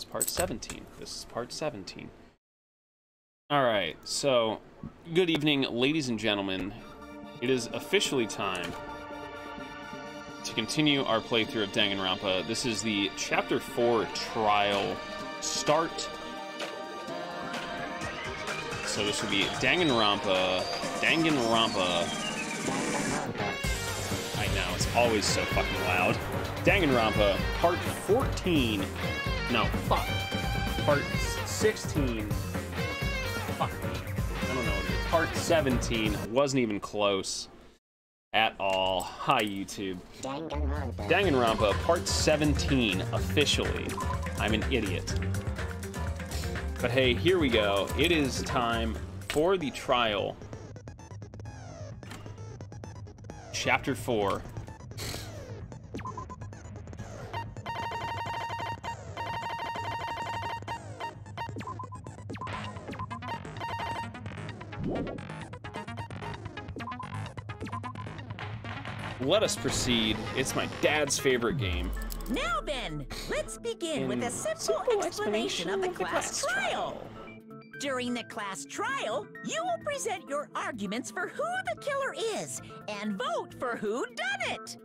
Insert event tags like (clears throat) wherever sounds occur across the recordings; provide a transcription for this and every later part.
Is part 17. This is part 17. All right, so good evening, ladies and gentlemen. It is officially time to continue our playthrough of Danganronpa. This is the Chapter 4 trial start. So this will be Danganronpa, Danganronpa. I know, it's always so fucking loud. Danganronpa, part 14. No, fuck. Part 16. Fuck. I don't know. Part 17 wasn't even close at all. Hi, YouTube. Danganronpa. Danganronpa, part 17, officially. I'm an idiot. But hey, here we go. It is time for the trial. Chapter 4. Let us proceed. It's my dad's favorite game. Now then, let's begin with a simple, simple explanation of the explanation class, trial. During the class trial, you will present your arguments for who the killer is and vote for who done it.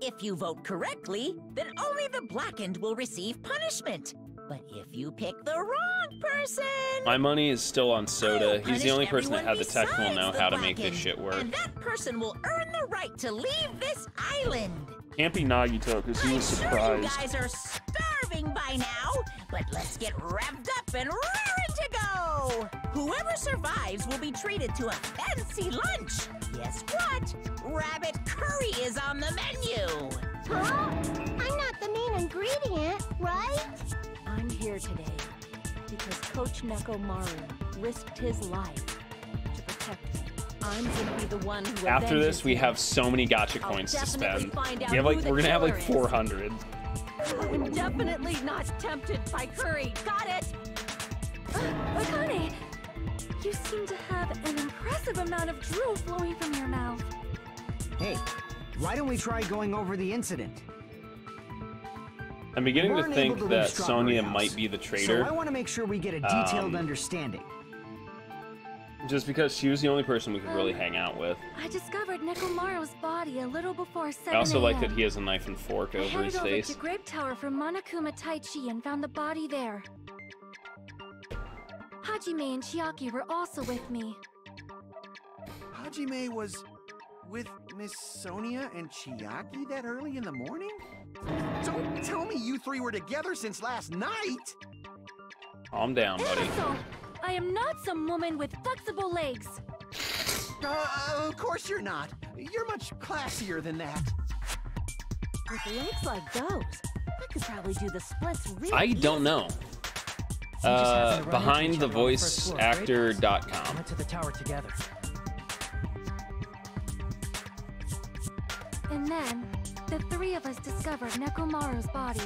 If you vote correctly, then only the blackened will receive punishment. But if you pick the wrong person, My money is still on Soda. He's the only person that had the technical besides know-how to make this shit work. And that person will earn the right to leave this island. Can't be Nagito because he I'm was sure you guys are starving by now, but let's get revved up and raring to go. Whoever survives will be treated to a fancy lunch. Guess what? Rabbit curry is on the menu. Huh? I'm not the main ingredient, right? I'm here today because Coach Nekomaru risked his life to protect me. I'm gonna be the one who After this, we have so many gotcha coins to spend. find out We have like we're gonna have like 400. I'm definitely not tempted by curry. Got it? Akane, you seem to have an impressive amount of drool flowing from your mouth. Hey, why don't we try going over the incident? I'm beginning to Weren't think leave that Strawberry Sonia House, might be the traitor. So traitor, I want to make sure we get a detailed Um, understanding. just because she was the only person we could really hang out with. I discovered Nekomaru's body a little before 7 I also like that he has a knife and fork I over headed his over face. to Grape Tower for Monokuma Taichi and found the body there. Hajime and Chiaki were also with me. Hajime was with Miss Sonia and Chiaki that early in the morning? Don't tell me you three were together since last night! Calm down, buddy. Also, I am not some woman with flexible legs. Uh, of course you're not. You're much classier than that. With legs like those, I could probably do the splits real I don't know. just Uh, happened to run into each other on the first floor of Grape House. behindthevoiceactor.com. Went to the tower together. And then, the three of us discovered Nekomaru's body.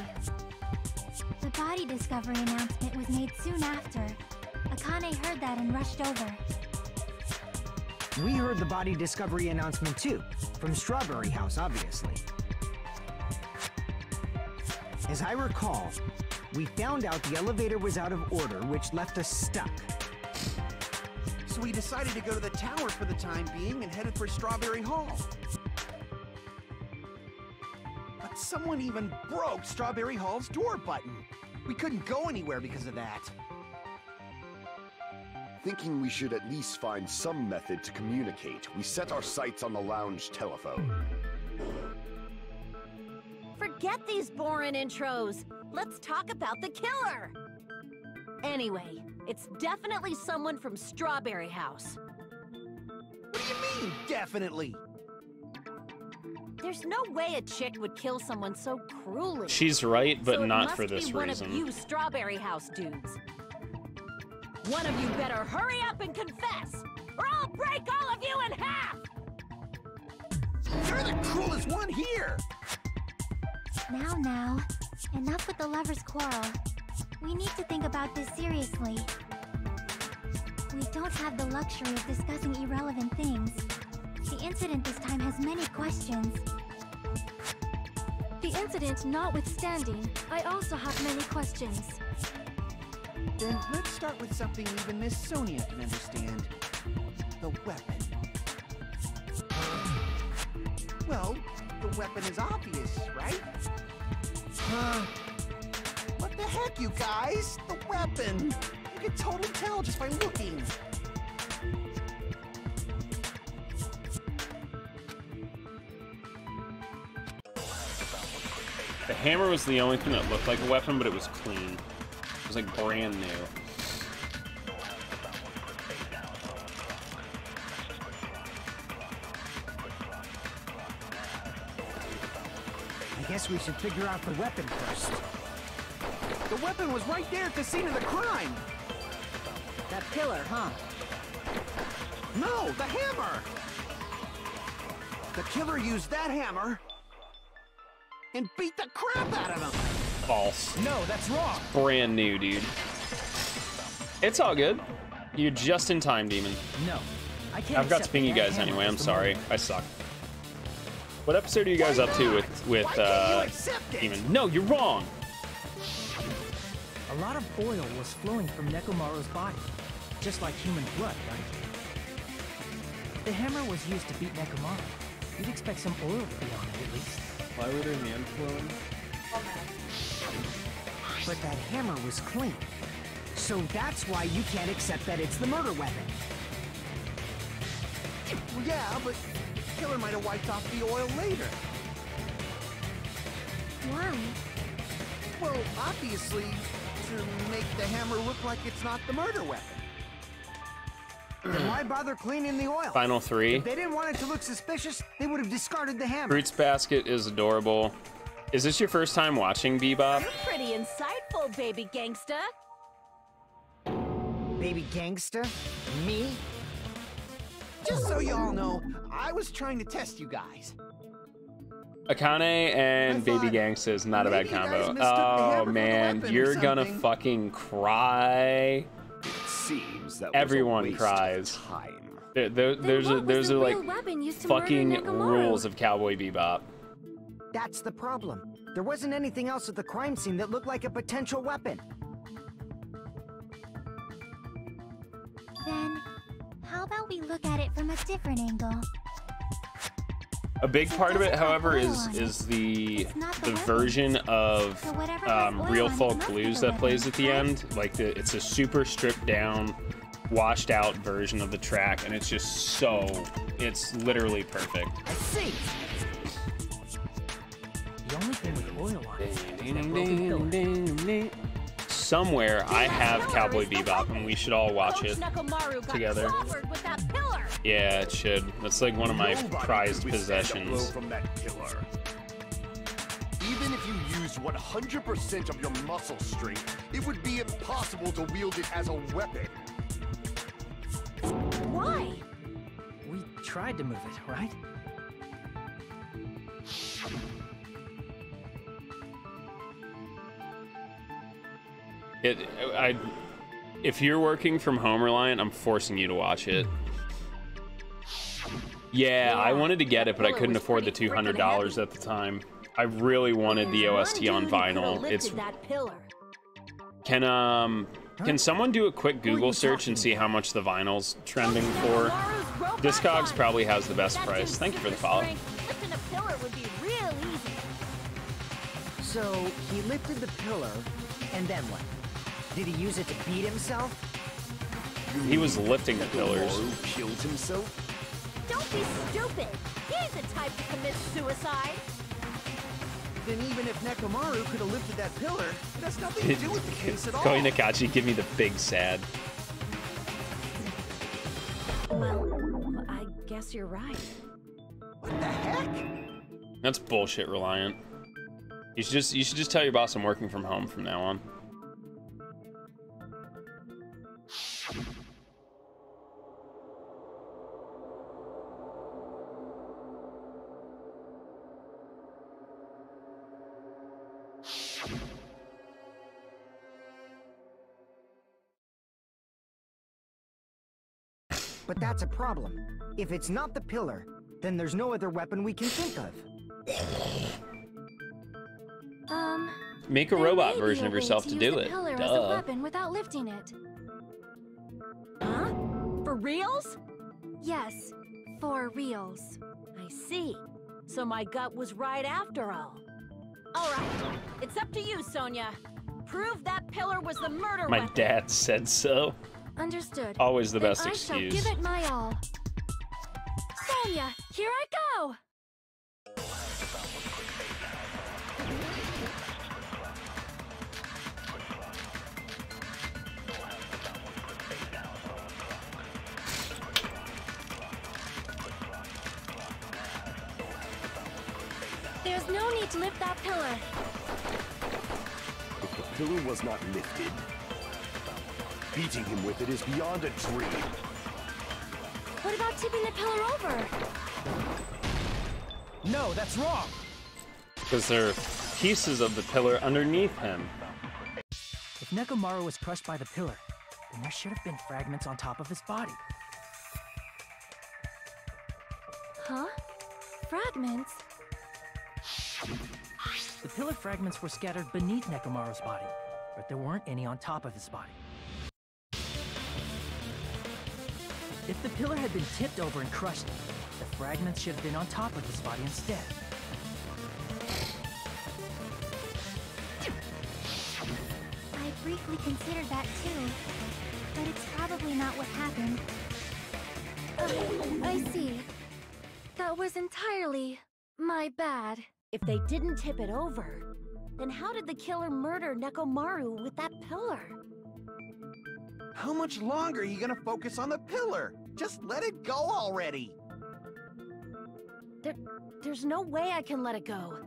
The body discovery announcement was made soon after. Akane heard that and rushed over. We heard the body discovery announcement too, from Strawberry House, obviously. As I recall, we found out the elevator was out of order, which left us stuck. So we decided to go to the tower for the time being and headed for Strawberry Hall. But someone even broke Strawberry Hall's door button. We couldn't go anywhere because of that. Thinking we should at least find some method to communicate, we set our sights on the lounge telephone. Forget these boring intros. Let's talk about the killer. Anyway, it's definitely someone from Strawberry House. What do you mean, definitely? There's no way a chick would kill someone so cruelly. She's right, but So it not must for this be one reason. of you Strawberry House dudes. One of you better hurry up and confess, or I'll break all of you in half! You're the cruelest one here! Now, now, enough with the lovers' quarrel. We need to think about this seriously. We don't have the luxury of discussing irrelevant things. The incident this time has many questions. The incident notwithstanding, I also have many questions. Then let's start with something even Miss Sonia can understand. The weapon. Well, the weapon is obvious, right? Huh? what the heck, you guys? The weapon! You can totally tell just by looking. Hammer was the only thing that looked like a weapon, but it was clean. It was like brand new. I guess we should figure out the weapon first. The weapon was right there at the scene of the crime! That pillar, huh? No, the hammer! The killer used that hammer False. No, that's wrong. Brand new, dude. It's all good. You're just in time, Demon. No. I can't I've got to ping you guys anyway. I'm sorry. murderer. I suck. What episode are you guys up to with with Why can't you uh? Demon? No, you're wrong. A lot of oil was flowing from Nekomaru's body, just like human blood, right? The hammer was used to beat Nekomaru. You'd expect some oil to be on it at least. Why were their hands flowing? But that hammer was clean. So that's why you can't accept that it's the murder weapon. Well, yeah, but killer might have wiped off the oil later. Why? Well, obviously, to make the hammer look like it's not the murder weapon. Then why (clears throat) bother cleaning the oil? Final three. If they didn't want it to look suspicious, they would have discarded the hammer. Fruits basket is adorable. Is this your first time watching Bebop? You're pretty insightful, baby gangsta. Baby gangsta? Me? Just so you all know, I was trying to test you guys. Akane and Baby thought Gangsta is not a bad maybe you guys combo. mistook the oh, hammer Oh man, you're gonna fucking cry. Seems that Everyone cries. Time. There, there, there's a, there's the a like real weapon used to murder fucking rules of Cowboy Bebop. That's the problem. There wasn't anything else at the crime scene that looked like a potential weapon. Then, how about we look at it from a different angle? A big part of it, however, oil is on it. is the the the version of So whatever has um, Real Folk Blues that plays at the end. Like the, it's a super stripped down, washed out version of the track, and it's just so it's literally perfect. I see. The only thing with oil on it is that broken pillar. Somewhere I have Cowboy Bebop, and we should all watch it. Together. clobbered with that pillar. Yeah, it should. That's like one of my prized could withstand a blow possessions. from that killer. Even if you used 100% of your muscle strength, it would be impossible to wield it as a weapon. Why? We tried to move it, right? It, I, if you're working from home, Reliant, I'm forcing you to watch it. Yeah, I wanted to get it, but I couldn't afford the pretty two frickin' hundred dollars at the time. I really wanted the OST on dude who coulda vinyl. It's that pillar. can um can someone do a quick Google search and see how much the vinyl's trending for? Discogs probably has the best price. Thank you for the follow. strength, Lifting a pillar would be real easy. So he lifted the pillar, and then what? Did he use it to beat himself? He was lifting the pillars. Maru killed himself? Don't be stupid. He's the type to commit suicide. Then even if Nekomaru could have lifted that pillar, it has nothing to do with the (laughs) case at all. Koi Nakachi, give me the big sad. Well, I guess you're right. What the heck? That's bullshit, Reliant. You should just you should just tell your boss I'm working from home from now on. But that's a problem. If it's not the pillar, then there's no other weapon we can think of. Um, Make a robot version a of yourself to to do the it. pillar as a Duh. Huh? For reals? Yes, for reals. I see. So my gut was right after all. All right, it's up to you, Sonia. Prove that pillar was the murder My weapon. dad said so. Understood. Always the Then best I excuse. shall give it my all. Sonia, here I go! There's no need to lift that pillar. If the pillar was not lifted, beating him with it is beyond a dream. What about tipping the pillar over? No, that's wrong. Because there are pieces of the pillar underneath him. If Nekomaru was crushed by the pillar, then there should have been fragments on top of his body. Huh? Fragments? The pillar fragments were scattered beneath Nekomaru's body, but there weren't any on top of his body. If the pillar had been tipped over and crushed, the fragments should have been on top of his body instead. I briefly considered that too, but it's probably not what happened. Uh, I see. That was entirely my bad. If they didn't tip it over, then how did the killer murder Nekomaru with that pillar? How much longer are you gonna focus on the pillar? Just let it go already. There, there's no way I can let it go.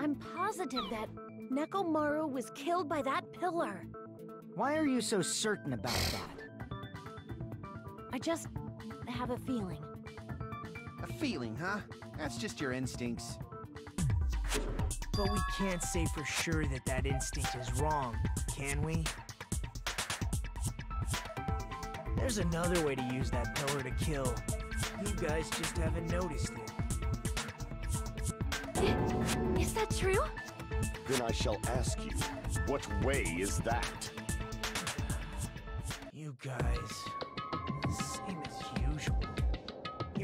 I'm positive that Nekomaru was killed by that pillar. Why are you so certain about that? I just have a feeling. A feeling, huh? That's just your instincts. But we can't say for sure that that instinct is wrong, can we? There's another way to use that pillar to kill. You guys just haven't noticed it. Is that true? Then I shall ask you, what way is that? You guys,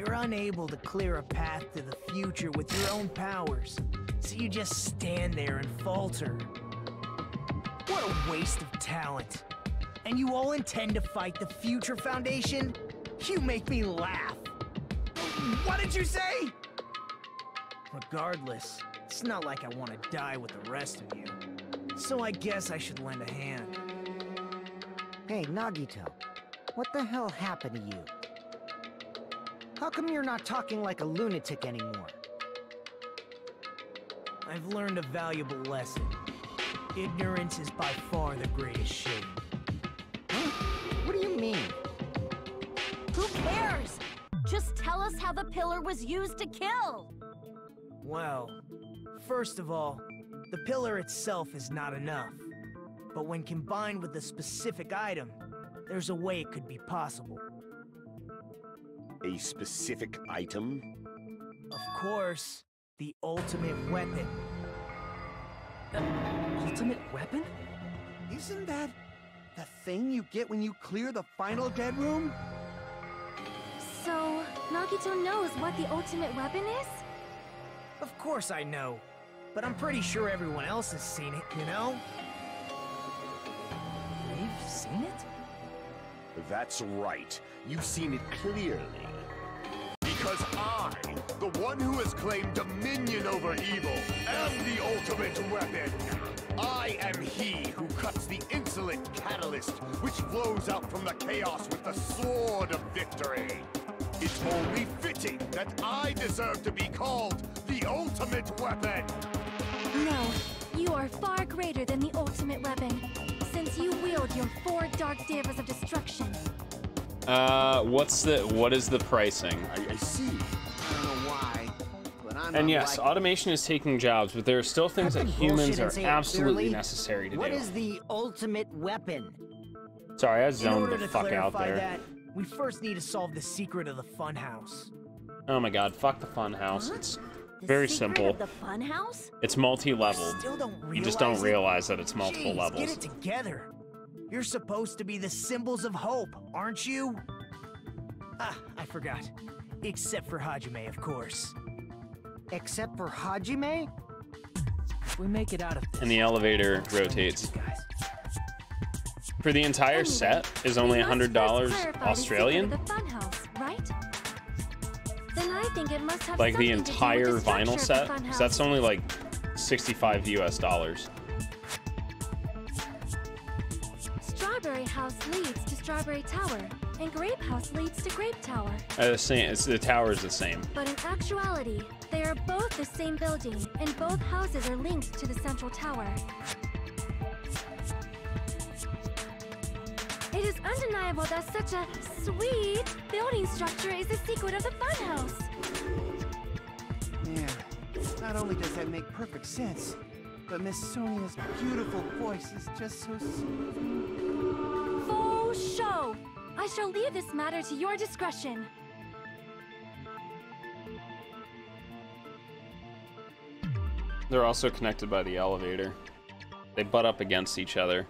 You're unable to clear a path to the future with your own powers, so you just stand there and falter. What a waste of talent. And you all intend to fight the Future Foundation? You make me laugh. What did you say? Regardless, it's not like I want to die with the rest of you. So I guess I should lend a hand. Hey, Nagito, what the hell happened to you? How come you're not talking like a lunatic anymore? I've learned a valuable lesson. Ignorance is by far the greatest shame. What do you mean? Who cares? Just tell us how the pillar was used to kill. Well, first of all, the pillar itself is not enough. But when combined with a specific item, there's a way it could be possible. A specific item? Of course, the ultimate weapon. The Ultimate weapon? Isn't that the thing you get when you clear the final dead room? So, Nagito knows what the ultimate weapon is? Of course I know, but I'm pretty sure everyone else has seen it, you know? We've seen it? That's right. You've seen it clearly. Because I, the one who has claimed dominion over evil, am the ultimate weapon. I am he who cuts the insolent catalyst which flows out from the chaos with the sword of victory. It's only fitting that I deserve to be called the ultimate weapon. No, you are far greater than the ultimate weapon, since you wield your four dark Devas of destruction. Uh, what's the what is the pricing? I, I see. I don't know why, but I'm And yes, like automation is taking jobs, but there are still things that humans are absolutely clearly. necessary to What do. is the ultimate weapon? Sorry, I zoned the fuck out there. that, we first need to solve the secret of the funhouse. Oh my god, fuck the fun house. It's The Very simple. Of the funhouse? It's multi-leveled. Still You just don't realize it? that it's multiple Jeez, levels. Get it together. You're supposed to be the symbols of hope, aren't you? Ah, I forgot. Except for Hajime, of course. Except for Hajime? We make it out of this, And the elevator rotates. For the entire Anyway, set is only we $100 clarify the Australian. Then I think it must have Like the something to do with entire vinyl set. the set. 'Cause funhouse. that's only like 65 US dollars. Strawberry House leads to Strawberry Tower, and Grape House leads to Grape Tower. Uh, the same, it's, the tower is the same. But in actuality, they are both the same building, and both houses are linked to the central tower. It is undeniable that such a sweet building structure is the secret of the funhouse. Man, not only does that make perfect sense, but Miss Sonia's beautiful voice is just so soothing. Full show! I shall leave this matter to your discretion. They're also connected by the elevator. They butt up against each other.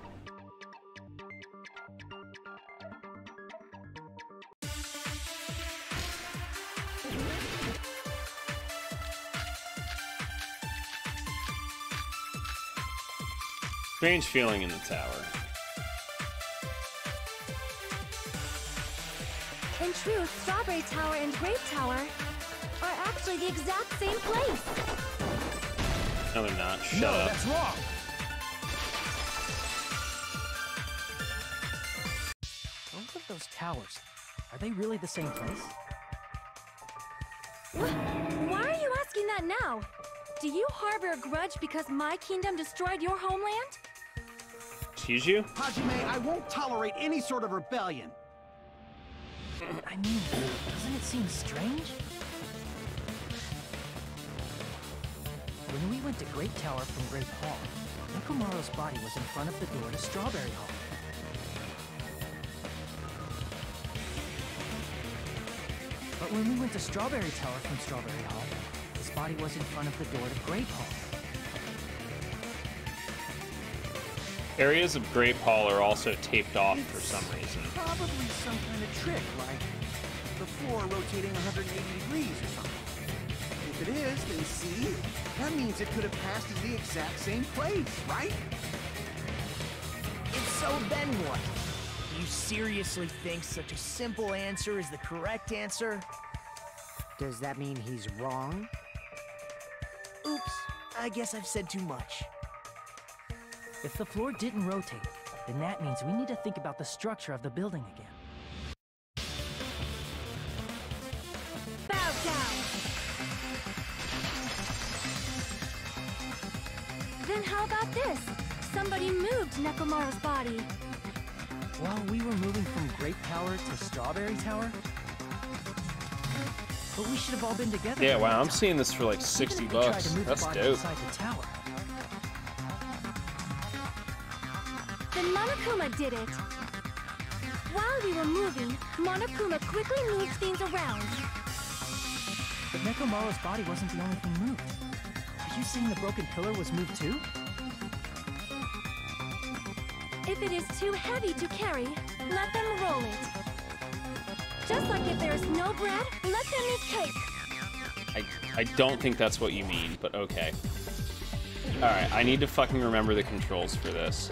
Strange feeling in the tower. In truth, Strawberry Tower and Grape Tower are actually the exact same place. No, they're not. Shut no, up. that's wrong. both of those towers, are they really the same place? Wh- Why are you asking that now? Do you harbor a grudge because my kingdom destroyed your homeland? Excuse you? Hajime, I won't tolerate any sort of rebellion. (clears throat) I mean, doesn't it seem strange? When we went to Grape Tower from Grape Hall, Nekomaru's body was in front of the door to Strawberry Hall. But when we went to Strawberry Tower from Strawberry Hall, his body was in front of the door to Grape Hall. Areas of Grape Hall are also taped off for some reason. Probably some kind of trick, like the floor rotating 180 degrees or something. If it is, then see? That means it could have passed as the exact same place, right? And so then what? Do you seriously think such a simple answer is the correct answer? Does that mean he's wrong? Oops, I guess I've said too much. If the floor didn't rotate, then that means we need to think about the structure of the building again. Bow down! Then how about this? Somebody moved Nekomaru's body. While we were moving from Grape Tower to Strawberry Tower? But we should have all been together. Yeah, wow, I'm seeing this for like 60 Even if we tried bucks. to move the That's dope. Then Monokuma did it. While we were moving, Monokuma quickly moved things around. But Nekomaru's body wasn't the only thing moved. Are you saying the broken pillar was moved too? If it is too heavy to carry, let them roll it. Just like if there is no bread, let them eat cake. I, I don't think that's what you mean, but okay. Alright, I need to fucking remember the controls for this.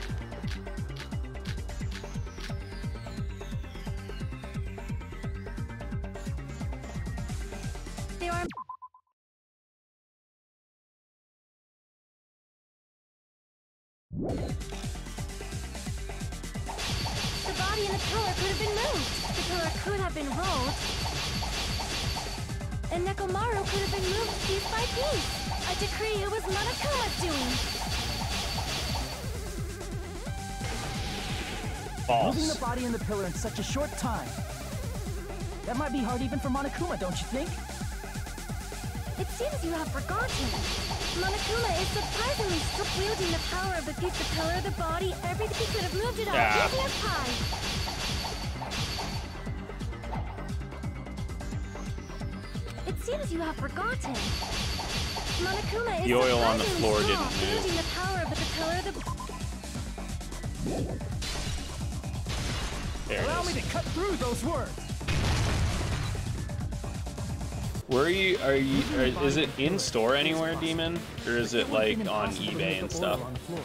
Piece. I decree it was Monokuma's doing. Moving the body and the pillar in such a short time. That might be hard even for Monokuma, don't you think? It seems you have forgotten. Monokuma is surprisingly still wielding the power of the piece, the pillar, the body, everything. He could have moved it all, Yeah. easy as pie. It seems you have forgotten. Monokuma The oil on the surprisingly floor didn't move. wielding the power of the pillar of the There Allow it me to cut through those words. Where are you? Are you? Are, is it in store anywhere, Demon, or is it like on have been impossible to eBay and stuff? oil on the floor.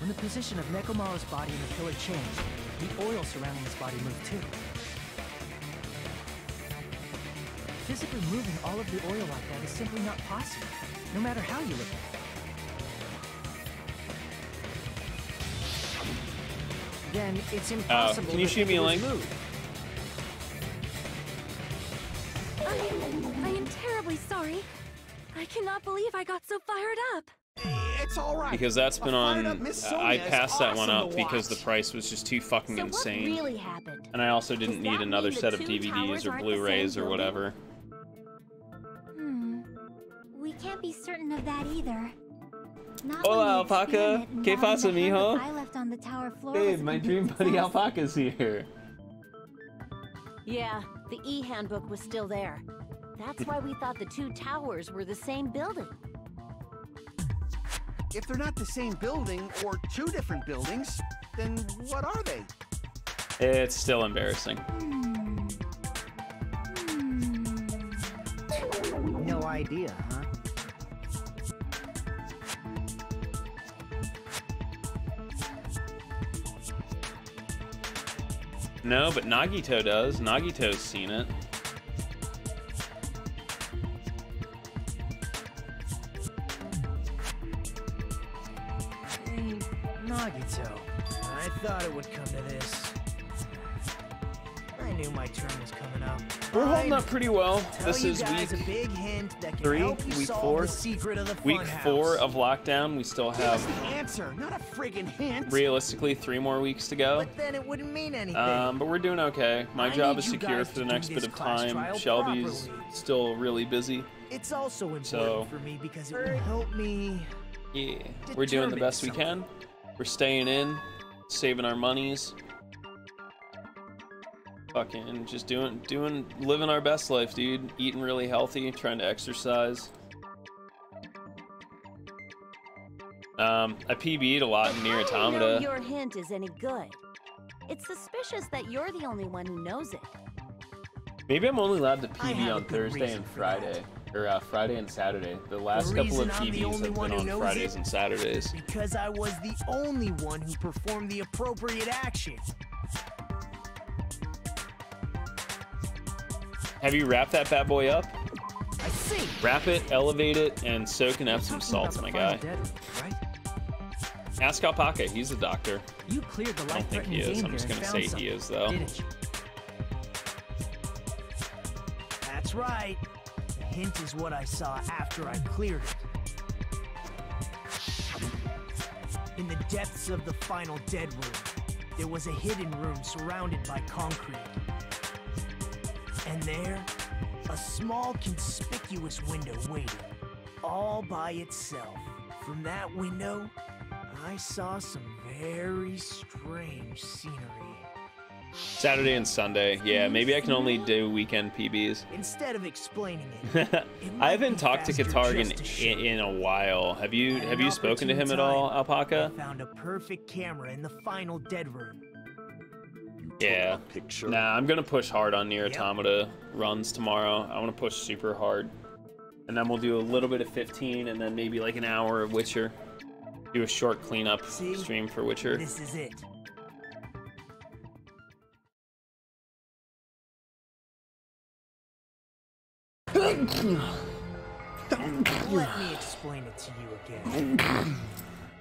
When the position of Nekomaru's body in the pillar changed, the oil surrounding his body moved too. Physically moving all of the oil like that is simply not possible, no matter how you look at it. Then it's impossible. Uh, can you shoot me a was link? moved. I, I am terribly sorry. I cannot believe I got so fired up. It's all right. Because that's been on. fired-up I Sonia is passed that one up because the price was just too fucking So insane. what really happened? And I also didn't need another set of DVDs or aren't the same Blu-rays or building? whatever. Can't be certain of that either. Not Hola, alpaca. ¿Qué pasa, the hammer mijo? I left on the tower floor Babe, my dream buddy success. alpaca's here. Yeah, the e-handbook was still there. That's why we thought the two towers were the same building. If they're not the same building or two different buildings, then what are they? It's still embarrassing. Hmm. Hmm. No idea, huh? No, but Nagito does. Nagito's seen it. Pretty well. This is week a big hint that can three, week four. secret of the week four of lockdown. We still have answer, not a hint. realistically three more weeks to go. But then it wouldn't mean anything. Um, but we're doing okay. My I job is secure for the next bit of time. Shelby's properly. still really busy. it's also important so- for me because it will help me. Yeah, we're doing the best we can. We're staying in, saving our monies. Fucking just doing, doing, living our best life, dude. Eating really healthy, trying to exercise. Um, I PB'd a lot in NieR How do know Automata. your hint is any good? It's suspicious that you're the only one who knows it. Maybe I'm only allowed to PB on Thursday and. Friday, or uh, Friday and Saturday. The last couple of reason PBs have been on Fridays it- and Saturdays. Because I was the only one who performed the appropriate action. Have you wrapped that bad boy up? I see. Wrap it, elevate it, and soak in Epsom salts, my guy. dead right? Ask Alpaca, he's a doctor. You cleared the I don't think he is. I'm just gonna say he is, though. That's right. The hint is what I saw after I cleared it. In the depths of the final dead room, there was a hidden room surrounded by concrete. And there, a small conspicuous window waited, all by itself. From that window, I saw some very strange scenery. Saturday and Sunday. Yeah, maybe I can only do weekend PBs. Instead of explaining it, (laughs) I haven't talked to Katargan to in, in a while. Have you At have you spoken to him opportune at all, Alpaca? I found a perfect camera in the final dead room. Yeah. Picture. Nah, I'm gonna push hard on NieR Yep. Automata runs tomorrow. I want to push super hard, and then we'll do a little bit of 15, and then maybe like an hour of Witcher. Do a short cleanup See? stream for Witcher. This is it. Let me explain it to you again.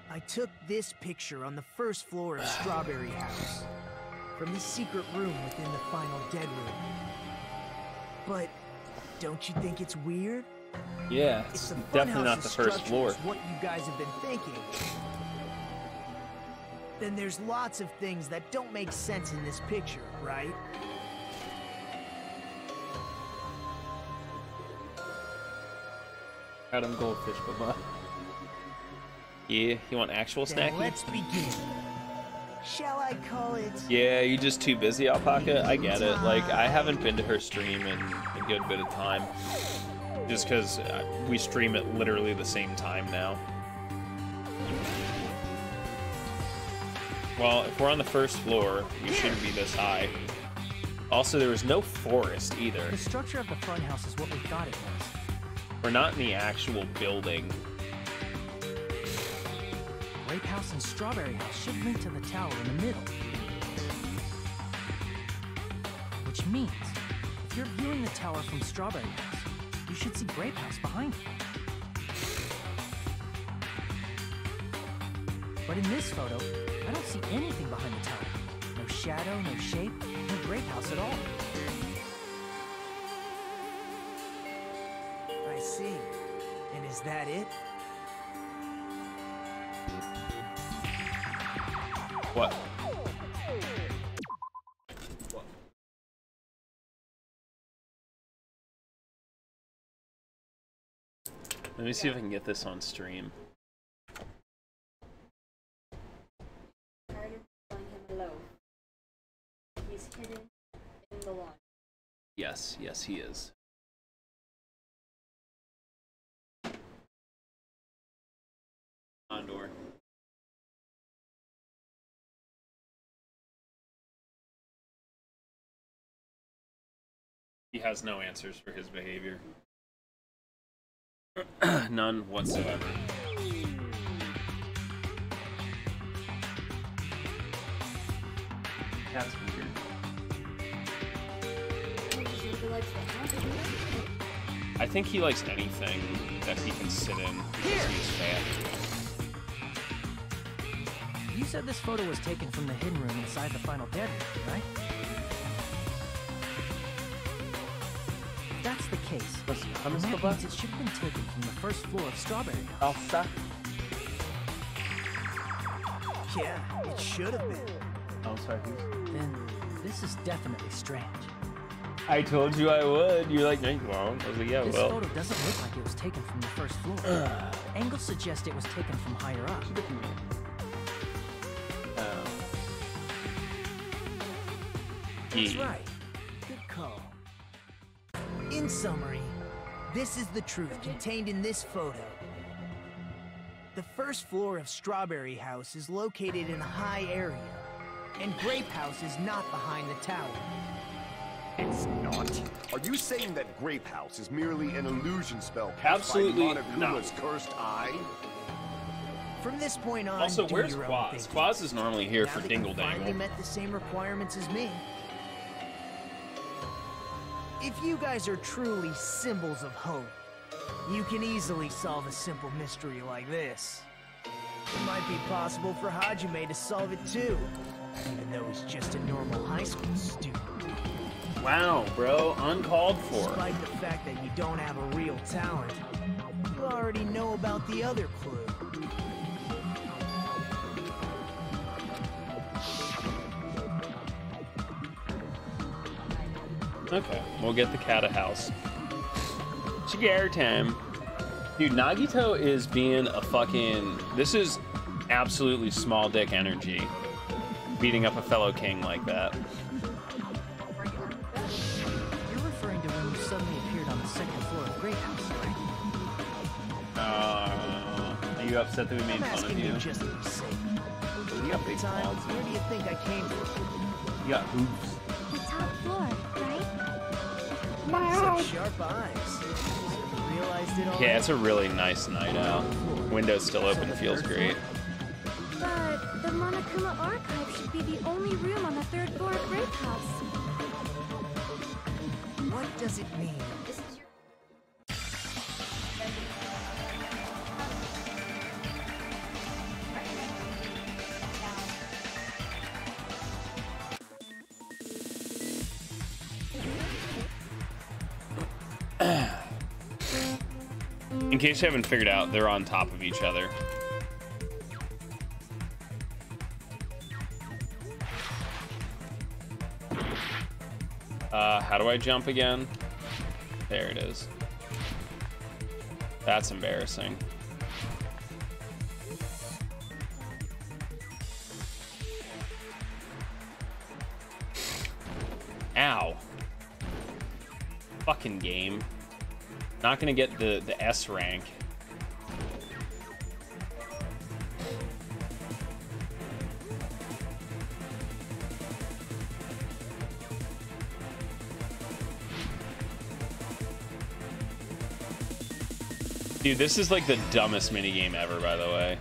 I took this picture on the first floor of Strawberry House, from the secret room within the final dead room. But don't you think it's weird? Yeah, it's definitely not the first floor. what you guys have been thinking, then there's lots of things that don't make sense in this picture, right? Adam Goldfish, bye uh, (laughs) Yeah, you want actual snacky? let's begin. Shall I call it? Yeah, you're just too busy, Alpaca. I get it. Like, I haven't been to her stream in a good bit of time. Just because uh, we stream at literally the same time now. Well, if we're on the first floor, we shouldn't be this high. Also, there was no forest either. The structure of the funhouse is what we thought it was. We're not in the actual building. Grape House and Strawberry House should link to the tower in the middle. Which means, if you're viewing the tower from Strawberry House, you should see Grape House behind it. But in this photo, I don't see anything behind the tower. No shadow, no shape, no Grape House at all. I see. And is that it? What? Let me see if I can get this on stream. Yes, yes, he is. He has no answers for his behavior. (clears throat) None whatsoever. That's weird. I think he likes anything that he can sit in because he's fat. You said this photo was taken from the hidden room inside the final dead room, right? Case, that means it should have been taken from the first floor of Strawberry House. Yeah, it should have been. Oh, sorry. Then this is definitely strange. I told you I would. You're like, no, you won't. I was like, yeah, this well. photo doesn't look like it was taken from the first floor. Angles suggest it was taken from higher up. Um, That's yeah. right. Good call. In summary, this is the truth contained in this photo. The first floor of Strawberry House is located in a high area, and Grape House is not behind the tower. It's not. Are you saying that Grape House is merely an illusion spell Absolutely by Monokuma's cursed eye? From this point on, Also, do where's your own Quaz? thinking. Quaz is normally here Now for that you Dingle finally Dangle. met the same requirements as me. If you guys are truly symbols of hope, you can easily solve a simple mystery like this. It might be possible for Hajime to solve it too, even though he's just a normal high school student. Wow, bro, uncalled for. Despite the fact that you don't have a real talent, you already know about the other clue. Okay, we'll get the cat a house. Shigeru time. Dude, Nagito is being a fucking. This is absolutely small dick energy. Beating up a fellow king like that. You're referring to when you suddenly appeared on the second floor of Grape House, right? Uh, are you upset that we made I'm fun of you? you just to be safe. You got big Time, balls. where do you think I came from? You got hoops. The top floor, right? Such sharp eyes. Realized it all. Yeah, it's a really nice night out. Window's still open, feels great. But the Monokuma archive should be the only room on the third floor of Grape House. What does it mean? In case you haven't figured out, they're on top of each other. Uh, how do I jump again? There it is. That's embarrassing. Ow. Fucking game. Not gonna get the the S rank. Dude, this is like the dumbest minigame ever, by the way.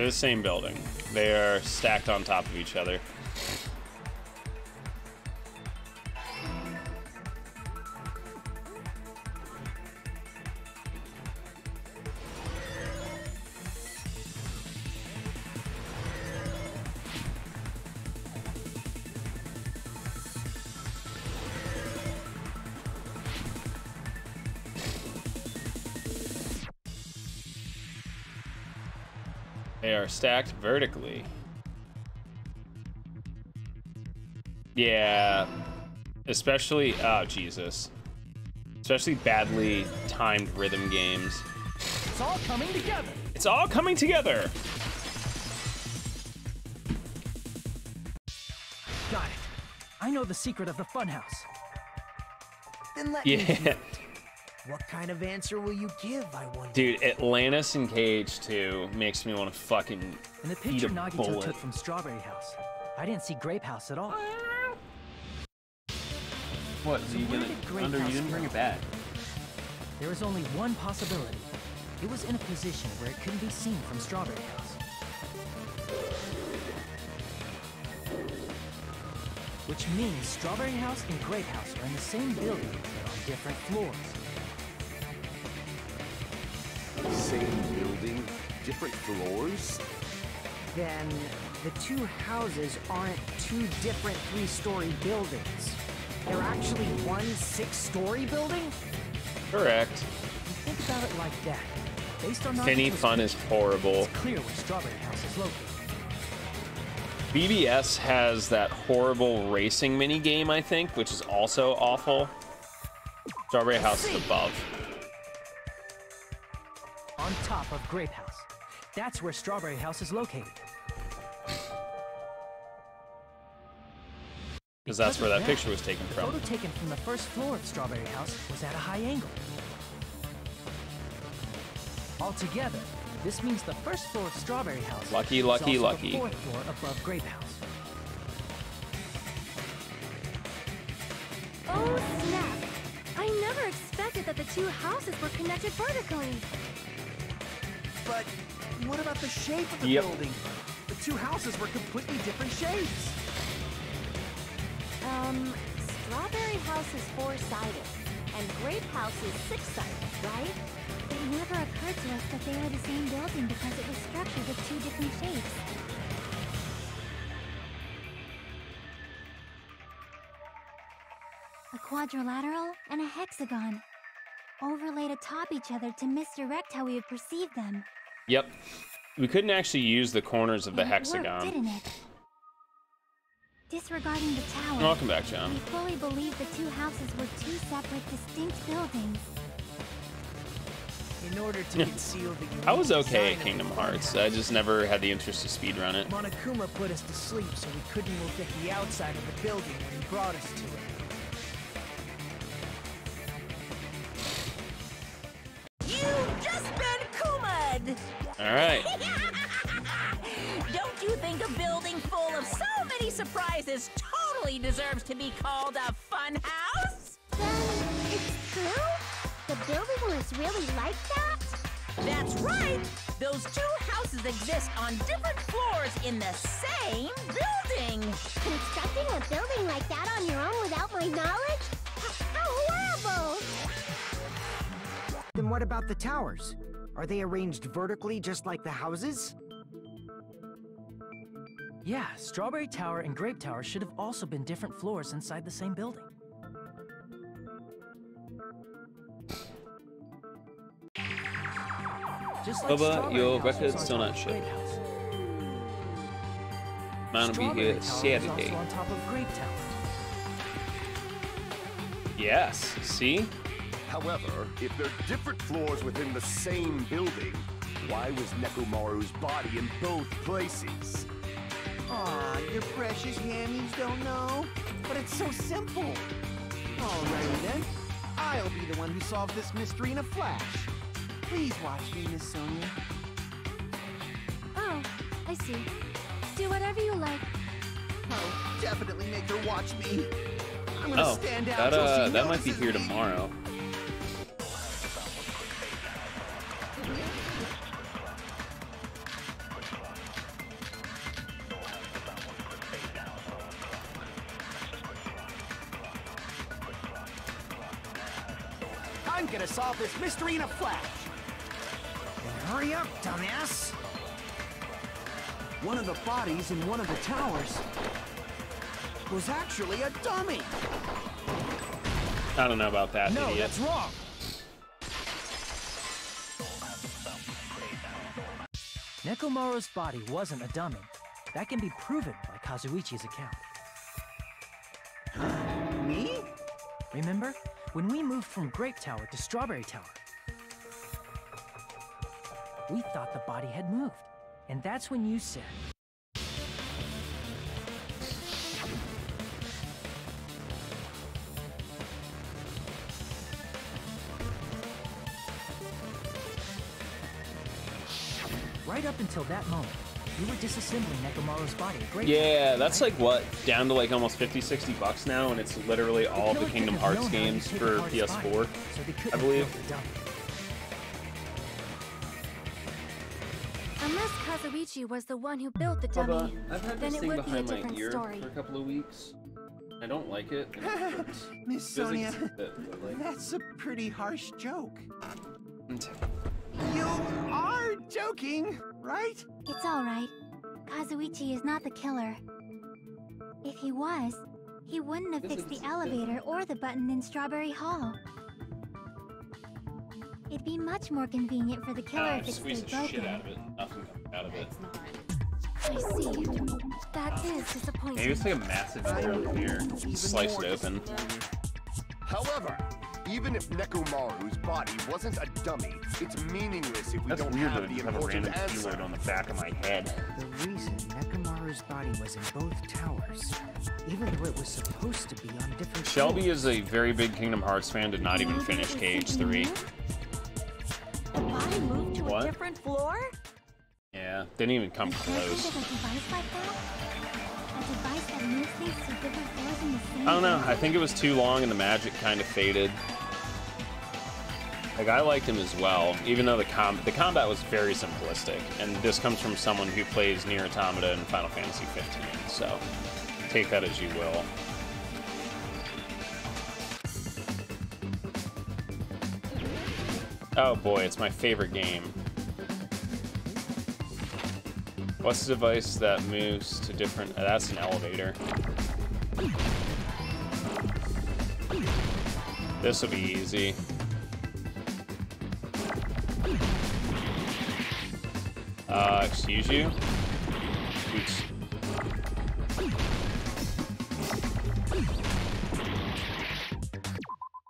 They're the same building. They are stacked on top of each other. Are stacked vertically. Yeah, especially oh Jesus, especially badly timed rhythm games. It's all coming together. It's all coming together. Got it. I know the secret of the funhouse. Then let me Yeah, it. (laughs) (laughs) What kind of answer will you give, I wonder? dude, Atlantis and KH2 makes me want to fucking In the picture eat picture a Nagito bullet. took from Strawberry House, I didn't see Grape House at all. What? So where did Grape House go? back. There is only one possibility. It was in a position where it couldn't be seen from Strawberry House. Which means Strawberry House and Grape House are in the same building, but on different floors. Different floors? Then the two houses aren't two different three-story buildings. They're actually one six-story building? Correct. Think about it like that. Based on Finny Nagito's Fun is horrible. It's clear where Strawberry House is located. BBS has that horrible racing mini game, I think, which is also awful. Strawberry House is above. On top of Grape House. That's where Strawberry House is located. Because that's where of that picture was taken the from. photo taken from the first floor of Strawberry House was at a high angle. Altogether, this means the first floor of Strawberry House Lucky, is lucky, also lucky. the fourth floor above Grape House. Oh, snap! I never expected that the two houses were connected vertically. But what about the shape of the Yep. building? The two houses were completely different shapes. Um, Strawberry House is four-sided, and Grape House is six-sided, right? It never occurred to us that they were the same building because it was structured with two different shapes. A quadrilateral and a hexagon, overlaid atop each other to misdirect how we would perceive them. Yep. We couldn't actually use the corners of the And it worked, hexagon. didn't? Disregarding the tower. Welcome back, John. We fully believe the two houses were two separate, distinct buildings. In order to conceal the I was okay at Kingdom Hearts. I just never had the interest to speedrun it. Monokuma put us to sleep so we couldn't look at the outside of the building when he brought us to it. You've just been Kuma'd! All right. (laughs) Don't you think a building full of so many surprises totally deserves to be called a fun house? Then it's true? The building was really like that? That's right! Those two houses exist on different floors in the same building! Constructing a building like that on your own without my knowledge? How horrible! Then what about the towers? Are they arranged vertically just like the houses? Yeah, Strawberry Tower and Grape Tower should have also been different floors inside the same building. Just like Bubba, your House record's on still not of shipped. Grape Mine will be here Saturday. on top of Grape Tower. Yes. See? However, if they're different floors within the same building, why was Nekomaru's body in both places? Aw, your precious hammies don't know? But it's so simple. Alrighty then. I'll be the one who solves this mystery in a flash. Please watch me, Miss Sonia. Oh, I see. Do whatever you like. Oh, definitely make her watch me. I'm gonna Oh, stand out that till uh, she that might be here me. tomorrow. Gonna solve this mystery in a flash. Then hurry up, dumbass! One of the bodies in one of the towers was actually a dummy. I don't know about that, no, idiot. that's wrong! Nekomaru's body wasn't a dummy. That can be proven by Kazuichi's account. Me? Remember? When we moved from Grape Tower to Strawberry Tower, we thought the body had moved. And that's when you said, Right up until that moment, you were disassembling Nekomaru's body at Grape Yeah, Tower, that's right? like what down to like almost 50, 60 bucks now, and it's literally all the Kingdom Hearts known how you games for apart his body, PS4. so they I have believe. built the dummy. Unless Kazuichi was the one who built the dummy, on, I've had then this it thing would be a behind my different ear story. for a couple of weeks. I don't like it. and it hurts. Miss Sonia, Physics, but, like, that's a pretty harsh joke. You are joking, right? It's alright. Kazuichi is not the killer. If he was, he wouldn't have fixed the elevator or the button in Strawberry Hall. It'd be much more convenient for the killer Ah, if it squeeze stayed the shit out of it. Nothing out of it. It's not. I see. That is disappointing. Maybe it's like a massive throat here. Slice it open. However, even if Nekomaru's body wasn't a dummy, it's meaningless if we That's don't weird have that the just have a important random answer. on the back of my head. The reason Nekomaru's body was in both towers, even though it was supposed to be on different Shelby floors. is a very big Kingdom Hearts fan, did not even finish it's KH3. new? The body moved to What? a different floor? Yeah, didn't even come Is close. kind of a device like that? A device that moves things to different floors in the same I don't know. I think it was too long and the magic kind of faded. Like I liked him as well, even though the com the combat was very simplistic, and this comes from someone who plays NieR Automata in Final Fantasy 15. So take that as you will. Oh boy, it's my favorite game. What's the device that moves to different? uh, that's an elevator. This will be easy. Uh, excuse you? Oops.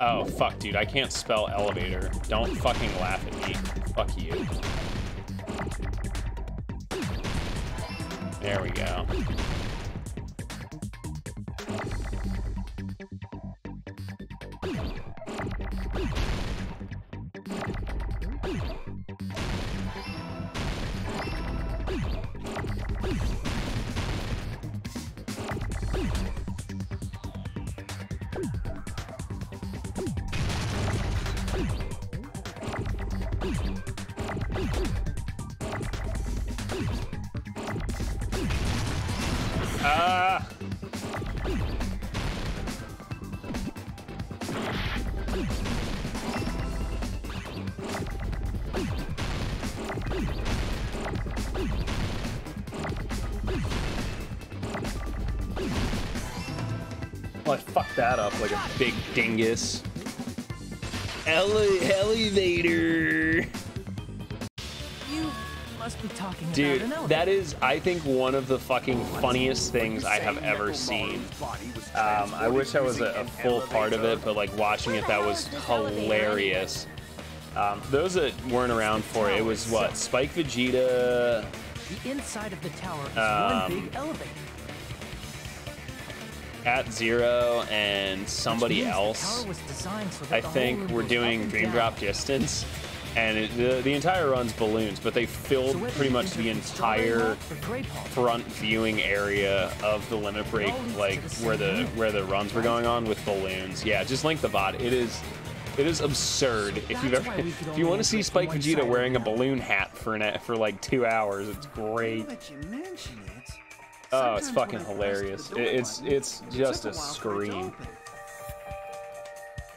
Oh, fuck, dude. I can't spell elevator. Don't fucking laugh at me. Fuck you. There we go. Dingus. Ele- elevator. You Must be talking about Dude, that is, I think, one of the fucking funniest things I have ever seen. Um, I wish I was a, a full part of it, but like watching it, that was hilarious. Um, those that weren't around for it, it was what Spike Vegeta, The inside of the tower is Um, one big elevator. At Zero, and somebody Which means the else. tower was designed so that I think we're doing Dream. Drop Distance, and it, the the entire run's balloons, but they So filled whether pretty much the enter from Strawberry entire Hall or Grape Hall, front viewing area of the limit break, all leads to like the where the where the runs were going on with balloons. Yeah, just link the VOD. It is. It is absurd. If you've ever, why we could if you want to see Spike Vegeta wearing a balloon hat for an, for like two hours, it's great. Oh, it's fucking when I press hilarious. the It's it's just took a while for it to scream.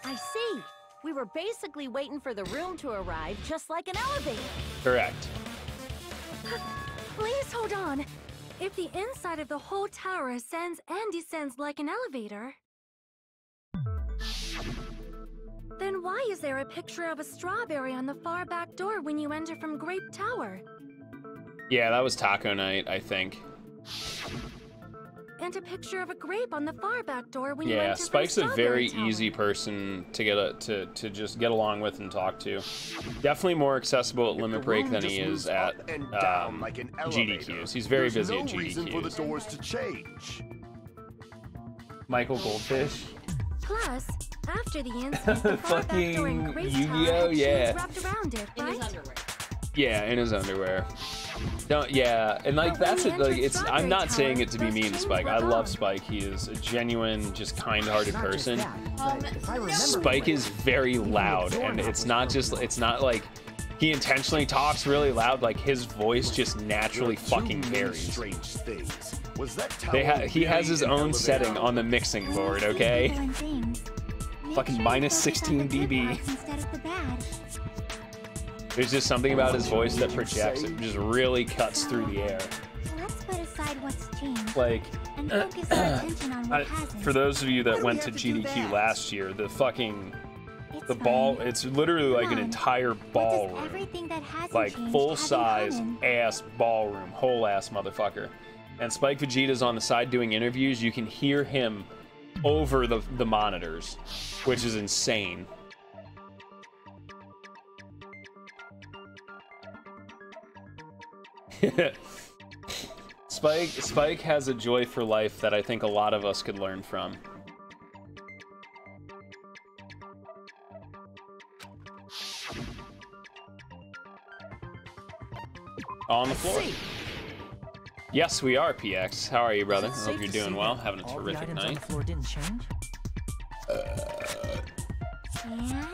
I see. We were basically waiting for the room to arrive, just like an elevator. Correct. (sighs) Please hold on. If the inside of the whole tower ascends and descends like an elevator, then why is there a picture of a strawberry on the far back door when you enter from Grape Tower? Yeah, that was Taco Night, I think. And a picture of a grape on the far back door when you Yeah, enter Spike's a very Tower. easy person to get a, to to just get along with and talk to. Definitely more accessible at If Limit Break than he is at and down um, like an elevator, GDQs. He's very there's busy no at reason for the GDQs. doors to change. Michael Goldfish. Plus, after the incident, (laughs) the far back door in Fucking Grape Yu-Gi-Oh, yeah. wrapped around it, In right? his underwear. Yeah, in his underwear. Don't yeah, and like that's it. Like it's. I'm not saying it to be mean to Spike. I love Spike. He is a genuine, just kind-hearted person. that, but if I no. remember Spike is very loud, and it's not just. It's not like he intentionally talks really loud. Like his voice just naturally There are too fucking many carries. Strange things. Was that They ha- tower he has his own setting on the mixing board. Okay. people and things, make Fucking sure you minus focus on the 16 dB. There's just something about his voice that projects. It just really cuts through the air. Let's put aside what's changed Like. and uh, focus our uh, attention on what I, for those of you that went to have to do GDQ last year, the fucking the ball it's literally like an entire What ballroom. everything that hasn't Like full size ass ballroom, whole ass motherfucker. And Spike Vegeta's on the side doing interviews. You can hear him over the, the monitors, which is insane. (laughs) Spike Spike has a joy for life that I think a lot of us could learn from. On the floor. Yes, we are, PX. How are you, brother? I hope you're doing well, having a all the terrific items on night. the floor didn't change? Uh. And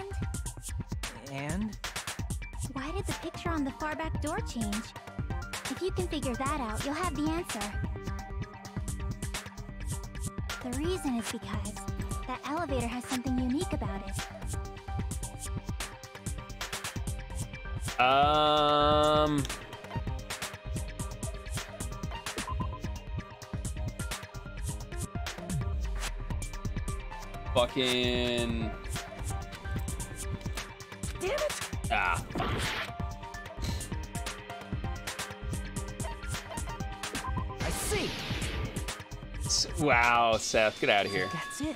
And why did the picture on the far back door change? If you can figure that out, you'll have the answer. The reason is because that elevator has something unique about it. Um. Fucking. Wow, Seth, get out of here. That's it.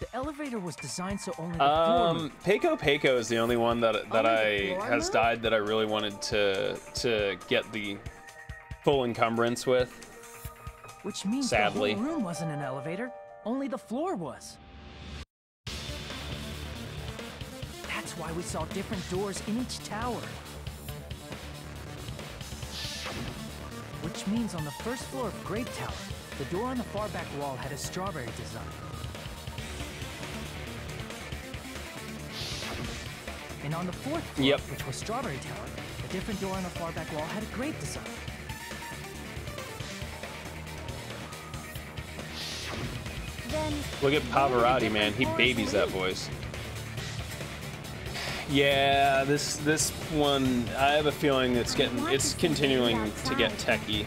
The elevator was designed so only the Um. Peco Peco is the only one that that Only I has died that I really wanted to to get the full encumbrance with. Which means sadly. the whole room wasn't an elevator. Only the floor was. That's why we saw different doors in each tower. Which means on the first floor of Grape Tower, the door on the far back wall had a strawberry design. And on the fourth floor, Yep. which was Strawberry Tower, a different door on the far back wall had a grape design. Then Look at Pavarotti, man. He babies that voice. Yeah, this this one I have a feeling it's getting it's continuing to get techie.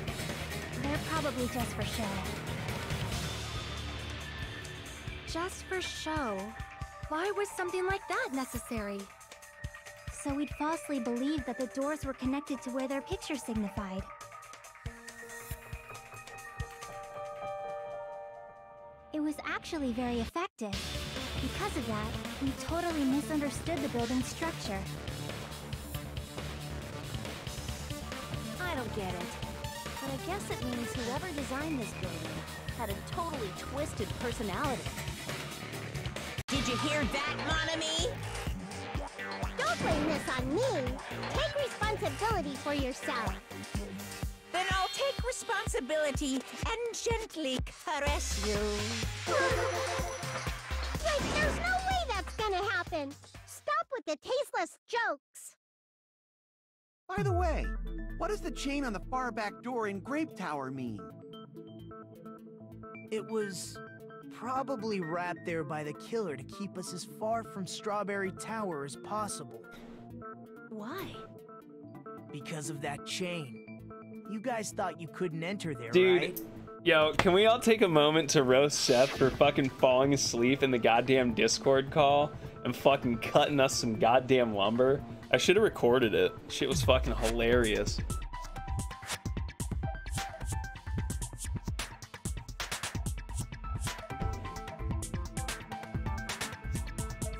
Just for show. Just for show. Why was something like that necessary? so we'd falsely believe that the doors were connected to where their picture signified. It was actually very effective. Because of that, we totally misunderstood the building's structure. I don't get it. But I guess it means whoever designed this building had a totally twisted personality. Did you hear that, Monomi? Don't blame this on me. Take responsibility for yourself. Then I'll take responsibility and gently caress you. (laughs) Wait, there's no way that's gonna happen. Stop with the tasteless jokes. By the way, what does the chain on the far back door in Grape Tower mean? It was probably wrapped there by the killer to keep us as far from Strawberry Tower as possible. Why? Because of that chain. You guys thought you couldn't enter there, Dude, right? yo, can we all take a moment to roast Seth for fucking falling asleep in the goddamn Discord call and fucking cutting us some goddamn lumber? I should have recorded it. Shit was fucking hilarious.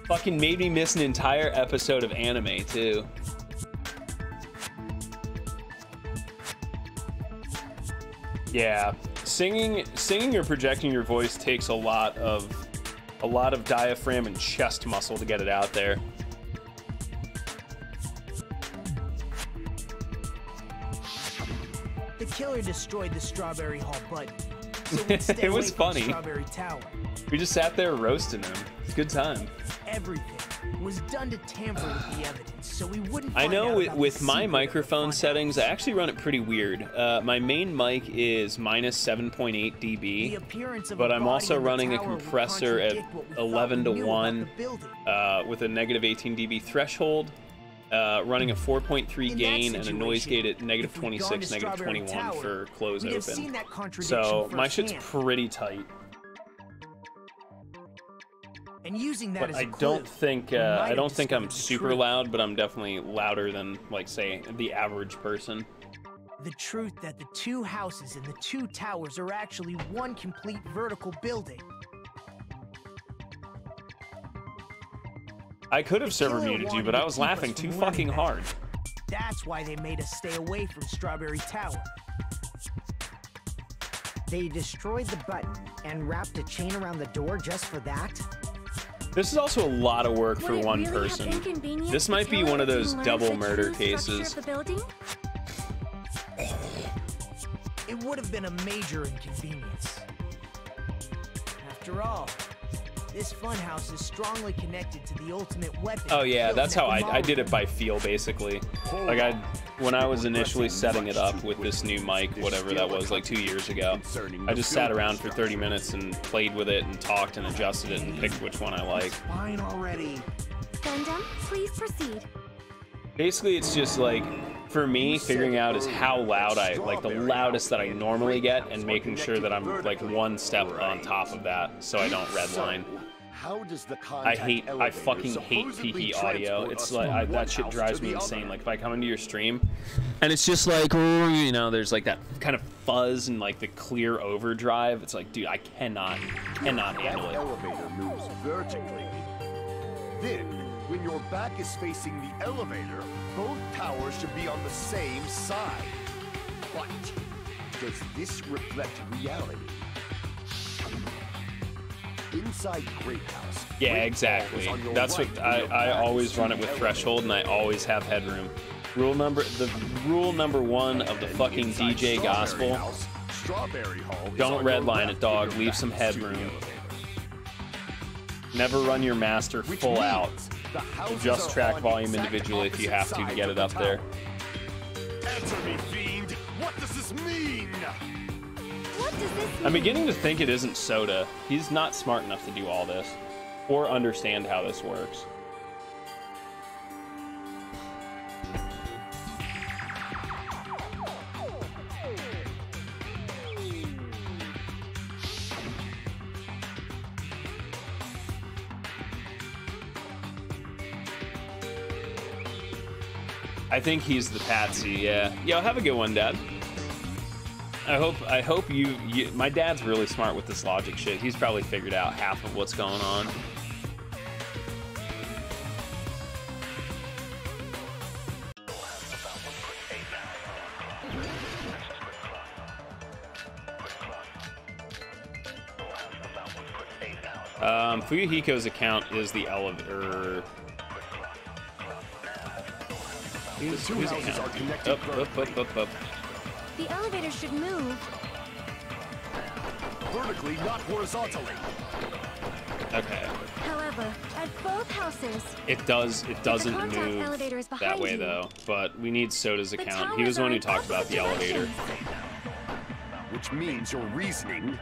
Fucking made me miss an entire episode of anime too. Yeah, singing, singing or projecting your voice takes a lot of, a lot of diaphragm and chest muscle to get it out there. Killer destroyed the Strawberry Hall button. (laughs) So It was funny. Strawberry Tower. We just sat there roasting him. It's a good time. Everything was done to tamper with the evidence, so we wouldn't. I know with, with my secret of the microphone settings, I actually run it pretty weird. Uh, my main mic is minus 7.8 dB, but I'm also running a compressor at contradict what we thought 11 to we knew about 1 uh, with a negative 18 dB threshold, uh, running a 4.3 gain and a noise gate at negative if we'd gone 26, to negative Strawberry 21 Tower, for close we'd have seen open. So my shit's pretty tight. And using that But as I clue, don't think uh, I don't think I'm super truth. loud, but I'm definitely louder than like say the average person. The truth that the two houses and the two towers are actually one complete vertical building. I could have server muted you, but I was laughing too fucking that. hard. That's why they made us stay away from Strawberry Tower. They destroyed the button and wrapped a chain around the door just for that? This is also a lot of work for Would it one really person. This might be one of those double murder cases. Of the building? It would have been a major inconvenience. After all, this funhouse is strongly connected to the ultimate weapon. Oh yeah, that's how I, I did it by feel basically. Like I, when I was initially setting it up with this new mic, whatever that was, like two years ago, I just sat around for 30 minutes and played with it and talked and adjusted it and picked which one I like. Fine already. Gundam, please proceed. Basically, it's just like for me figuring out is how loud I like the loudest that I normally get and making sure that I'm like one step on top of that so I don't redline. How does the I hate, I fucking hate supposedly PP audio. It's like I, that shit drives me insane. other? Like if I come into your stream, and it's just like (laughs) you know, there's like that kind of fuzz and like the clear overdrive. It's like, dude, I cannot, cannot handle it. elevator moves vertically. Then, when your back is facing the elevator, both towers should be on the same side. But does this reflect reality? Inside Grape House. Yeah, Great exactly. is on your That's right what I, I always run it with threshold, and I always have headroom. Rule number the rule number one of the fucking DJ gospel: House, Strawberry Hall don't redline it, dog. Leave some is to the headroom. Never run your master full out. Adjust track volume individually if you have to to get it up there. Answer me, fiend! What does this mean? I'm beginning to think it isn't Soda. He's not smart enough to do all this or understand how this works. I think he's the patsy. Yeah. Yo, have a good one, Dad. I hope I hope you, you my dad's really smart with this logic shit. He's probably figured out half of what's going on. Um, Fuyuhiko's account is the elevator. Who's, houses account? Up, up, up, up, up. The elevator should move. Vertically, not horizontally. Okay. However, at both houses, It does. It doesn't move that way you. though. But we need Soda's The account. He was the one who towers are in talked about the elevator. Which means your reasoning.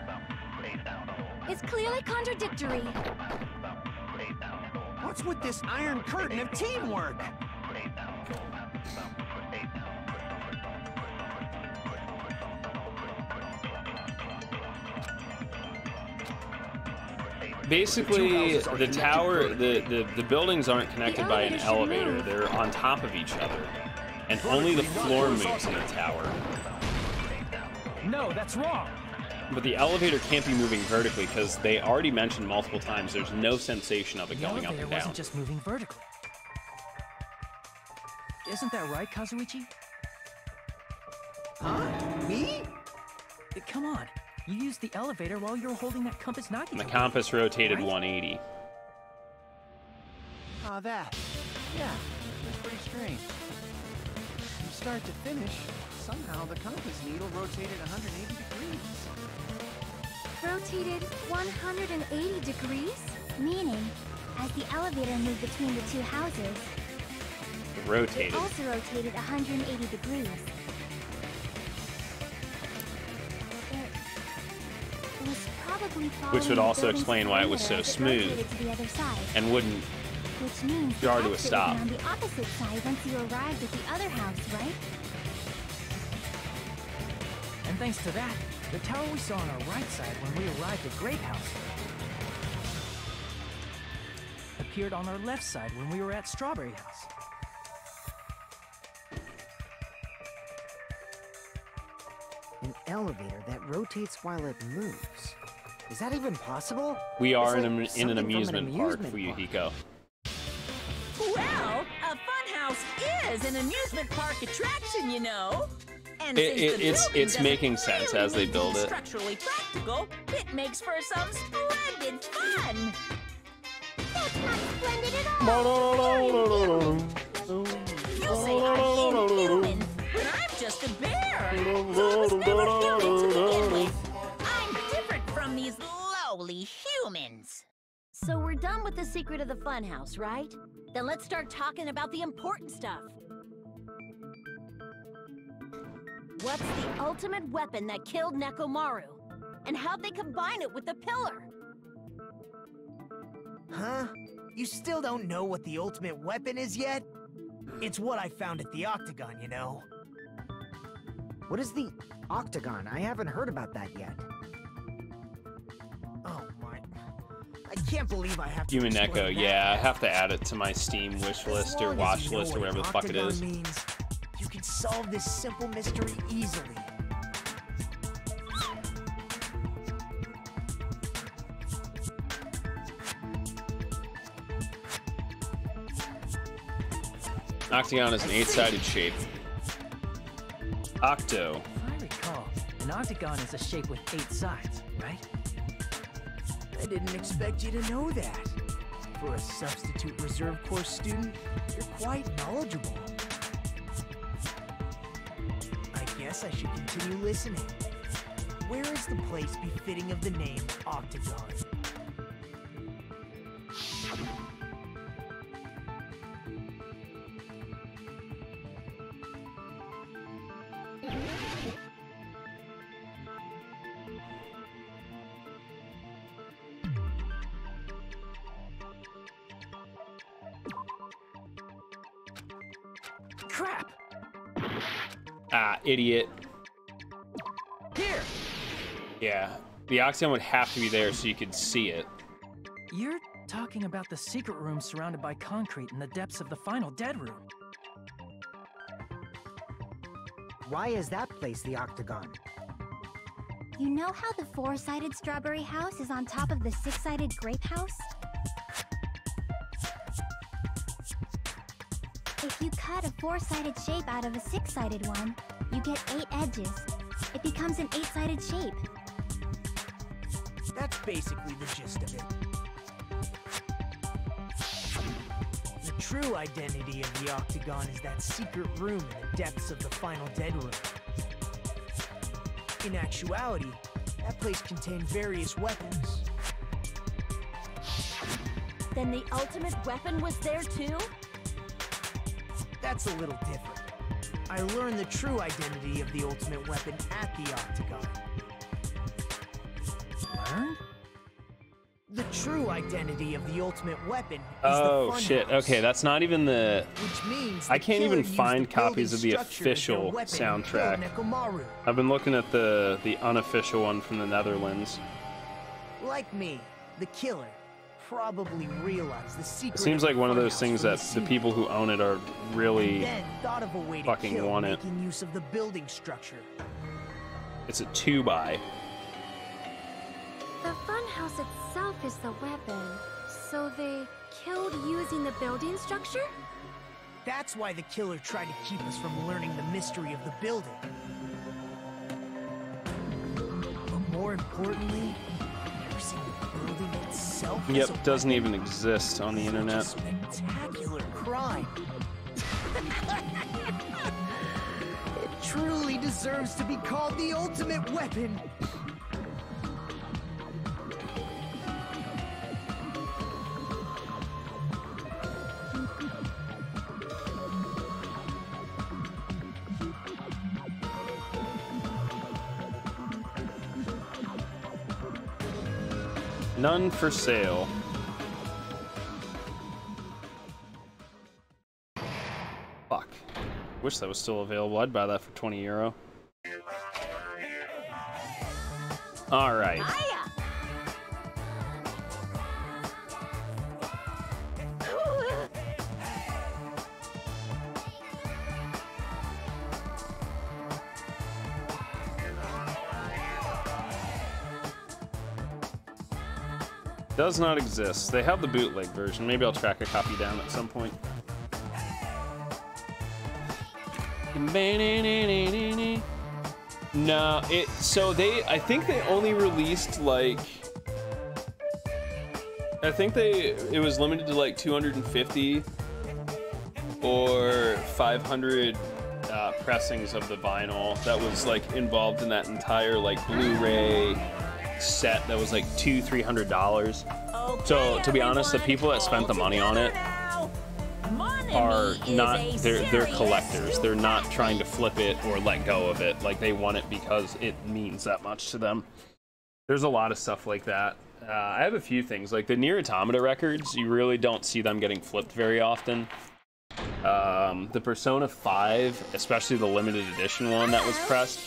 is clearly contradictory. What's with this iron curtain of teamwork? Basically, houses the tower, the, the the buildings aren't connected by an elevator move. They're on top of each other, and only the floor moves in the tower. No, that's wrong. But the elevator can't be moving vertically because they already mentioned multiple times there's no sensation of it The going up elevator and down. wasn't just moving vertically. Isn't that right, Kazuichi? Huh? Me? Come on. You used the elevator while you were holding that compass Nagi. And the compass rotated Right? 180. Ah, that. Yeah, that's pretty strange. From start to finish, somehow the compass needle rotated 180 degrees. Rotated 180 degrees? Meaning, as the elevator moved between the two houses, It it rotated. also rotated 180 degrees. Which would also explain why it was so perimeter as it smooth. rotated to the other side, And wouldn't which means jar to a stop. on the opposite side once you arrived at the other house, right? And thanks to that, the tower we saw on our right side when we arrived at Grape House appeared on our left side when we were at Strawberry House. An elevator that rotates while it moves. Is that even possible? we are in, like a, in an something from an amusement, park, Fuyuhiko. Well, a funhouse is an amusement park attraction, you know. And It- it- it's- it's making sense really as they build it. Structurally practical, it makes for some splendid fun. That's not splendid at all. You say I'm inhuman, but I'm just a bear. So I was lowly humans. So we're done with the secret of the funhouse, right? Then let's start talking about the important stuff. What's the ultimate weapon that killed Nekomaru? And how'd they combine it with the pillar? Huh? You still don't know what the ultimate weapon is yet? It's what I found at the Octagon, you know. What is the octagon? I haven't heard about that yet. Can't believe I have to Human explain Echo, that. yeah, I have to add it to my Steam wish list or long as watch you know list or whatever the fuck it is. octagon is. Means, you can solve this simple mystery easily. Octagon is an eight-sided shape. Octo. If I recall, an octagon is a shape with eight sides, right? I didn't expect you to know that. For a substitute reserve course student, you're quite knowledgeable. I guess I should continue listening. Where is the place befitting of the name Octagon? Idiot. Here! Yeah. The Octagon would have to be there so you could see it. You're talking about the secret room surrounded by concrete in the depths of the final dead room. Why is that place the Octagon? You know how the four-sided strawberry house is on top of the six-sided grape house? If you cut a four-sided shape out of a six-sided one, you get eight edges. It becomes an eight-sided shape. That's basically the gist of it. The true identity of the Octagon is that secret room in the depths of the final Dead Room. In actuality, that place contained various weapons. Then the ultimate weapon was there too? That's a little different. I learned the true identity of the ultimate weapon at the Octagon. Learned? The true identity of the ultimate weapon is Oh the shit. Funhouse, Okay, that's not even the. Which means I can't even find copies of the structure as their official weapon and killed soundtrack. I've been looking at the the unofficial one from the Netherlands. Like me, the killer probably realized the secret. It seems like one of those things that the the people who own it are really. thought of a way to fucking kill want it. making use of the building structure. It's a two by. The funhouse itself is the weapon. So they killed using the building structure? That's why the killer tried to keep us from learning the mystery of the building. But more importantly, itself? Yep, doesn't even exist on the internet. spectacular crime. (laughs) it truly deserves to be called the ultimate weapon. None for sale. Fuck. Wish that was still available. I'd buy that for 20 euro. All Does not exist. They have the bootleg version. Maybe I'll track a copy down at some point. No, it so they I think they only released like I think they it was limited to like 250 or 500 uh, pressings of the vinyl that was like involved in that entire like Blu-ray set that was like two three hundred dollars. So to be honest, the people that spent the money on it are not they're they're collectors. They're not trying to flip it or let go of it. Like they want it because it means that much to them. There's a lot of stuff like that. Uh, I have a few things like the NieR Automata records. You really don't see them getting flipped very often. Um, the Persona 5, especially the limited edition one that was pressed,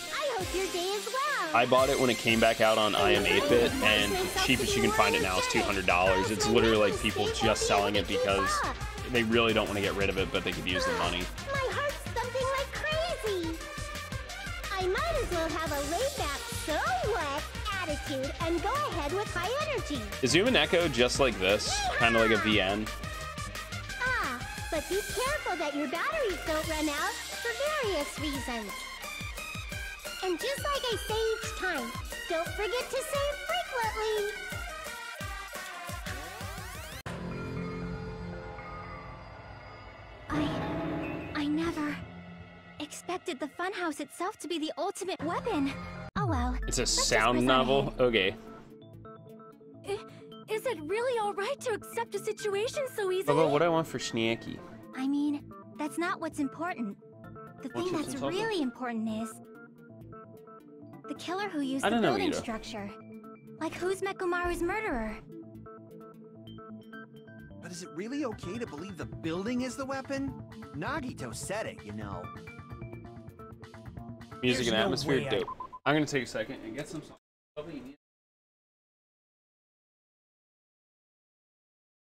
I hope your day is well. I bought it when it came back out on iam8bit, and the cheapest you can find it now is $200. It's literally like people just selling it because they really don't want to get rid of it, but they could use the money. My heart's thumping like crazy. I might as well have a laid-back, so what attitude and go ahead with high energy. Is Umineko just like this? Kind of like a VN? Ah, but be careful that your batteries don't run out for various reasons. And just like I say each time, don't forget to save frequently. I... I never expected the funhouse itself to be the ultimate weapon. Oh well. It's a sound novel? Okay. Is it really alright to accept a situation so easily? about what do I want for Schneeky? I mean, that's not what's important. The thing that's really important is the killer who used I the don't know, building Ito. structure. Like who's Nekomaru's murderer? But is it really okay to believe the building is the weapon? Nagito said it, you know. Music There's and atmosphere, way I- dope. I'm gonna take a second and get some songs.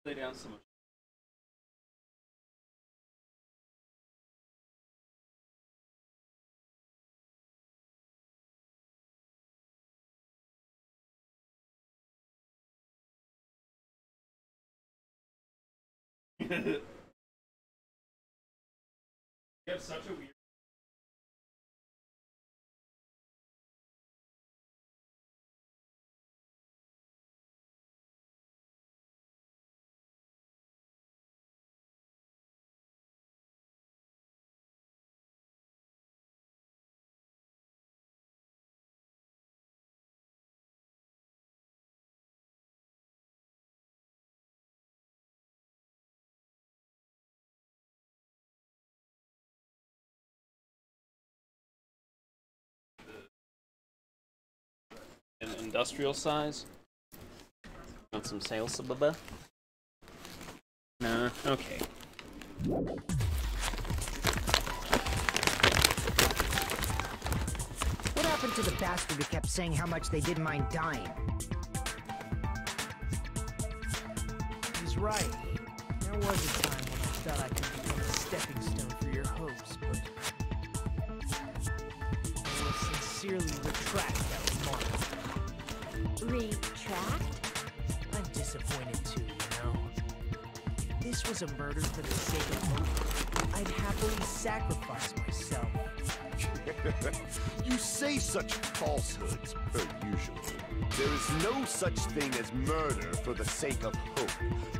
Lay down so (laughs) you have such a weird. An industrial size. Want some sales, bubba? Nah. Okay. What happened to the bastard who kept saying how much they didn't mind dying? He's right. There was a time when I thought I could become a stepping stone for your hopes, but I will sincerely retract. Retract? I'm disappointed too, you know. If this was a murder for the sake of hope, I'd happily sacrifice myself. (laughs) you say such falsehoods, per usual. There is no such thing as murder for the sake of hope.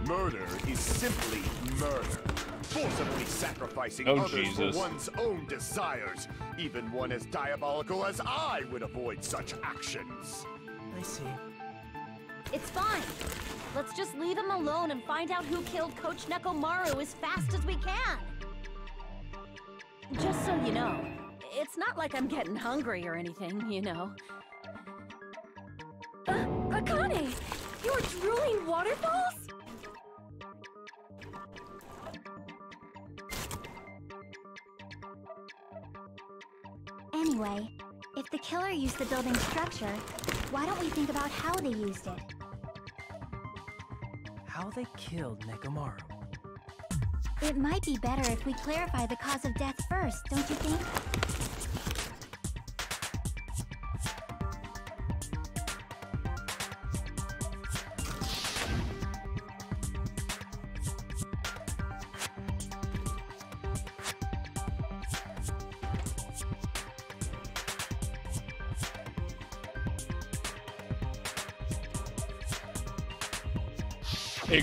Murder is simply murder. Forcibly sacrificing Oh, others Jesus. for one's own desires. Even one as diabolical as I would avoid such actions. I see. It's fine. Let's just leave him alone and find out who killed Coach Nekomaru as fast as we can. Just so you know, it's not like I'm getting hungry or anything, you know. Uh, Akane! You're drooling waterfalls? Anyway, if the killer used the building's structure, why don't we think about how they used it? How they killed Nekomaru. It might be better if we clarify the cause of death first, don't you think?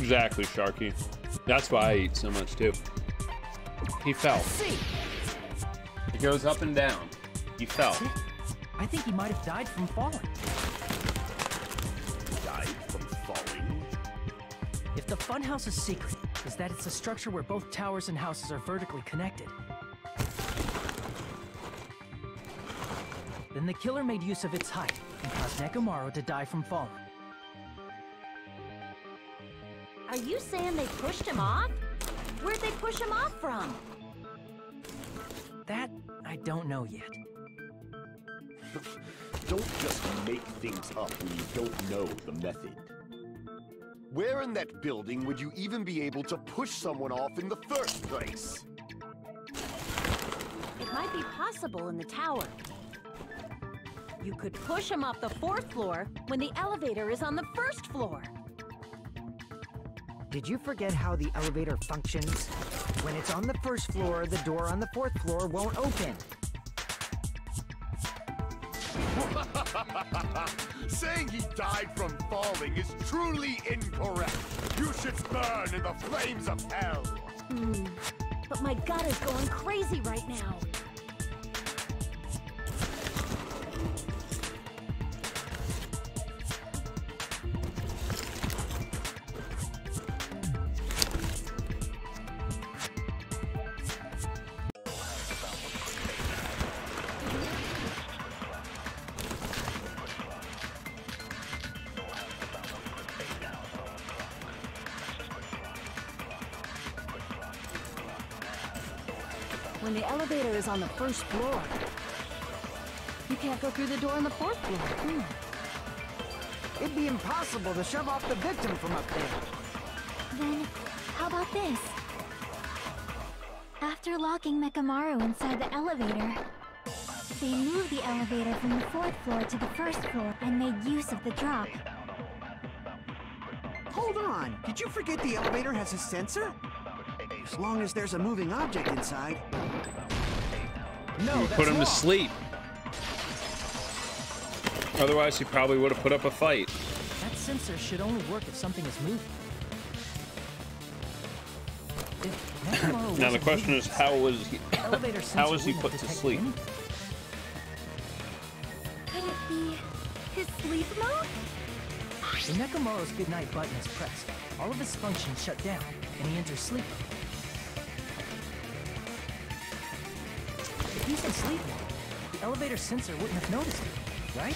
Exactly, Sharky. That's why I eat so much too. He fell. See, It goes up and down. He fell. I think he might have died from falling. Died from falling? If the funhouse's secret is that it's a structure where both towers and houses are vertically connected, then the killer made use of its height and caused Nekomaru to die from falling. Saying they pushed him off? Where'd they push him off from? That I don't know yet. (laughs) Don't just make things up when you don't know the method. Where in that building would you even be able to push someone off in the first place? It might be possible in the tower. You could push him off the fourth floor when the elevator is on the first floor. Did you forget how the elevator functions? When it's on the first floor, the door on the fourth floor won't open. (laughs) Saying he died from falling is truly incorrect. You should burn in the flames of hell. Hmm. But my gut is going crazy right now. First floor, you can't go through the door on the fourth floor. Hmm. It'd be impossible to shove off the victim from up there. Then, how about this? After locking Mekamaru inside the elevator, they moved the elevator from the fourth floor to the first floor and made use of the drop. Hold on! Did you forget the elevator has a sensor? As long as there's a moving object inside. No, You put him to sleep. Otherwise, he probably would have put up a fight. That sensor should only work if something is moving. Now the question is, how was he? how was he put to sleep? anything. Could it be his sleep mode? When Nekomaru's goodnight button is pressed, all of his functions shut down, and he enters sleep mode. Elevator sensor wouldn't have noticed it, right?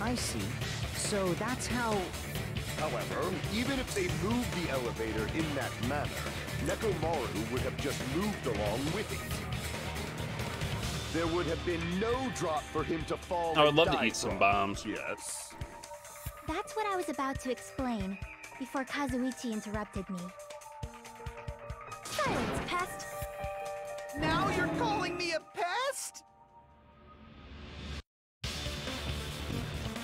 I see. So that's how... However, even if they moved the elevator in that manner, Nekomaru would have just moved along with it. There would have been no drop for him to fall I would and love to die eat some bombs. Yes. That's what I was about to explain before Kazuichi interrupted me. Silence, pest! Calling me a pest?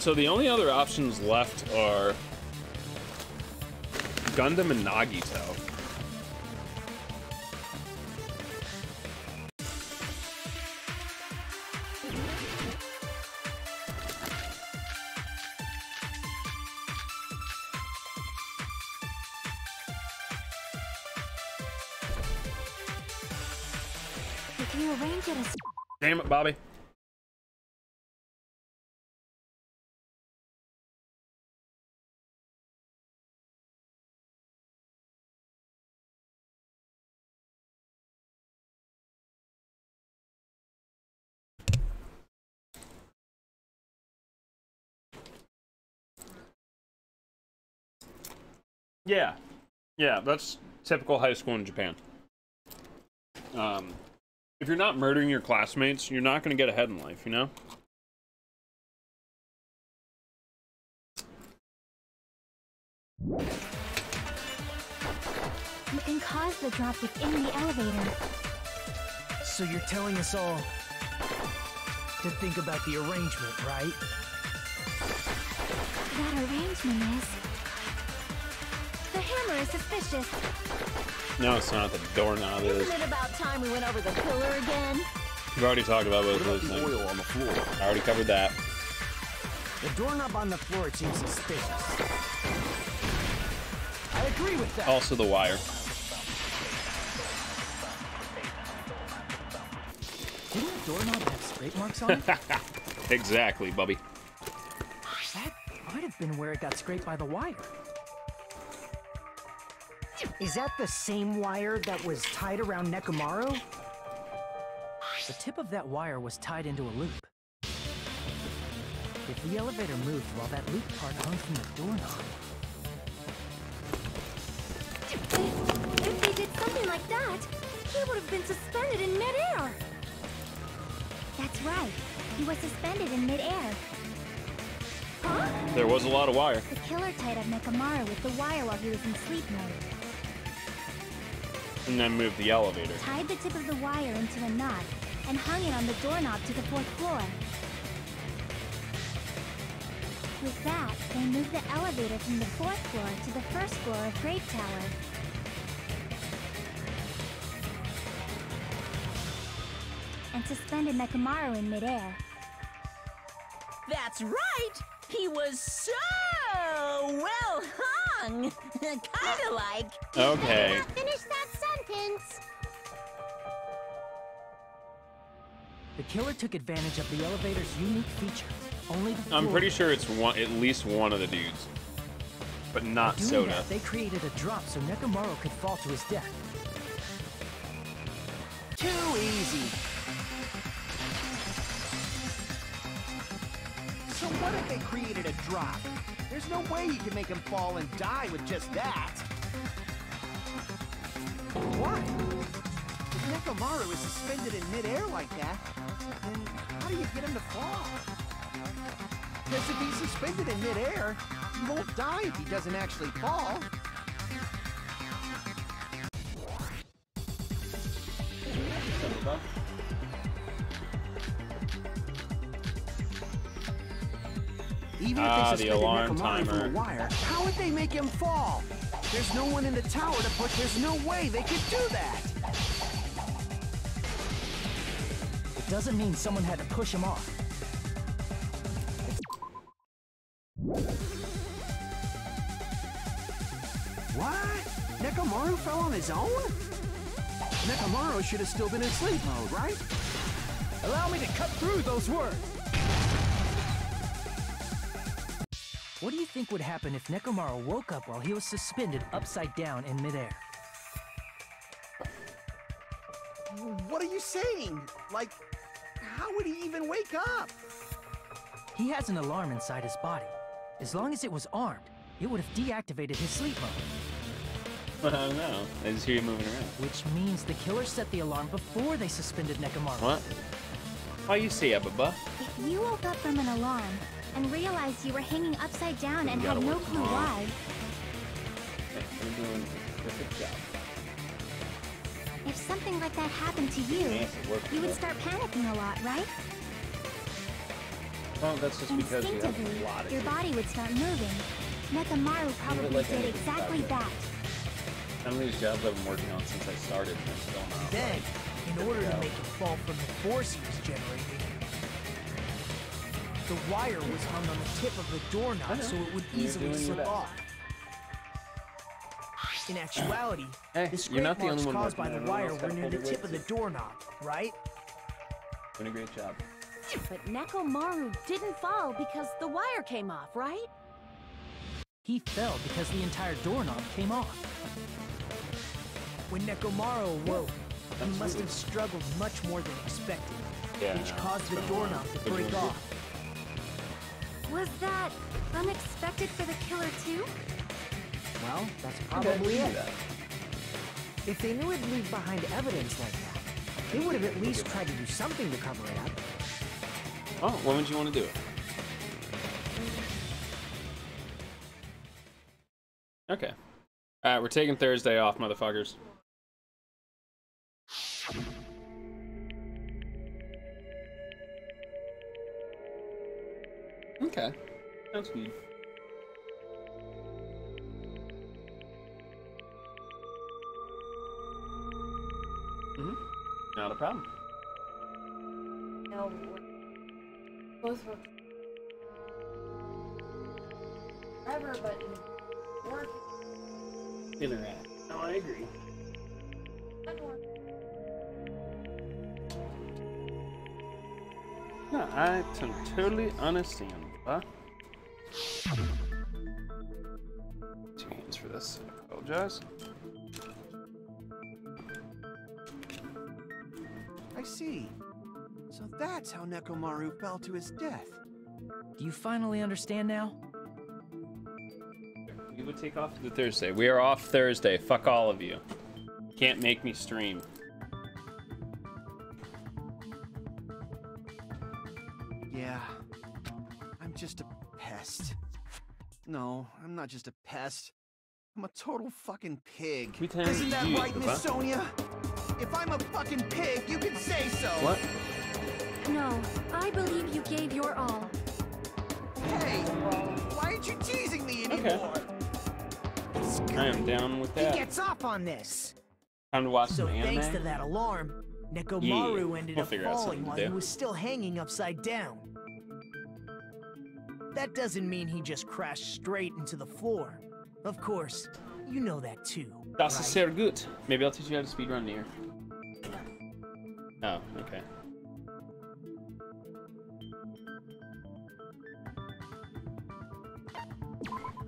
So the only other options left are Gundam and Nagito. Damn it, Bobby. Yeah. Yeah, that's typical high school in Japan. Um, if you're not murdering your classmates, you're not going to get ahead in life, you know? you can cause the drop within the elevator? So you're telling us all to think about the arrangement, right? That arrangement is. The hammer is suspicious. No, it's not. The doorknob is. Isn't it about time we went over the pillar again? We've already talked about both What of about those the things. oil on the floor? I already covered that. The doorknob on the floor seems suspicious. I agree with that. Also, the wire. Didn't the doorknob have scrape marks on it? (laughs) exactly, Bubby. that might have been where it got scraped by the wire. Is that the same wire that was tied around Nekomaru? The tip of that wire was tied into a loop. If the elevator moved while that loop part hung from the doorknob, If they did something like that, he would have been suspended in midair. That's right. He was suspended in midair. There was a lot of wire. The killer tied up Nekomaru with the wire while he was in sleep mode. And then moved the elevator. Tied the tip of the wire into a knot and hung it on the doorknob to the fourth floor. With that, they moved the elevator from the fourth floor to the first floor of Grape Tower. And suspended Nekomaru in midair. That's right! He was so well hung! (laughs) Kinda like. Okay. Finish that sentence. the killer took advantage of the elevator's unique feature. Only the I'm pretty sure it's one, at least one of the dudes, but not Doing Soda. that, they created a drop so Nekomaru could fall to his death. Too easy. So what if they created a drop? There's no way you can make him fall and die with just that. Why? If Nekomaru is suspended in midair like that, then how do you get him to fall? Because if he's suspended in midair, he won't die if he doesn't actually fall. The they alarm timer. wire, how would they make him fall? There's no one in the tower to push. There's no way they could do that. It doesn't mean someone had to push him off. What? Nekomaru fell on his own? Nekomaru should have still been in sleep mode, right? Allow me to cut through those words! What do you think would happen if Nekomaru woke up while he was suspended upside down in midair? What are you saying? Like, how would he even wake up? He has an alarm inside his body. As long as it was armed, it would have deactivated his sleep mode. I don't know. I just hear you moving around. Which means the killer set the alarm before they suspended Nekomaru. What? Why you say, Bubba? If you woke up from an alarm and realized you were hanging upside down and had no clue tomorrow. why, You're doing a perfect job. if something like that happened to you, Yes, you would well. start panicking a lot, right? Well, that's just because you have a lot of your body would start moving. Nekomaru probably like did exactly that. Some of these jobs I've been working on since I started, and I'm still not. Then, in order to to make it fall from the force he was generating, the wire was hung on the tip of the doorknob so it would easily slip off. In actuality, Hey, the you're scrape not the marks only one caused by the wire Everyone were near the tip of the doorknob, right? Doing a great job. But Nekomaru didn't fall because the wire came off, right? He fell because the entire doorknob came off. When Nekomaru awoke, he must have struggled much more than expected, Yeah, which caused the been a while. doorknob to break doing off. Was that unexpected for the killer too? Well, that's probably it. that. If they knew it'd leave behind evidence like that, they would have at least tried to do something to cover it up. Oh, when would you want to do it? Okay. Alright, we're taking Thursday off, motherfuckers. Okay. Sounds good. Mm-hmm. Not a problem. No, we're both work forever, but work Interact. No, I agree. doesn't work. No, I t- totally understand. Huh? Two hands for this. Apologize. I see. So that's how Nekomaru fell to his death. Do you finally understand now? We would take off the Thursday. We are off Thursday. Fuck all of you. Can't make me stream. Yeah. I'm just a pest. No, I'm not just a pest. I'm a total fucking pig. Isn't that use right, Miss bu- Sonia? If I'm a fucking pig, you can say so. What? No, I believe you gave your all. Hey, why aren't you teasing me anymore? Okay. I am down with that. He gets off on this. Time to watch So some anime. So thanks to that alarm, Nekomaru Yeah, ended we'll up figure out falling something to while he was still hanging upside down. That doesn't mean he just crashed straight into the floor. Of course, you know that too. Das right? ist sehr gut. Maybe I'll teach you how to speedrun NieR. Oh, okay.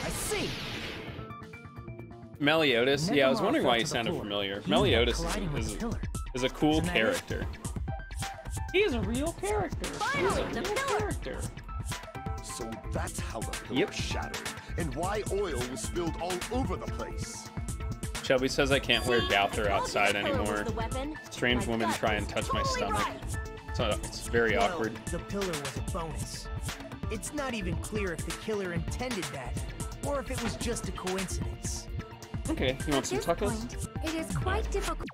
I see. Meliodas. Yeah, I was wondering why he sounded floor. familiar. He Meliodas is, is, is a cool Isn't that it? character. He is a real character. Finally, He's a the pillar. character. So that's how the pillar Yep. shattered, and why oil was spilled all over the place. Shelby says I can't wear See, I Gouther told you outside the pillar was anymore. Strange My women try and was touch my stomach. right. So it's very Well, awkward. The pillar was a bonus. It's not even clear if the killer intended that, or if it was just a coincidence. Okay, you want some this tuckles? point, it is quite difficult.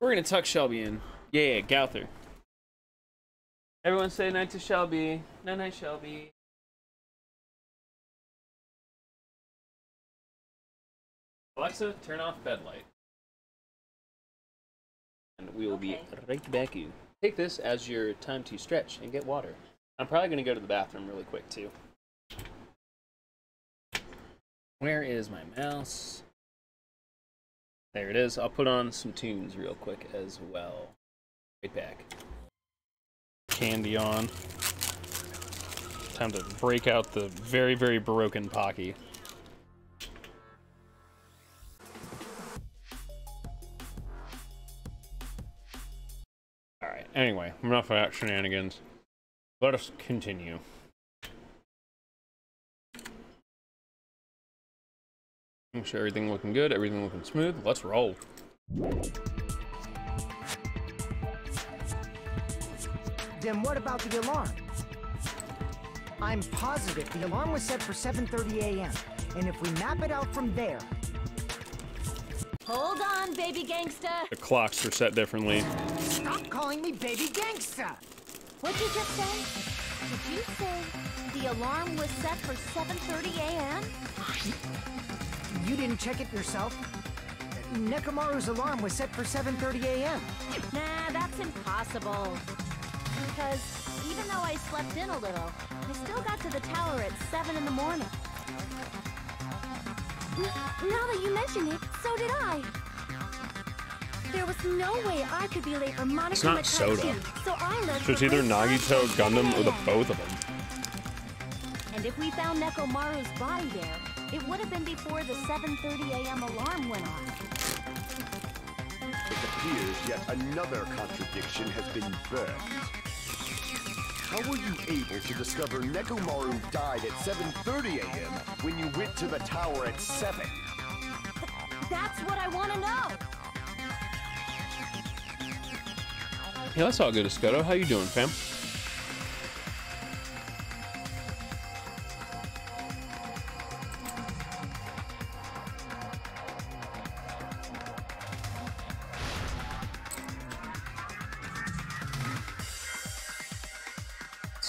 We're gonna tuck Shelby in. Yeah, Gouther. Everyone say night to Shelby. Night night, Shelby. Alexa, turn off bed light. And we will be right back you. Take this as your time to stretch and get water. I'm probably going to go to the bathroom really quick too. Where is my mouse? There it is. I'll put on some tunes real quick as well. Right back. Candy on. Time to break out the very, very broken Pocky. Anyway, enough of that shenanigans. Let us continue. Make sure everything looking good, everything looking smooth. Let's roll. Then what about the alarm? I'm positive the alarm was set for 7.30 a.m. And if we map it out from there... Hold on, baby gangsta. The clocks are set differently. Stop calling me baby gangsta! What'd you just say? Did you say the alarm was set for 7.30 a.m.? You didn't check it yourself? Nekomaru's alarm was set for 7.30 a.m. Nah, that's impossible. Because even though I slept in a little, I still got to the tower at 7 in the morning. N now that you mention it, so did I. There was no way I could be late for Monokuma It's not soda. 2, so I left So it's either Nagito, Gundam, or the both of them. And if we found Nekomaru's body there, it would have been before the 7.30 a.m. alarm went off. It appears yet another contradiction has been birthed. How were you able to discover Nekomaru died at 7.30 a.m. when you went to the tower at 7? That's what I want to know. Yeah, that's all good, Escoto. How you doing, fam?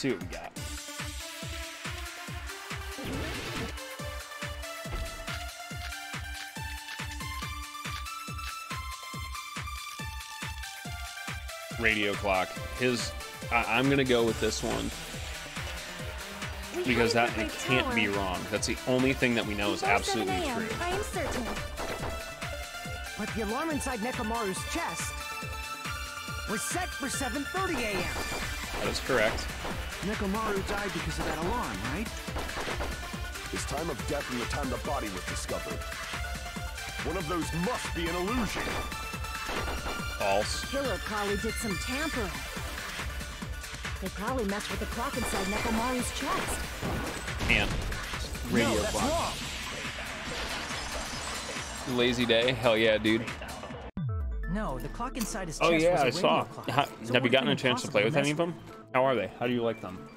See what we got. Radio clock. His, I, I'm gonna go with this one because that it can't Great be wrong. That's the only thing that we know is Before absolutely 7 a.m., true. I am certain. But the alarm inside Nekomaru's chest was set for 7.30 a.m. That is correct. Nekomaru died because of that alarm, right? His time of death and the time the body was discovered. One of those must be an illusion. False. Killer probably did some tampering. They probably messed with the clock inside Nekomaru's chest. And radio no, that's wrong. Lazy day. Hell yeah, dude. No, the clock inside his Oh chest yeah, was a I saw. clock. Ha- So have you gotten a chance to play with any of them? How are they? How do you like them?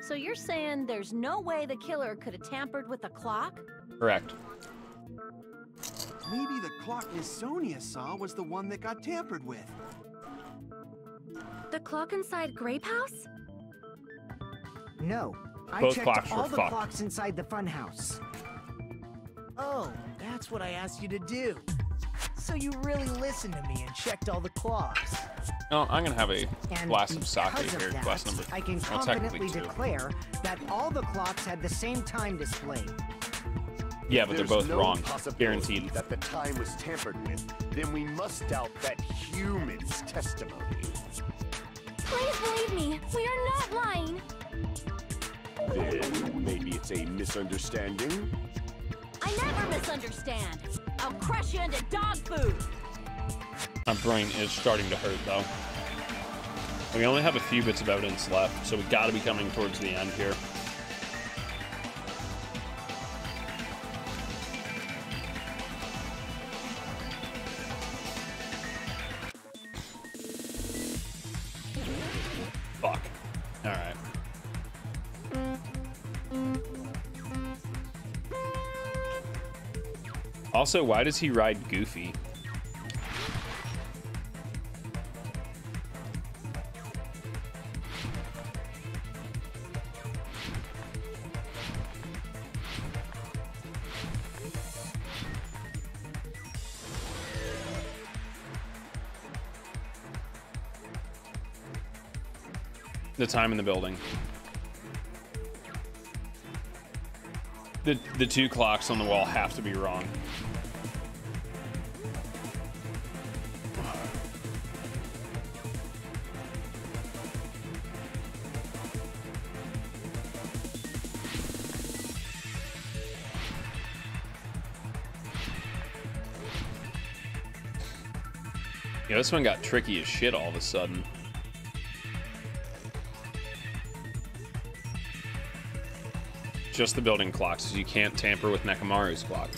So you're saying there's no way the killer could have tampered with the clock? Correct. Maybe the clock Miss Sonia saw was the one that got tampered with. The clock inside Grape House? No. I Both checked clocks were all the fucked. clocks inside the funhouse. Oh, that's what I asked you to do. So you really listened to me and checked all the clocks. Oh, I'm gonna have a And glass of sake because of here. that, Glass number. I can well, confidently declare that all the clocks had the same time displayed. Yeah, but they're both no wrong. possibility Guaranteed. That the time was tampered with. Then we must doubt that human's testimony. Please believe me, we are not lying. Then maybe it's a misunderstanding. I never misunderstand. I'll crush you into dog food. My brain is starting to hurt though. We only have a few bits of evidence left, so we gotta be coming towards the end here. Also, why does he ride Goofy? the time in the building. The, the two clocks on the wall have to be wrong. This one got tricky as shit all of a sudden. Just the building clocks, you can't tamper with Nekomaru's clock.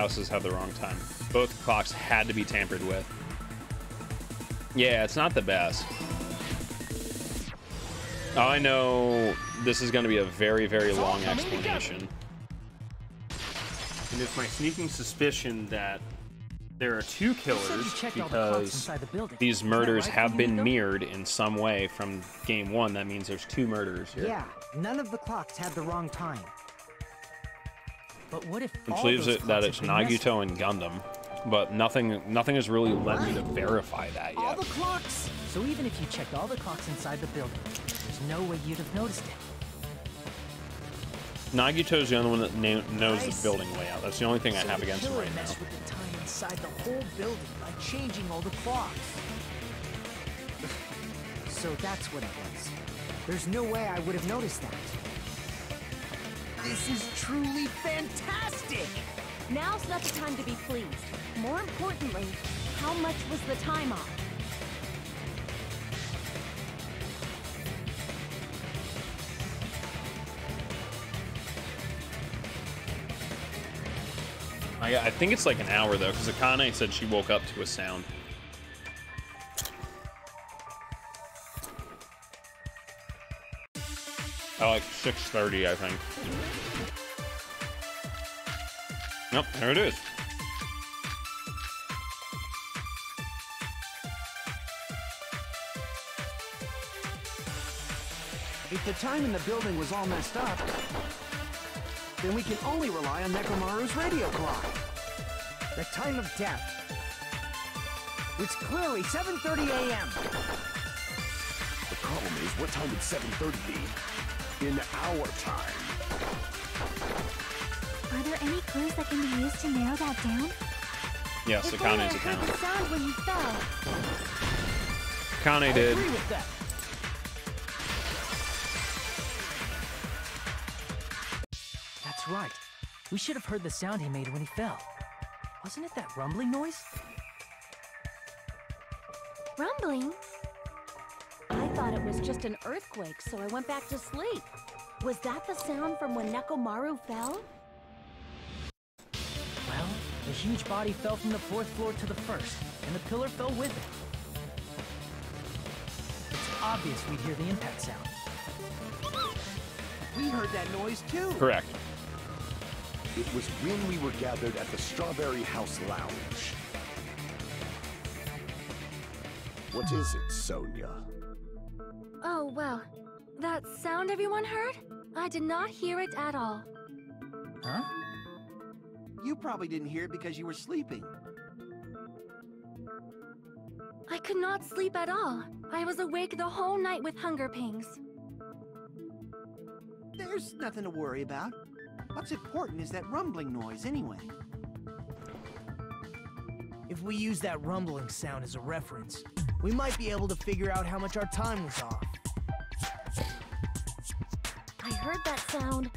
Houses have the wrong time. Both clocks had to be tampered with. Yeah, it's not the best. I know this is going to be a very, very long explanation. And it's my sneaking suspicion that there are two killers checked the because the these murders right, have been mirrored in some way from game one. That means there's two murders here. Yeah, none of the clocks had the wrong time. But what if Which leaves it that it's Nagito been and Gundam, but nothing nothing has really led me to verify that All yet. the clocks! So even if you checked all the clocks inside the building, there's no way you'd have noticed it. Nagito's the only one that kno- knows the building layout. That's the only thing I have against him killer right now. messed with the time inside the whole building by changing all the clocks. (laughs) So that's what it was. There's no way I would have noticed that. This is truly fantastic! Now's not the time to be pleased. More importantly, how much was the time off? I, I think it's like an hour though, because Akane said she woke up to a sound. Like 6:30, I think. Nope, there it is. If the time in the building was all messed up, then we can only rely on Nekomaru's radio clock. The time of death. It's clearly 7.30 a.m. The problem is, what time would 7.30 be? In our time. Are there any clues that can be used to narrow that down? Yes, if only I Akane's heard account. the sound when you fell. Akane did. That. That's right. We should have heard the sound he made when he fell. Wasn't it that rumbling noise? Rumbling? I thought it was just an earthquake, so I went back to sleep. Was that the sound from when Nekomaru fell? Well, the huge body fell from the fourth floor to the first, and the pillar fell with it. It's obvious we'd hear the impact sound. We heard that noise too. Correct. It was when we were gathered at the Strawberry House Lounge. What is it, Sonia? Oh, well. That sound everyone heard? I did not hear it at all. Huh? You probably didn't hear it because you were sleeping. I could not sleep at all. I was awake the whole night with hunger pangs. There's nothing to worry about. What's important is that rumbling noise anyway. If we use that rumbling sound as a reference, we might be able to figure out how much our time was off. I heard that sound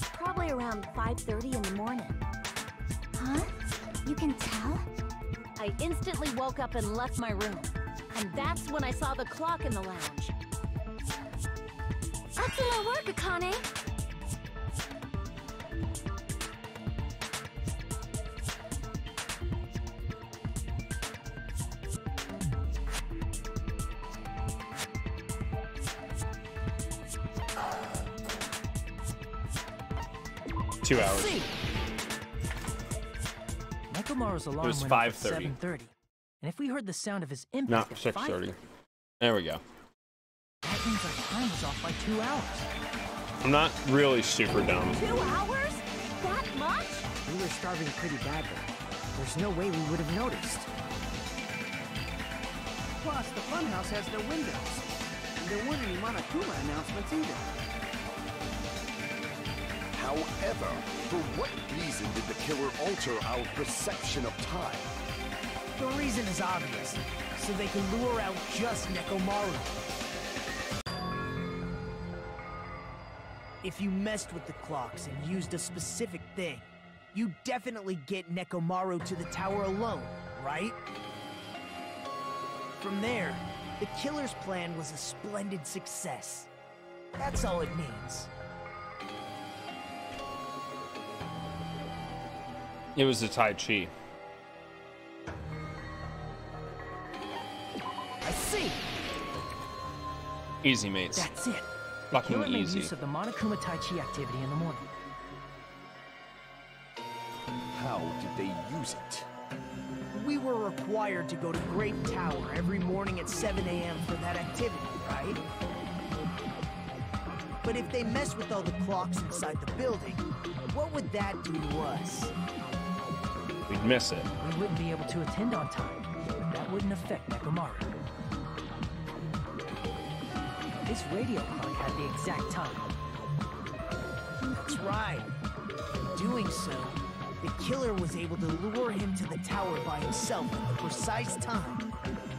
probably around 5.30 in the morning. Huh? You can tell? I instantly woke up and left my room. And that's when I saw the clock in the lounge. Excellent work, Akane! Two hours. See. Nekomaru's alarm was went off at 5:30. 7:30. And if we heard the sound of his impact Not at 6:30. 5:30, There we go. that means our time was off by two hours. I'm not really super dumb. Two hours? That much? We were starving pretty badly. There's no way we would have noticed. Plus, the funhouse has no windows. And there weren't any Monokuma announcements either. However, for what reason did the killer alter our perception of time? The reason is obvious. So they can lure out just Nekomaru. If you messed with the clocks and used a specific thing, you definitely get Nekomaru to the tower alone, right? From there, the killer's plan was a splendid success. That's all it means. It was the Tai Chi. I see. Easy, mates. That's it. Fucking Killer made easy. use of the Monokuma Tai Chi activity in the morning. How did they use it? We were required to go to Grape Tower every morning at 7 a.m. for that activity, right? But if they mess with all the clocks inside the building, what would that do to us? We'd miss it. We wouldn't be able to attend on time, that wouldn't affect Nekomaru. This radio clock had the exact time. That's right. In doing so, the killer was able to lure him to the tower by himself at the precise time.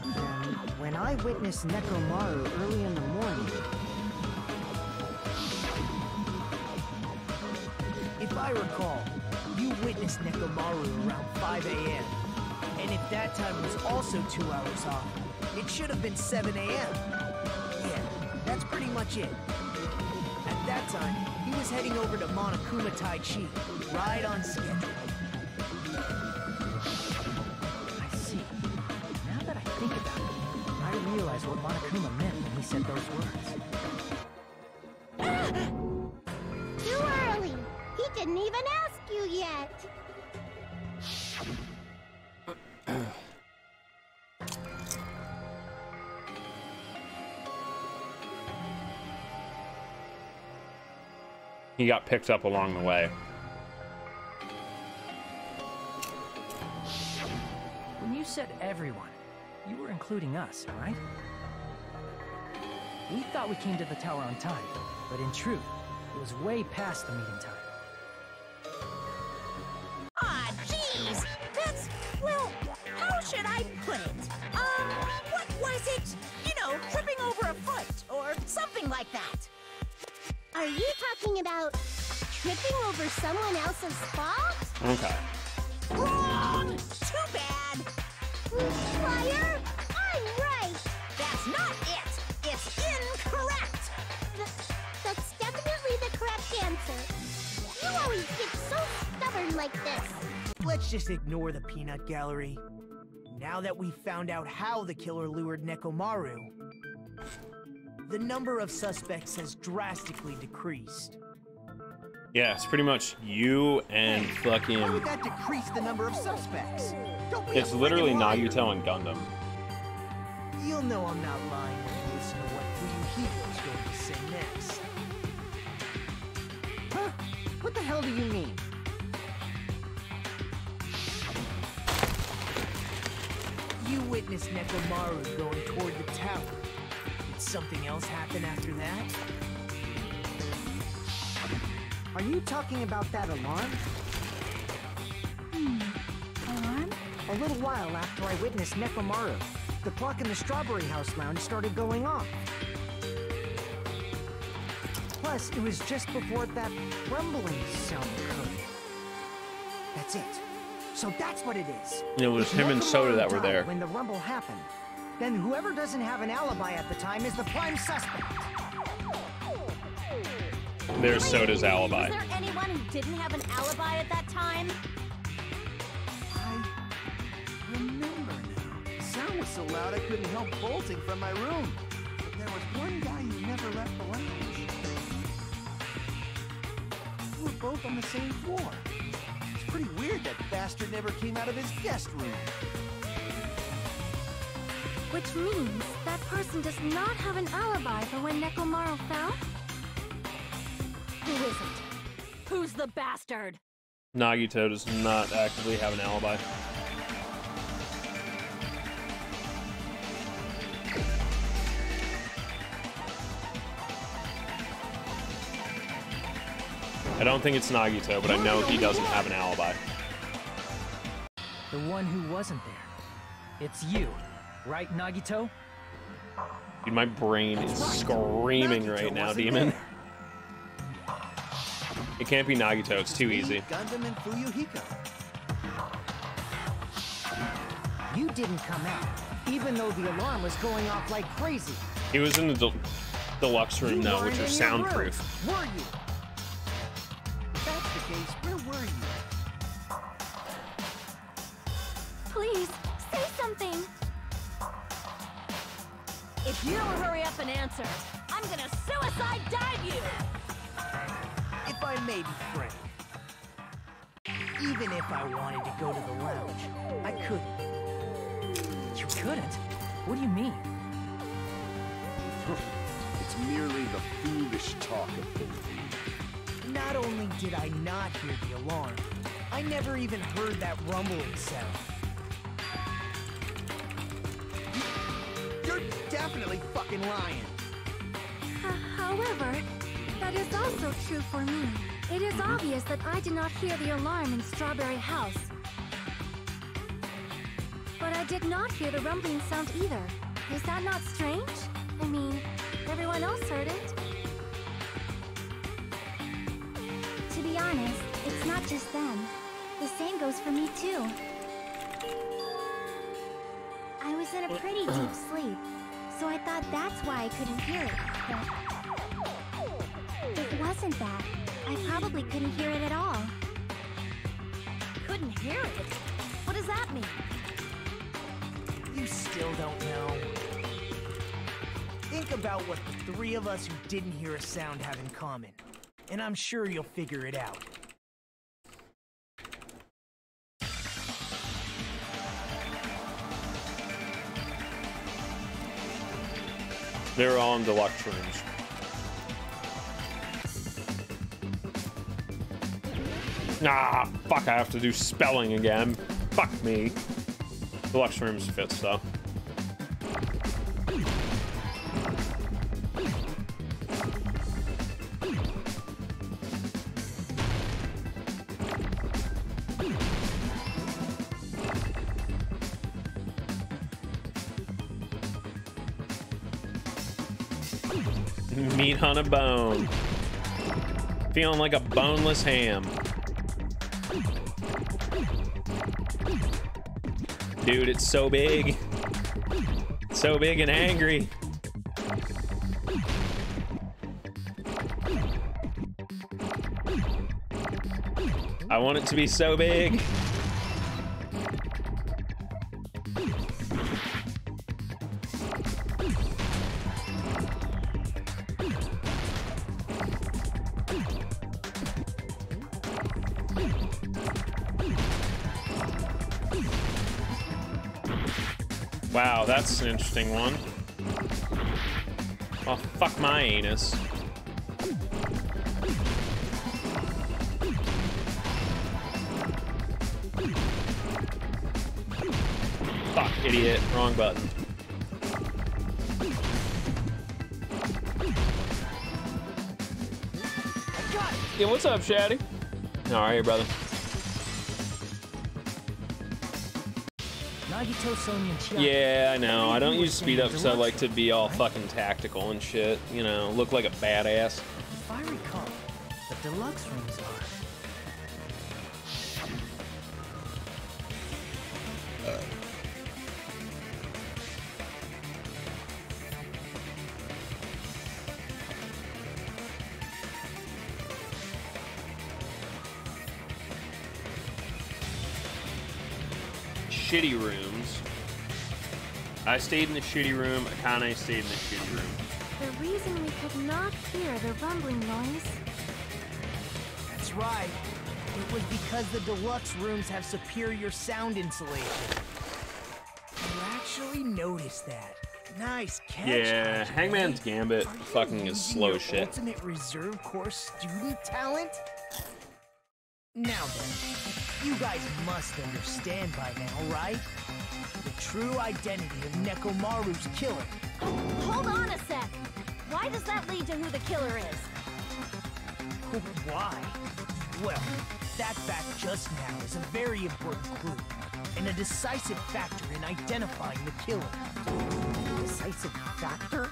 And when I witnessed Nekomaru early in the morning, If I recall, witnessed Nekomaru around 5 a.m. And if that time was also two hours off, it should have been 7 a.m. Yeah, that's pretty much it. At that time, he was heading over to Monokuma Tai Chi, right on schedule. I see. Now that I think about it, I realize what Monokuma meant when he said those words. (gasps) Too early. He didn't even ask yet. He got picked up along the way. When you said everyone, you were including us, right? We thought we came to the tower on time, but in truth, it was way past the meeting time. Something like that. Are you talking about tripping over someone else's fault? Okay. Wrong! Too bad! Fire? I'm right. That's not it! It's incorrect! Th- that's definitely the correct answer. You always get so stubborn like this. Let's just ignore the peanut gallery. Now that we've found out how the killer lured Nekomaru, the number of suspects has drastically decreased. Yeah, it's pretty much you and Why fucking. would that decrease the number of suspects? Don't be It's literally. Nagito and Gundam. You'll know I'm not lying when you listen to what Fuyuhiko's going to say next. huh? What the hell do you mean? You witnessed Nekomaru going toward the tower. Did something else happen after that? Are you talking about that alarm? Hmm, alarm? A little while after I witnessed Nekomaru, the clock in the Strawberry House lounge started going off. Plus, it was just before that rumbling sound occurred. That's it. So that's what it is. It was If him and Soda that were there. When the rumble happened, then whoever doesn't have an alibi at the time is the prime suspect. There's Soda's Was alibi. there anyone who didn't have an alibi at that time? I remember now. The sound was so loud I couldn't help bolting from my room. But there was one guy who never left the lounge. We were both on the same floor. It's pretty weird that bastard never came out of his guest room. Which means that person does not have an alibi for when Nekomaru fell? Who is it? Who's the bastard? Nagito does not actively have an alibi. I don't think it's Nagito, but I know he doesn't have an alibi. The one who wasn't there. It's you, right, Nagito? Dude, my brain is screaming right now, Demon. It can't be Nagito, it's too easy. Gundam and Fuyuhiko. You didn't come out, even though the alarm was going off like crazy. He was in the del deluxe room, You though, which in was soundproof. room, Were you? If that's the case, where were you? Please, say something! If you don't hurry up and answer, I'm gonna suicide dive you! If I may be frank, even if I wanted to go to the lounge, I couldn't. You couldn't? What do you mean? (laughs) It's merely the foolish talk of things. Not only did I not hear the alarm, I never even heard that rumbling sound. Definitely fucking lying. H- however, that is also true for me. It is obvious that I did not hear the alarm in Strawberry House. But I did not hear the rumbling sound either. Is that not strange? I mean, everyone else heard it. To be honest, it's not just them. The same goes for me too. I was in a pretty deep (clears throat) sleep, so I thought that's why I couldn't hear it. But it wasn't that. I probably couldn't hear it at all. Couldn't hear it? What does that mean? You still don't know. Think about what the three of us who didn't hear a sound have in common, and I'm sure you'll figure it out. They were all in deluxe rooms. Nah, fuck, I have to do spelling again. Fuck me. Deluxe rooms fits, though. On a bone. Feeling like a boneless ham. Dude, it's so big. So big and angry. I want it to be so big. That's an interesting one. Oh, fuck my anus. Fuck, idiot. Wrong button. Yeah, what's up, Shaddy? Alright, brother? Yeah, I know. I don't use speed up because I like to be all fucking tactical and shit. You know, look like a badass. If I recall, the deluxe rooms are. Shitty rooms. I stayed in the shitty room. Akane stayed in the shitty room. The reason we could not hear the rumbling noise That's That's right. It was because the deluxe rooms have superior sound insulation. You actually noticed that. Nice catch. Yeah, Ajay. Hangman's Gambit Are you fucking is slow your shit. Ultimate reserve course student talent. Now then, you guys must understand by now, right? The true identity of Nekomaru's killer. Hold on a sec. Why does that lead to who the killer is? (laughs) Why? Well, that fact just now is a very important clue, and a decisive factor in identifying the killer. Decisive factor?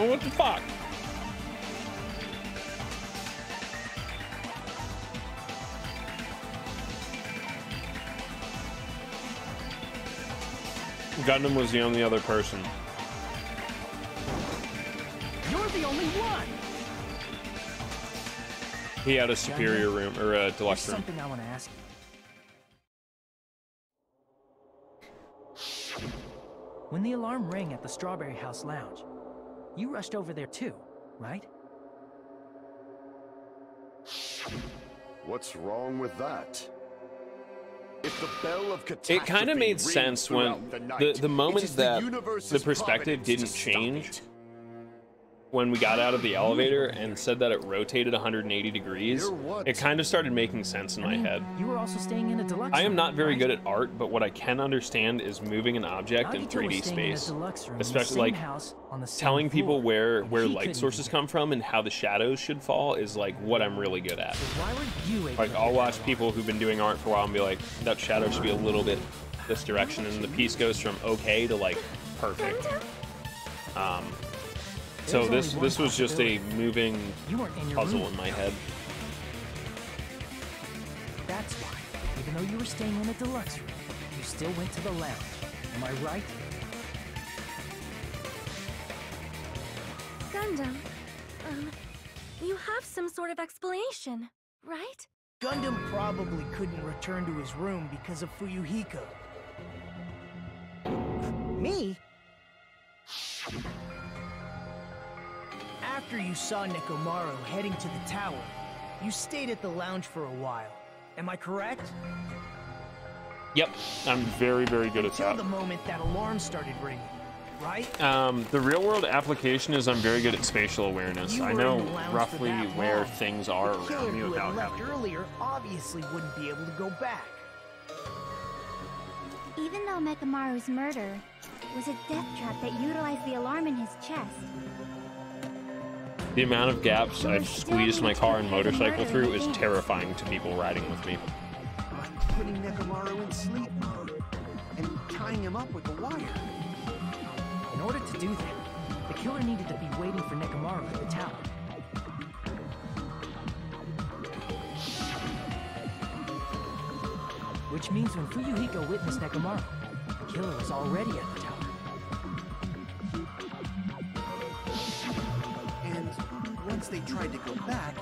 Oh, what the fuck? Gundam was the only other person. You're the only one! He had a superior room or a There's deluxe room. something I want to ask you. When the alarm rang at the Strawberry House Lounge, you rushed over there too, right? What's wrong with that? If the bell of It kind of made sense when the, the night, the it moment that universe's the perspective didn't stop change it. When we got out of the elevator and said that it rotated 180 degrees. It kind of started making sense in I my mean, head. You were also staying in a deluxe I am not very right? good at art, but what I can understand is moving an object in 3D staying in space, room in especially like house on the same telling people where where he light sources do come from and how the shadows should fall is like what I'm really good at. that. Why were you Like I'll watch people who've been doing art for a while and be like, that shadow should be a little bit this direction, and the piece goes from okay to like perfect. Um, so this this was just a moving You weren't in your puzzle in my head. That's why, even though you were staying in a deluxe room, you still went to the lounge. Am I right? Gundam, um, you have some sort of explanation, right? Gundam probably couldn't return to his room because of Fuyuhiko. Me? After you saw Nekomaru heading to the tower, you stayed at the lounge for a while. Am I correct? Yep, I'm very very good at Till that. the moment that alarm started ringing, right? Um, the real world application is I'm very good at spatial awareness. You I know in the lounge for roughly that where long. things are the killer around me who without had left having. earlier obviously wouldn't be able to go back. Even though Nekomaru's murder was a death trap that utilized the alarm in his chest, The amount of gaps I've squeezed my car and motorcycle through is terrifying to people riding with me. Putting Nekomaru in sleep mode and tying him up with the wire. In order to do that, the killer needed to be waiting for Nekomaru at the tower. Which means when Fuyuhiko witnessed Nekomaru, the killer was already at the tower. Once they tried to go back,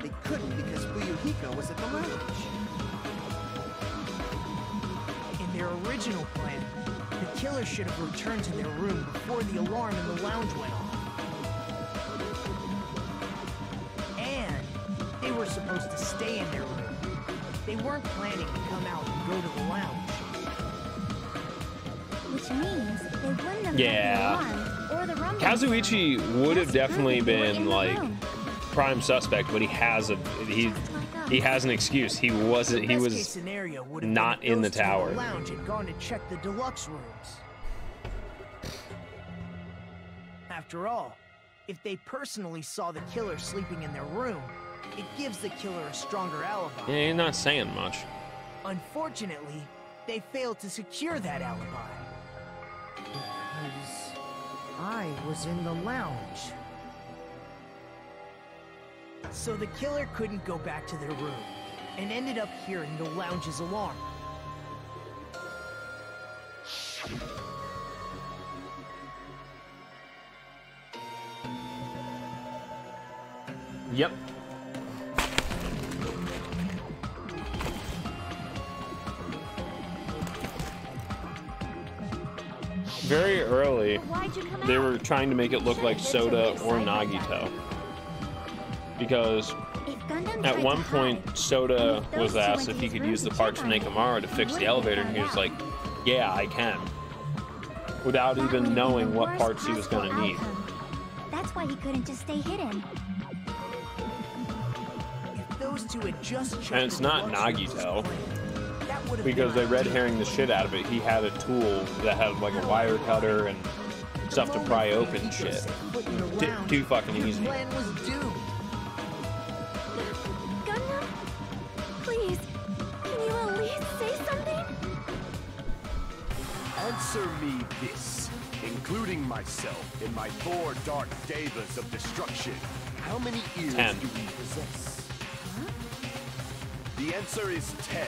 they couldn't because Fuyuhiko was at the lounge. In their original plan, the killer should have returned to their room before the alarm in the lounge went off. And they were supposed to stay in their room. They weren't planning to come out and go to the lounge. which means they wouldn't have Yeah. Had or the rumble. Kazuichi would have definitely proof they were in been like prime suspect, but he has a he he has an excuse. He wasn't. He was scenario would have not in the tower. lounge had gone to check the deluxe rooms. After all, if they personally saw the killer sleeping in their room, it gives the killer a stronger alibi. Yeah, you're not saying much. Unfortunately, they failed to secure that alibi. I was in the lounge. So the killer couldn't go back to their room and ended up hearing the lounge's alarm. Yep. Very early, Why'd you come they were trying to make it look like Soda or Nagito. Because at one point, Soda was asked if he could use the parts from on to fix the elevator, and he was like, "Yeah, I can," without even knowing what parts he was gonna need. That's why he couldn't just stay hidden. If those two had just And it's not Nagito. That would've because they red ideal. herring the shit out of it. He had a tool that had like a wire cutter and stuff to pry open shit. T- too fucking easy. Plan was doomed. Gundam? Please, can you at least say something? Answer me this, including myself in my four dark devas of destruction. How many ears Ten. do we possess? The answer is ten.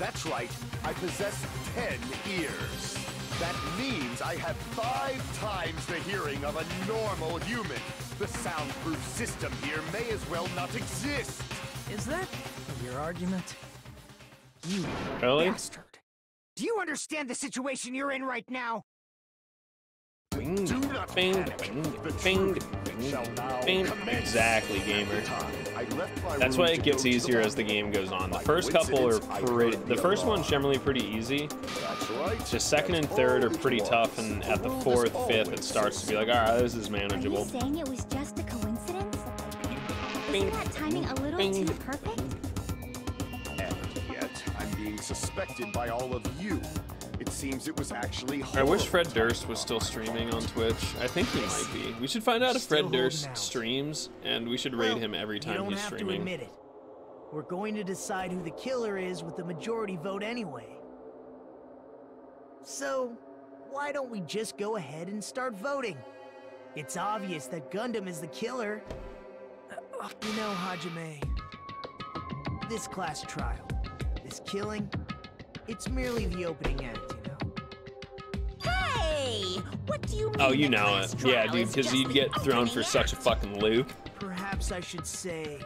That's right, I possess ten ears. That means I have five times the hearing of a normal human. The soundproof system here may as well not exist. Is that your argument? You Really? Bastard. Do you understand the situation you're in right now? Do not Bing, panic. bing, The bing, truth bing, shall now bing. Exactly, gamer. I left my That's why it gets easier as the game goes on. The first couple are pretty. The the first one's generally pretty easy. That's right. Just second and third are pretty tough, and at the fourth, fifth, it starts to be like, all right, this is Are you manageable. saying it was just a coincidence? Isn't that timing a little too perfect? And yet, I'm being suspected by all of you. It seems it was actually I wish Fred. Durst was still streaming on Twitch. I think he might be. We should find out if Fred Durst streams, and we should raid him every you time don't he's have to admit it. We're going to decide who the killer is with the majority vote anyway. So, why don't we just go ahead and start voting? It's obvious that Gundam is the killer. Uh, you know, Hajime, this class trial, this killing, it's merely the opening act, you know. Hey! What do you mean? Oh, you know it. Yeah, trial dude, because you'd get thrown for opening such a fucking loop. Perhaps I should say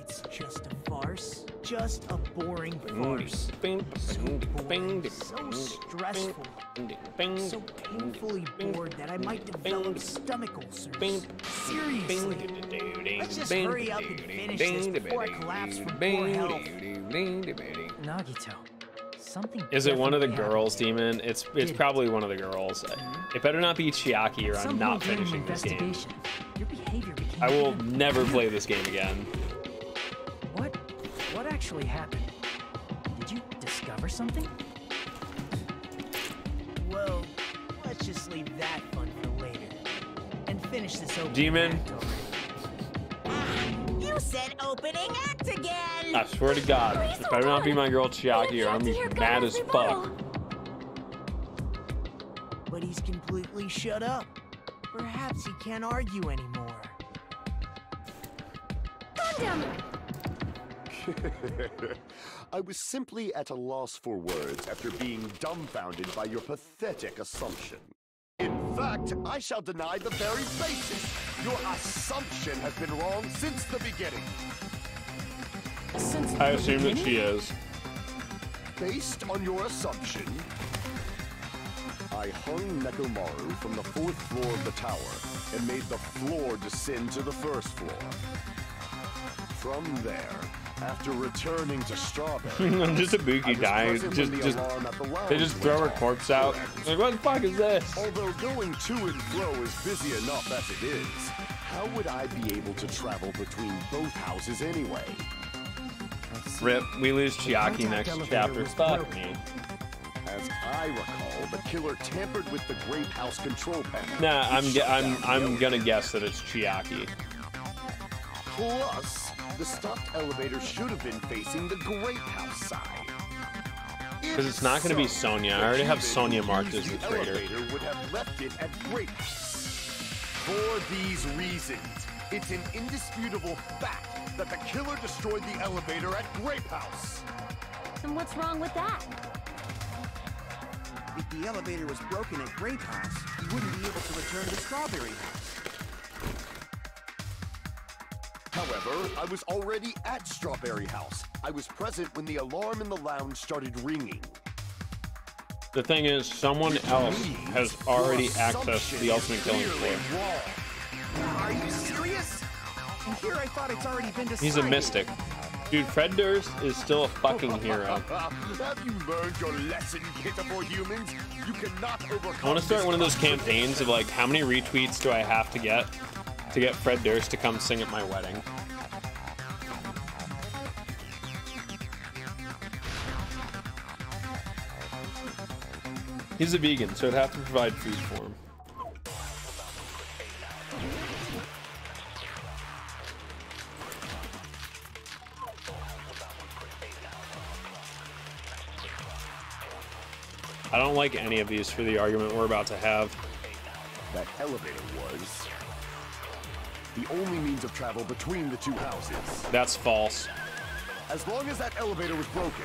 it's just a farce. Just a boring mm. farce. Bing, So bing, boring, bing, so stressful, bing, bing, so painfully bing, bored that I might bing, develop stomach ulcers. bing, Seriously. Let's just hurry up and finish this before I collapse from poor health. Nagito, something. Is it one of the definitely girls, Demon? It's it's probably one of the girls. Mm-hmm. It better not be Chiaki, or. I'm not point during the finishing this game. Your behavior. I will hidden. never play this game again. What? What actually happened? Did you discover something? Well, let's just leave that fun for later. And finish this over. Demon. Act already. You said opening act again! I swear to God, Please it better not be my girl Chiaki, or I'm have to gonna hear be mad Gundam's as fuck. But he's completely shut up. Perhaps he can't argue anymore. Gundam! (laughs) I was simply at a loss for words after being dumbfounded by your pathetic assumption. In fact, I shall deny the very basis. Your assumption has been wrong since the beginning. Since I the assume that she is. Based on your assumption, I hung Nekomaru from the fourth floor of the tower and made the floor descend to the first floor. From there, after returning to Strawberry, (laughs) just a was dying. Just, just the they just throw her corpse out. Like, what the fuck is this? Although going to and fro is busy enough as it is, how would I be able to travel between both houses anyway? Rip, we lose Chiaki next chapter. Fuck me. As I recall, the killer tampered with the Grape House control panel. Nah, I'm which ge- shut I'm I'm gonna guess that it's Chiaki. Plus, the stopped elevator should have been facing the Grape House side. Because it's not gonna be So, Sonia. I already have human Sonia marked as the the traitor. elevator would have left it at Grape House. For these reasons, it's an indisputable fact that the killer destroyed the elevator at Grape House. And what's wrong with that? If the elevator was broken at Grape House, he wouldn't be able to return to Strawberry House. However, I was already at Strawberry House. I was present when the alarm in the lounge started ringing. The thing is, someone else has already accessed the ultimate killing floor. Are you serious? And here I thought it's already been decided. He's a mystic. Dude, Fred Durst is still a fucking (laughs) hero. Have you learned your lesson, pitiful humans? You cannot overcome. I want to start one of those campaigns of like, how many retweets do I have to get to get Fred Durst to come sing at my wedding? He's a vegan, so I'd have to provide food for him. I don't like any of these for the argument we're about to have. That elevator was the only means of travel between the two houses. That's false. As long as that elevator was broken,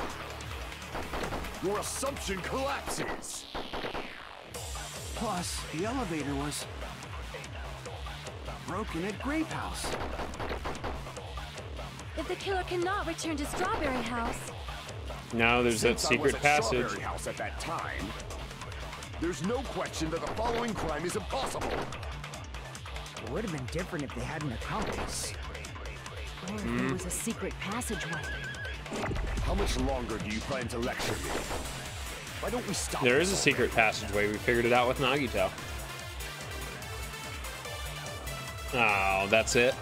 your assumption collapses. Plus, the elevator was broken at Grape House. If the killer cannot return to Strawberry House, Now there's that Since I secret passage. Strawberry House at that time, there's no question that the following crime is impossible. It would have been different if they had an accomplice. Or if there was a secret passageway. How much longer do you plan to lecture me? Why don't we stop? There is a secret passageway. We figured it out with Nagito. Oh, that's it.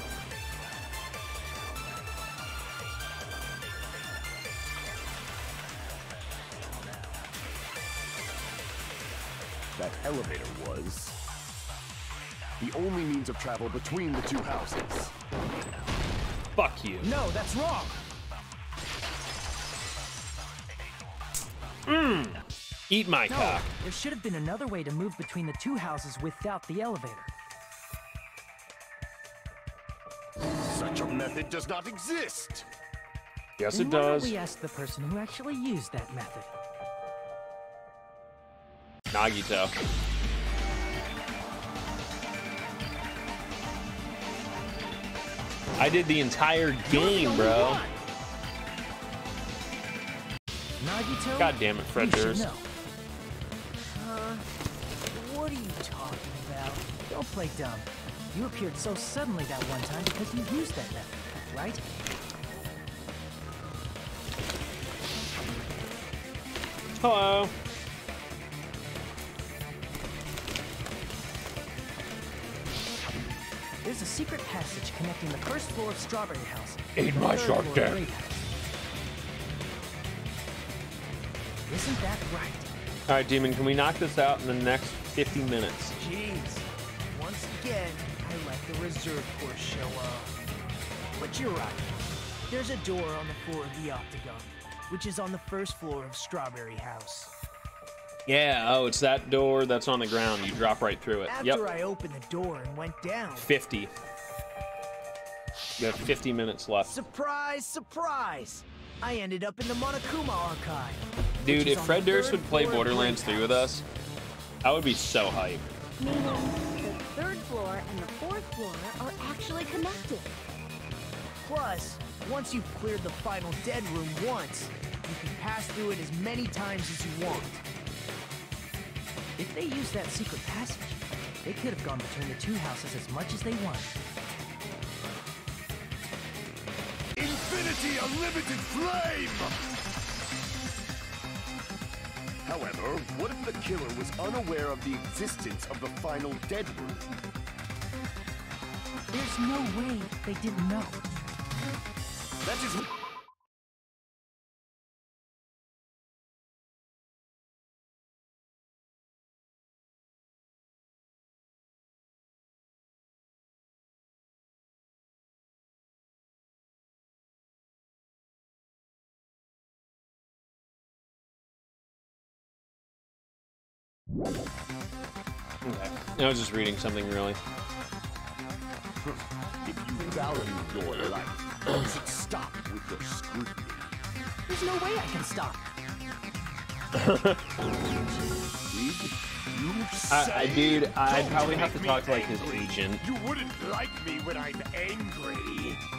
That elevator was the only means of travel between the two houses. Fuck you. No, that's wrong. Mmm. Eat my No, cock. there should have been another way to move between the two houses without the elevator. Such a method does not exist. Yes, Then it why don't does. We asked the person who actually used that method. Nagito. I did the entire game, bro. God damn it, Fred Durst. Uh, what are you talking about? Don't play dumb. You appeared so suddenly that one time because you used that method, right? Hello. There's a secret passage connecting the first floor of Strawberry House. Eat my shark dick. Isn't that right? All right, Demon, can we knock this out in the next 50 minutes? Jeez. Once again, I let the reserve force show up. But you're right. There's a door on the floor of the Octagon, which is on the first floor of Strawberry House. Yeah, oh, it's that door that's on the ground. You drop right through it. After Yep. I opened the door and went down, 50. You have 50 minutes left. surprise, surprise! I ended up in the Monokuma archive. Dude, if Fred the Durst would play Borderlands 3 with us, I would be so hyped. Meaning, the third floor and the fourth floor are actually connected. Plus, once you've cleared the final dead room once, you can pass through it as many times as you want. If they used that secret passage, they could have gone between the two houses as much as they wanted. Infinity Unlimited Flame! However, what if the killer was unaware of the existence of the final dead room? There's no way they didn't know. That is... I was just reading something really. If you value your life, you should stop with your scrutiny. There's no way I can stop. (laughs) I, I, dude, I'd probably have to talk to like his angry. agent. You wouldn't like me when I'm angry.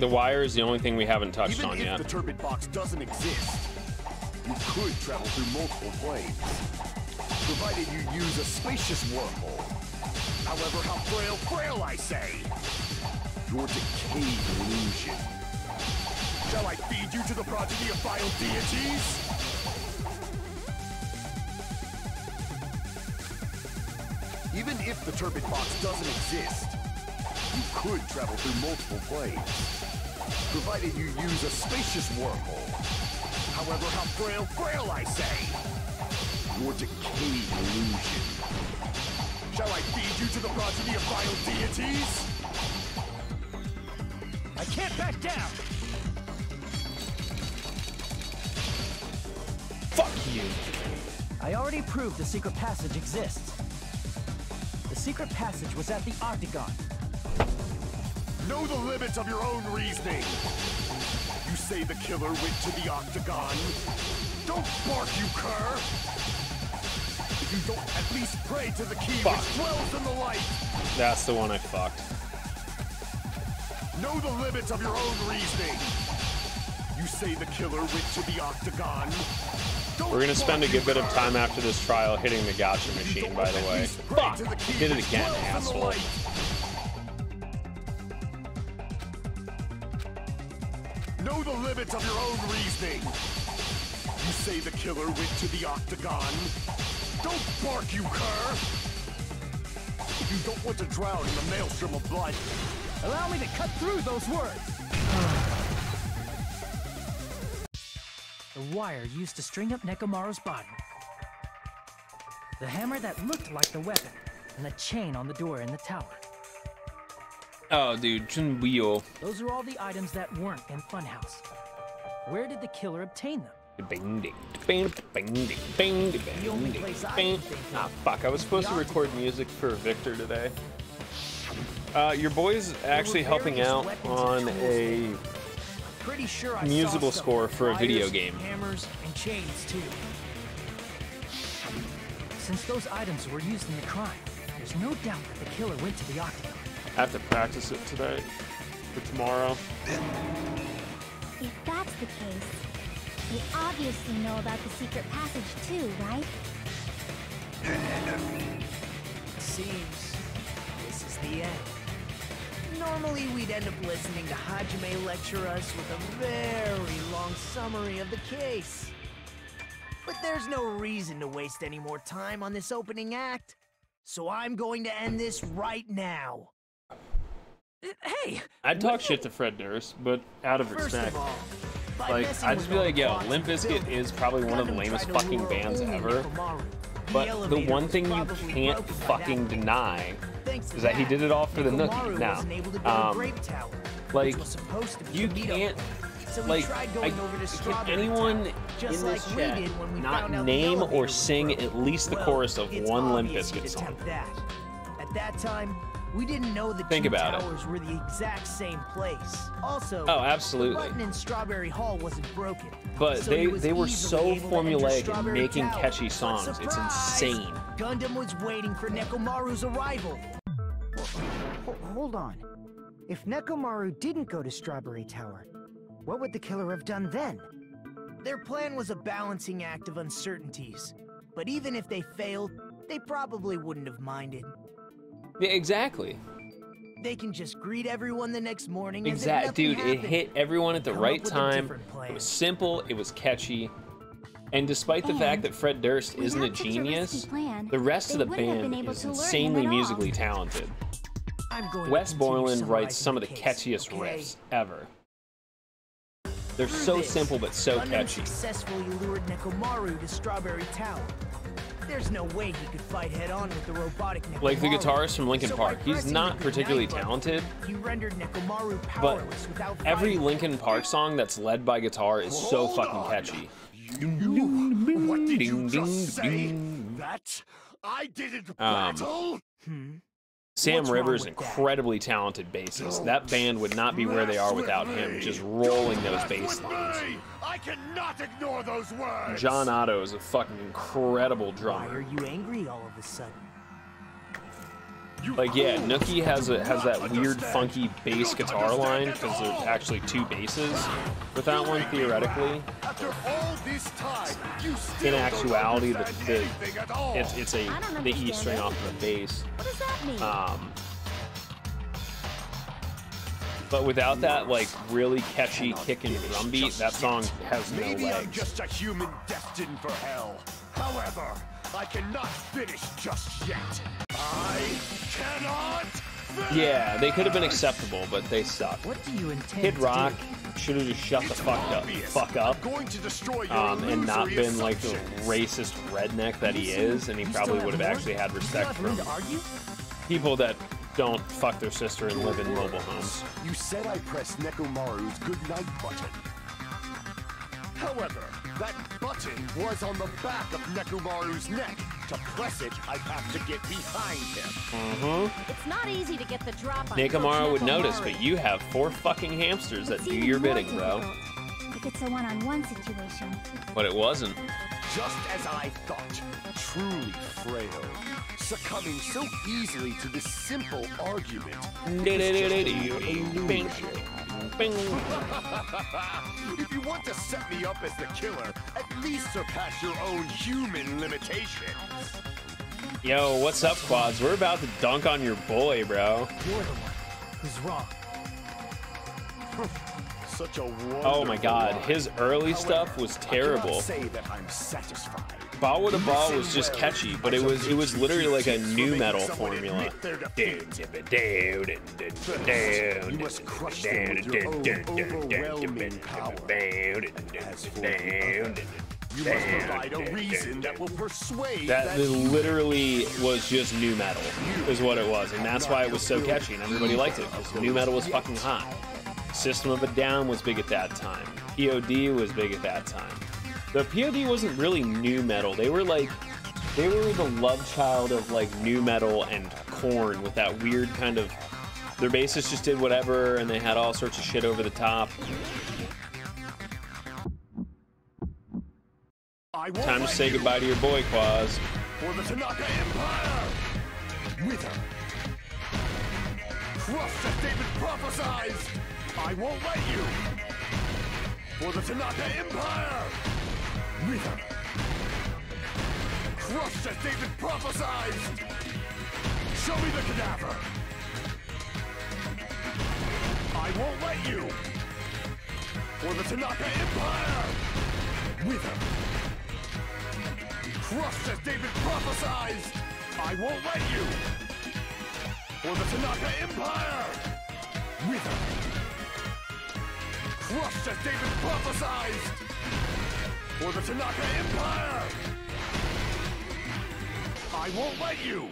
The wire is the only thing we haven't touched Even on if yet. the turbid box doesn't exist, you could travel through multiple planes, provided you use a spacious wormhole. However, how frail, frail I say! Your decayed illusion. Shall I feed you to the progeny of vile deities? Even if the turbid box doesn't exist, you could travel through multiple planes, provided you use a spacious wormhole. However, how frail, frail I say! Your decayed illusion. Shall I feed you to the progeny of vile deities? I can't back down! Fuck you. I already proved the secret passage exists. The secret passage was at the Octagon. Know the limits of your own reasoning. You say the killer went to the Octagon. Don't bark, you cur! If you don't at least pray to the key Fuck. which dwells in the light, That's the one I fucked. know the limits of your own reasoning. You say the killer went to the Octagon. Don't We're gonna spend a good bit of time after this trial hitting the gotcha machine, by the way. Fuck! Did it again, asshole. Know the limits of your own reasoning. You say the killer went to the Octagon. Don't bark, you cur! You don't want to drown in the maelstrom of blood, Allow me to cut through those words! the wire used to string up Nekomaru's body. The hammer that looked like the weapon, and the chain on the door in the tower. Oh, dude, Junweo. Those are all the items that weren't in Funhouse. Where did the killer obtain them? Bing ding, bing bing ding, bing ding, bing place bing. can think of. Ah, fuck! I was supposed to record music for Victor today. Uh, your boy's actually helping out on a Pretty sure I musical score for a video game. Hammers and chains too. Since those items were used in the crime, there's no doubt that the killer went to the Octagon. I have to practice it today for tomorrow. If that's the case, they obviously know about the secret passage too, right? It seems this is the end. Normally, we'd end up listening to Hajime lecture us with a very long summary of the case. But there's no reason to waste any more time on this opening act. So I'm going to end this right now. Hey! I'd talk shit to Fred Durst, but out of respect. of all, Like, I'd just be like, yo, Limp Bizkit is probably one of the lamest fucking bands ever. But the one thing you can't fucking deny is that he did it all for the nookie. Now, wasn't able to build um, like, which was supposed to be you can't. So like, tried I, going over to can anyone just in like this chat not found out the name or sing at least the Well, chorus of one Limp Bizkit song? that. At that time, we didn't know the Think two about it. were the exact same place. Also, Oh, absolutely. the button in Strawberry Hall wasn't broken. But so they, they were so able to enter formulaic in making Tower. catchy But songs. It's insane. Gundam was waiting for Nekomaru's arrival. Ho- hold on. If Nekomaru didn't go to Strawberry Tower, what would the killer have done then? Their plan was a balancing act of uncertainties. But even if they failed, they probably wouldn't have minded. Yeah, exactly. They can just greet everyone the next morning. Exactly, if Exact, nothing dude. It hit everyone at the Come right time. It was simple. It was catchy. And despite the fact that Fred Durst isn't a without such a genius, plan, the rest of the wouldn't have been band is to lure him insanely musically talented. I'm going Wes Borland writes some of the case, catchiest okay? riffs ever. They're Through so this, simple but so Gundam catchy. successfully lured Nekomaru to Strawberry Tower. There's no way he could fight head on with the robotic Nekomaru. Like the guitarist from Linkin So Park, he's not particularly talented, He rendered Nekomaru but every. Linkin Park song that's led by guitar is so fucking on. catchy. What did you just say? That I didn't Um, battle? Hmm? Sam What's Rivers, with that? incredibly talented bassist. That band would not be where they are without him, just rolling those bass lines. I cannot ignore those words. John Otto is a fucking incredible drummer. Why are you angry all of a sudden? Like yeah, Nookie has a has that weird funky bass guitar line because there's actually two basses with that one theoretically. In actuality, the, the it's it's a the E string off of the bass. Um, but without that like really catchy kick and drum beat, that song has no Maybe I'm legs. just a human destined for hell. However, I cannot finish just yet. I cannot. Yeah, they could have been acceptable, but they suck. What do you intend Kid Rock should have just shut the fuck up, fuck up, Going to destroy your um, and not been like the racist redneck that he is, and he probably would have have actually had respect have room from people that don't fuck their sister and live in mobile homes. You said I pressed Nekomaru's goodnight button. However, that button was on the back of Nekomaru's neck. To press it, I'd have to get behind him. Mm-hmm. It's not easy to get the drop on Nekomaru would notice, but you have four fucking hamsters that do your more bidding, bro. Difficult If it's a one-on-one situation. But it wasn't. Just as I thought, truly frail, succumbing so easily to this simple argument. if you want to set me up as the killer, at least surpass your own human limitations. Yo, what's up, quads? We're about to dunk on your boy, bro. You're the one who's wrong. Such a wonderful Oh my god, his early stuff was terrible. cannot say that I'm satisfied. Ball with a ball was just catchy, but it was it was literally like a nu metal formula. You must crush them with your overwhelming power. As for the you must provide a reason that will persuade That that literally was just nu metal, is what it was, and that's why it was so catchy and everybody liked it because nu metal was fucking hot. System of a Down was big at that time. POD was big at that time. The POD wasn't really nu metal. They were like, they were the love child of like nu metal and Korn with that weird kind of. Their bassist just did whatever, and they had all sorts of shit over the top. I Time to say goodbye to your boy, Quaz. for the Tanaka Empire. Wither. Crush as David prophesies. I won't let you. For the Tanaka Empire. Wither. Crush as David prophesies. Show me the cadaver. I won't let you. For the Tanaka Empire. Wither. Crushed as David prophesies! I won't let you! For the Tanaka Empire! Wither! Crushed as David prophesies! For the Tanaka Empire! I won't let you!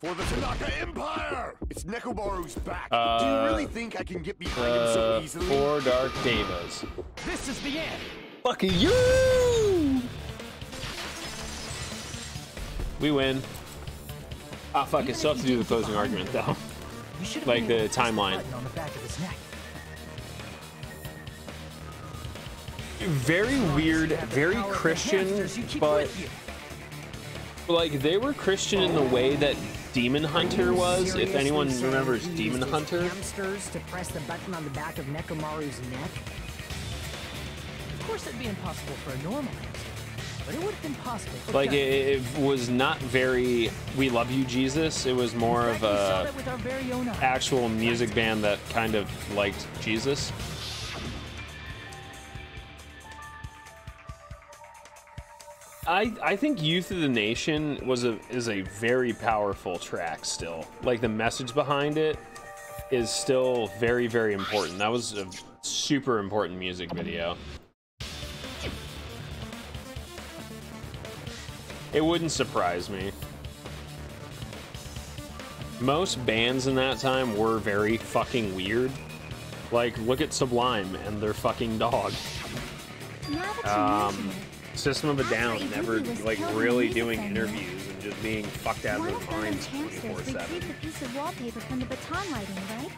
For the Tanaka Empire! It's Nekomaru's back. Do you Uh, really think I can get behind him so Uh, easily? four Dark Devas. This is the end. Fuck you! We win. Ah, fuck, I still have to do the closing argument, though. You should have Like the able to press timeline. Very weird, very Christian, but like they were Christian in the way that Demon Hunter was. If anyone remembers Demon Hunter, hamsters to press the button on the back of Nekomaru's neck? Of course, it'd be impossible for a normal hamster, but it would have been possible. Like it, it was not very "We love you, Jesus." It was more of fact, we saw a that with our very own eyes. actual music band that kind of liked Jesus. I I think Youth of the Nation was a is a very powerful track still. Like the message behind it is still very very important. That was a super important music video. It wouldn't surprise me. Most bands in that time were very fucking weird. Like, look at Sublime and their fucking dog. Now that you Um, mention it, System of a Down Iggy never like killed in the really doing interviews and just being fucked out of their minds 24 7. the piece of wallpaper from the baton right?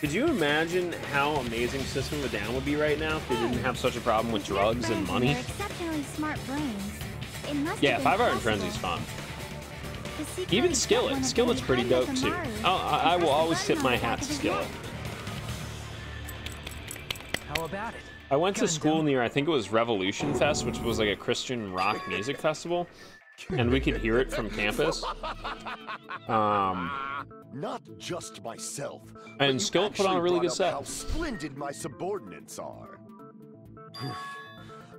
Could you imagine how amazing System of a Down would be right now if they didn't have such a problem with With drugs and money? their exceptionally smart brains, it must Yeah, Five Hour and possible Frenzy's fun. Even Skillet. Skillet's pretty dope too. Oh, I, I will always tip my hat to Skillet. How about it? I went to Gundam. school near, I think it was Revolution Fest, which was like a Christian rock music festival, and we could hear it from campus. Um, Not just myself. And but you Skillet put on a really good set. How splendid my subordinates are. (sighs)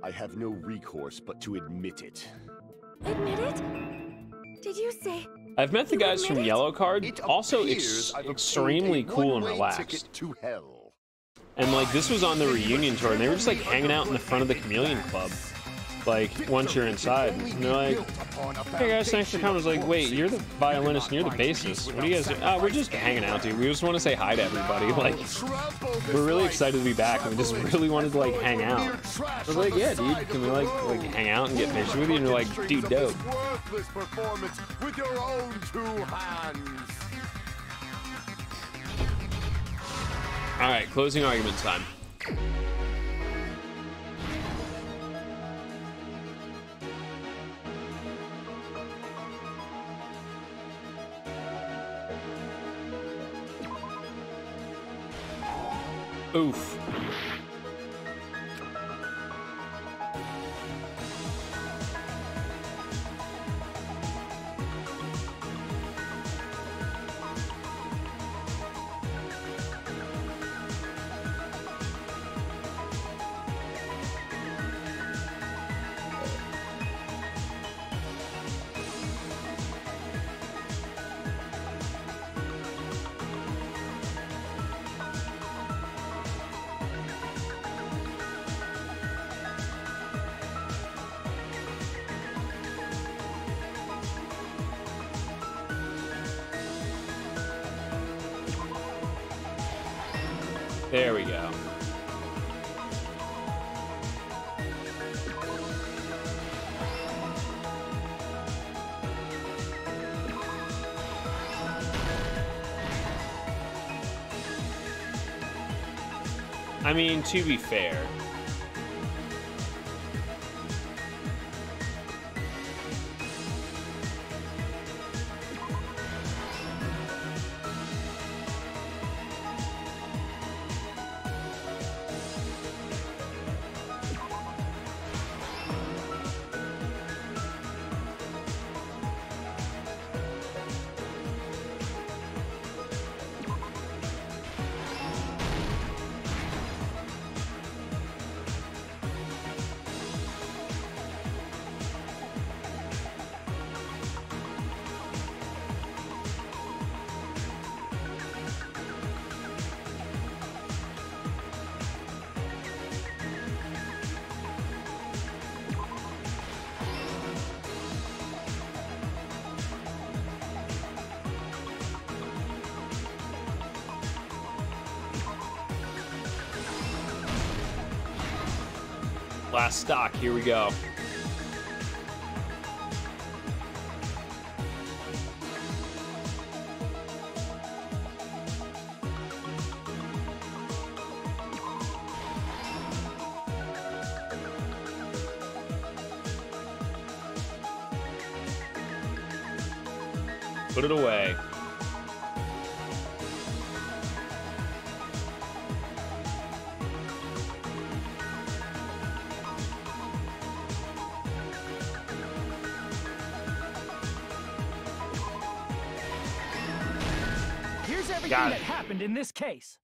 I have no recourse but to admit it. Admit it? Did you say I've met the guys from admit it? Yellowcard, It also ex- extremely cool and relaxed. to hell. And like this was on the reunion tour, and they were just like hanging out in the front of the Chameleon Club. Like once you're inside, and they're like, "Hey guys, thanks for coming." I was like, "Wait, you're the violinist and you're the bassist. What do you guys do?" Oh, we're just hanging out, dude. We just want to say hi to everybody. (laughs) Like, we're really excited to be back, and we just really wanted to like hang out. I was like, "Yeah, dude, can we like like hang out and get pictures with you?" And they're like, "Dude, dope." All right, closing argument time. Oof. I mean, to be fair, last stock, here we go. Put it away. In this case.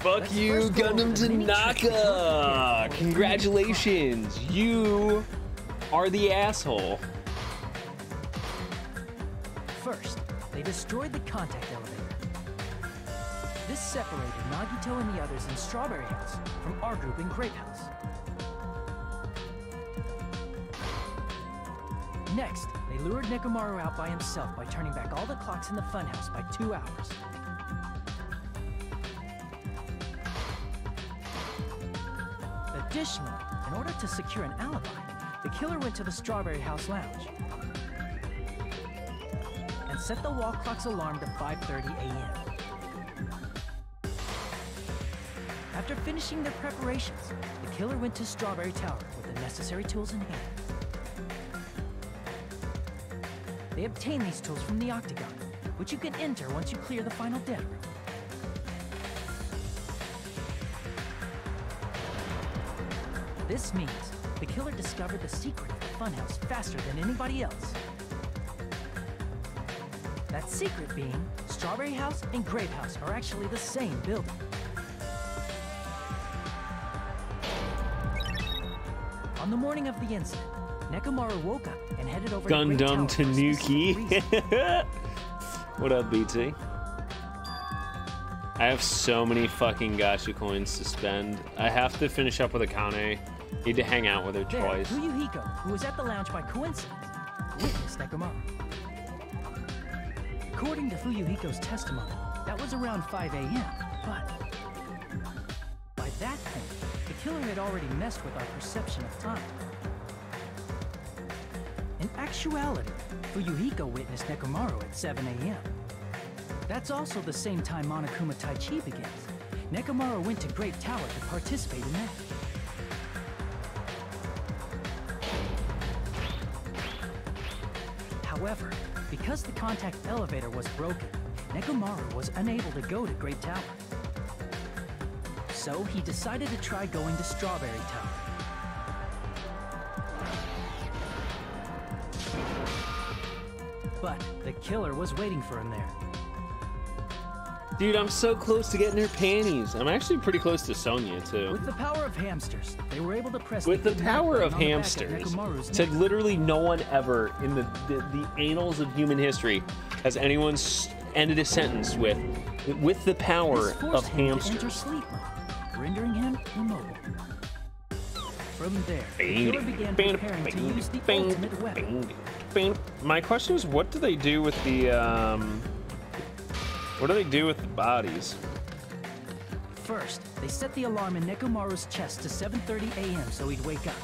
Fuck Let's you, first go over Gundam the mini trick Tanaka! Congratulations! You are the asshole. First, they destroyed the contact elevator. This separated Nagito and the others in Strawberry House from our group in Grape House. Lured Nekomaru out by himself by turning back all the clocks in the funhouse by two hours. Additionally, in order to secure an alibi, the killer went to the Strawberry House Lounge and set the wall clock's alarm to 5.30 a.m. After finishing their preparations, the killer went to Strawberry Tower with the necessary tools in hand. They obtain these tools from the Octagon, which you can enter once you clear the final room. This means the killer discovered the secret of the funhouse faster than anybody else. That secret being, Strawberry House and Grape House are actually the same building. On the morning of the incident, Nekomaru woke up headed over Gundam Tower for a specific reason. Tanuki. (laughs) what up, BT? I have so many fucking gacha coins to spend. I have to finish up with Akane. Need to hang out with her There, twice. Who was at the lounge by coincidence, witnessed Nekomaru. According to Fuyuhiko's testimony, that was around 5 a.m., but by that point, the killer had already messed with our perception of time. Actuality, Fuyuhiko witnessed Nekomaru at 7 a.m. That's also the same time Monokuma Tai Chi begins. Nekomaru went to Grape Tower to participate in that. However, because the contact elevator was broken, Nekomaru was unable to go to Grape Tower. So he decided to try going to Strawberry Tower. But the killer was waiting for him there. Dude, I'm so close to getting her panties. I'm actually pretty close to Sonia, too. With the power of hamsters, they were able to press With the hidden power of the hamsters, to literally no one ever in the, the, the annals of human history has anyone ended a sentence with, with the power of him to enter hamsters. sleep rendering him immobile. From there, the killer began preparing to use the ultimate weapon. My question is, what do they do with the, um, what do they do with the bodies? First, they set the alarm in Nekomaru's chest to 7.30 a.m. so he'd wake up.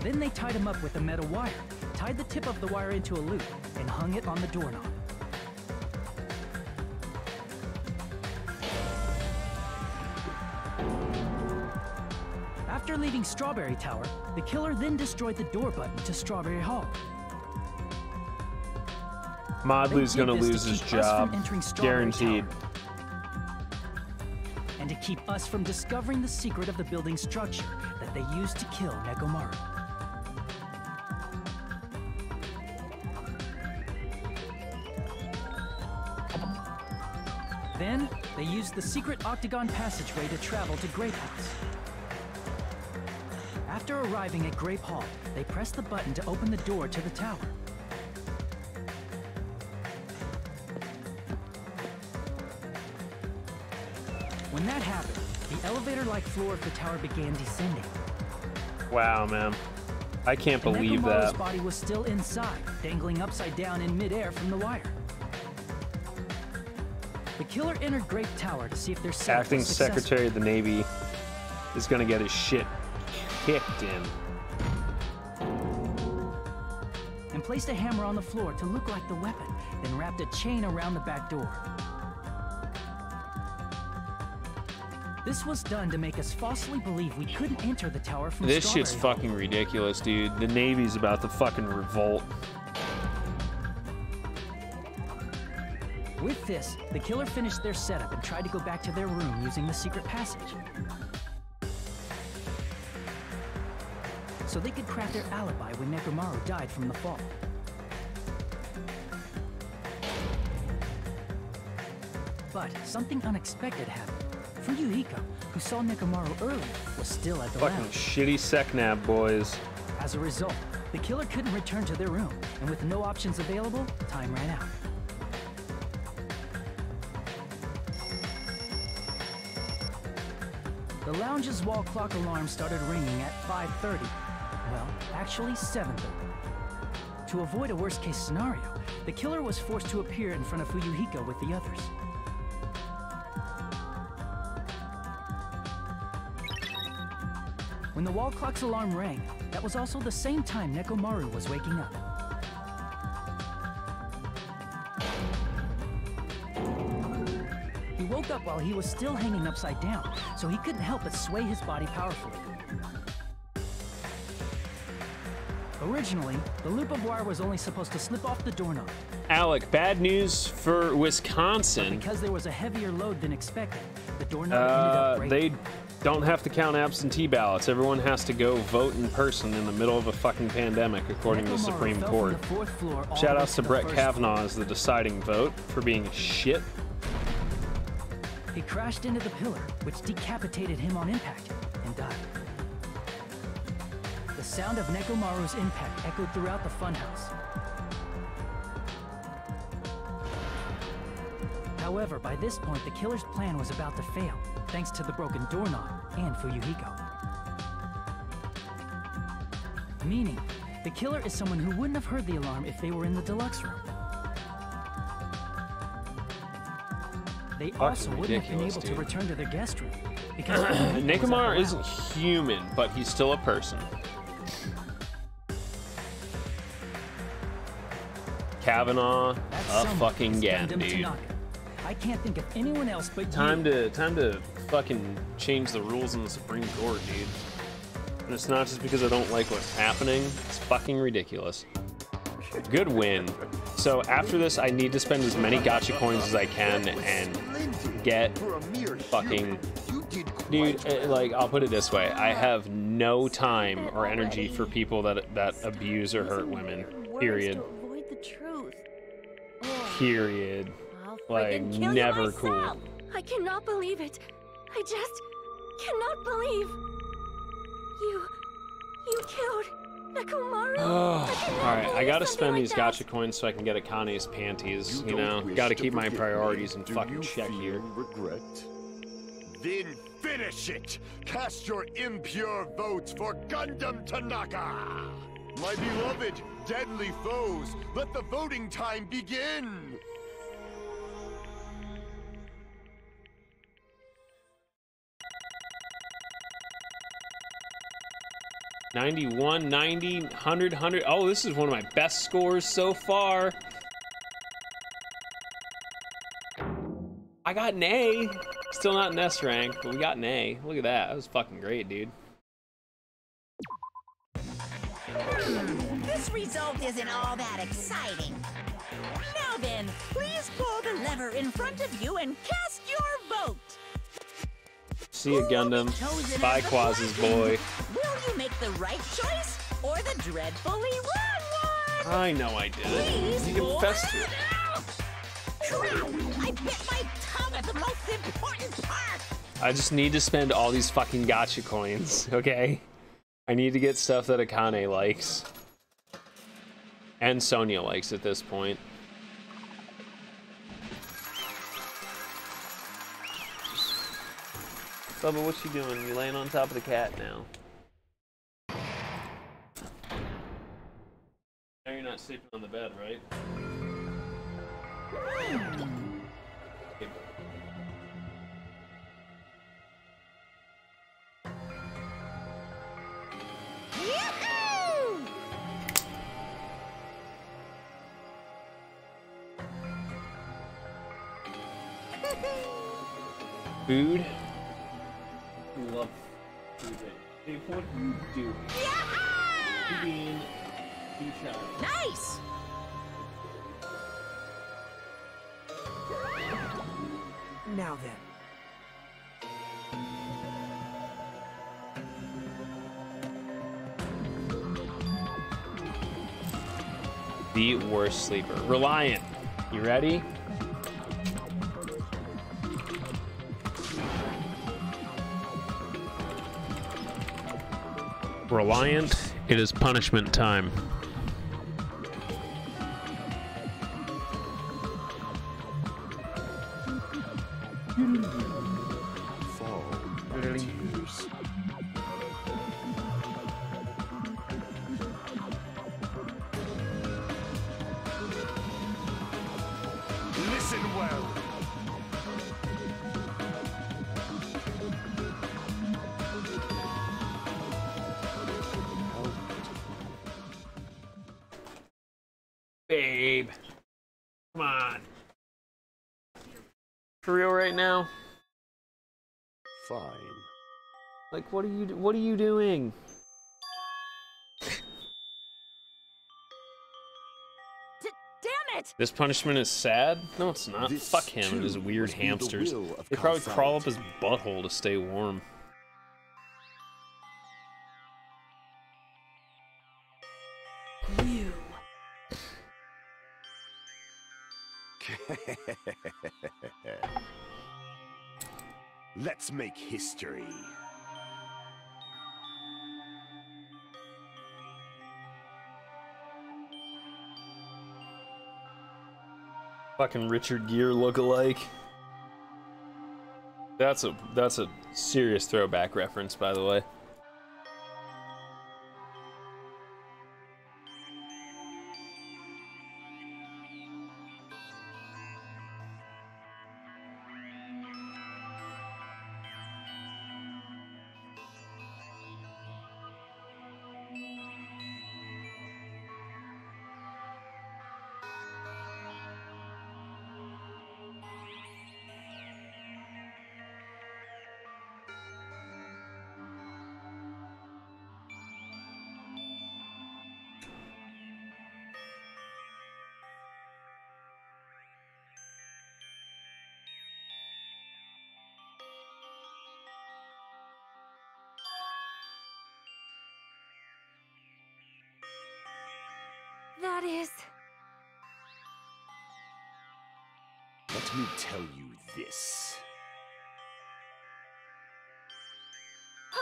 Then they tied him up with a metal wire, tied the tip of the wire into a loop, and hung it on the doorknob. After leaving Strawberry Tower, the killer then destroyed the door button to Strawberry Hall. Modly's gonna this to lose his keep us from job. Guaranteed. and to keep us from discovering the secret of the building structure that they used to kill Nekomaru. Then, they used the secret octagon passageway to travel to Grape House. After arriving at Grape Hall, they pressed the button to open the door to the tower. When that happened, the elevator-like floor of the tower began descending. Wow, man. I can't believe that. body was still inside, dangling upside down in midair from the wire. The killer entered Grape Tower to see if their Acting. Secretary of the Navy is gonna get his shit kicked in. and placed a hammer on the floor to look like the weapon, then wrapped a chain around the back door. This was done to make us falsely believe we couldn't enter the tower from This shit's fucking ridiculous, dude. The Navy's about to fucking revolt. With this, the killer finished their setup and tried to go back to their room using the secret passage. So they could craft their alibi when Nekomaru died from the fall. But something unexpected happened. Fuyuhiko, who saw Nekomaru earlier, was still at the Fucking lounge. shitty SecNav boys. As a result, the killer couldn't return to their room, and with no options available, time ran out. The lounge's wall clock alarm started ringing at 5.30. Well, actually 7.30. To avoid a worst-case scenario, the killer was forced to appear in front of Fuyuhiko with the others. When the wall clock's alarm rang, that was also the same time Nekomaru was waking up. He woke up while he was still hanging upside down, so he couldn't help but sway his body powerfully. Originally, the loop of wire was only supposed to slip off the doorknob. Alec, bad news for Wisconsin. Because there was a heavier load than expected, the doorknob ended up Uh, breaking. they don't have to count absentee ballots. Everyone has to go vote in person in the middle of a fucking pandemic, according to the Supreme Court. the floor Shout outs to the Brett Kavanaugh as the deciding vote for being shit. He crashed into the pillar, which decapitated him on impact, and died. The sound of Nekomaru's impact echoed throughout the funhouse. However, by this point, the killer's plan was about to fail, thanks to the broken doorknob and Fuyuhiko. Meaning, the killer is someone who wouldn't have heard the alarm if they were in the deluxe room. They also wouldn't have been able to return to their guest room (clears throat) because Fuyuhiko was at the Nekomaru (laughs) isn't human, but he's still a person. Kavanaugh, a fucking is gan, Gundam dude. I can't think of anyone else but Time you. to time to fucking change the rules in the Supreme Court, dude. And it's not just because I don't like what's happening. It's fucking ridiculous. Good win. So after this, I need to spend as many gacha coins as I can and get fucking dude. eh, Like I'll put it this way: I have no time or energy for people that that abuse or hurt women. Period. Avoid the truth. Period. Like friggin' kill you never cool. I cannot believe it. I just cannot believe you. You killed Nekomaru. (sighs) All right, I gotta spend these gacha coins so I can get Akane's panties. You, know, gotta keep my priorities in fucking check here. Regret? Then finish it! Cast your impure votes for Gundam Tanaka! My beloved, deadly foes, let the voting time begin! Ninety-one, ninety, hundred, hundred. Oh, this is one of my best scores so far. I got an A. Still not an S rank, but we got an A. Look at that. That was fucking great, dude. This result isn't all that exciting. Now then, please pull the lever in front of you and cast your vote. See ya, Gundam. Bye, Quaz's boy. Will you make the right choice or the dreadfully wrong one? I know I did it. Please You confessed it it. out. Crap! I bit my at the most important part. I just need to spend all these fucking gacha coins, (laughs) okay? I need to get stuff that Akane likes. And Sonia likes at this point. Bubba, what you doing? You laying on top of the cat now? Now you're not sleeping on the bed, right? Hmm. The worst sleeper. Reliant. You ready? Reliant, it is punishment time. what are you doing? This punishment is sad? No, it's not. This Fuck him and his weird hamsters. They probably crawl up his butthole to stay warm. Fucking Richard Gere look-alike. That's a that's a serious throwback reference, by the way. Me tell you this. I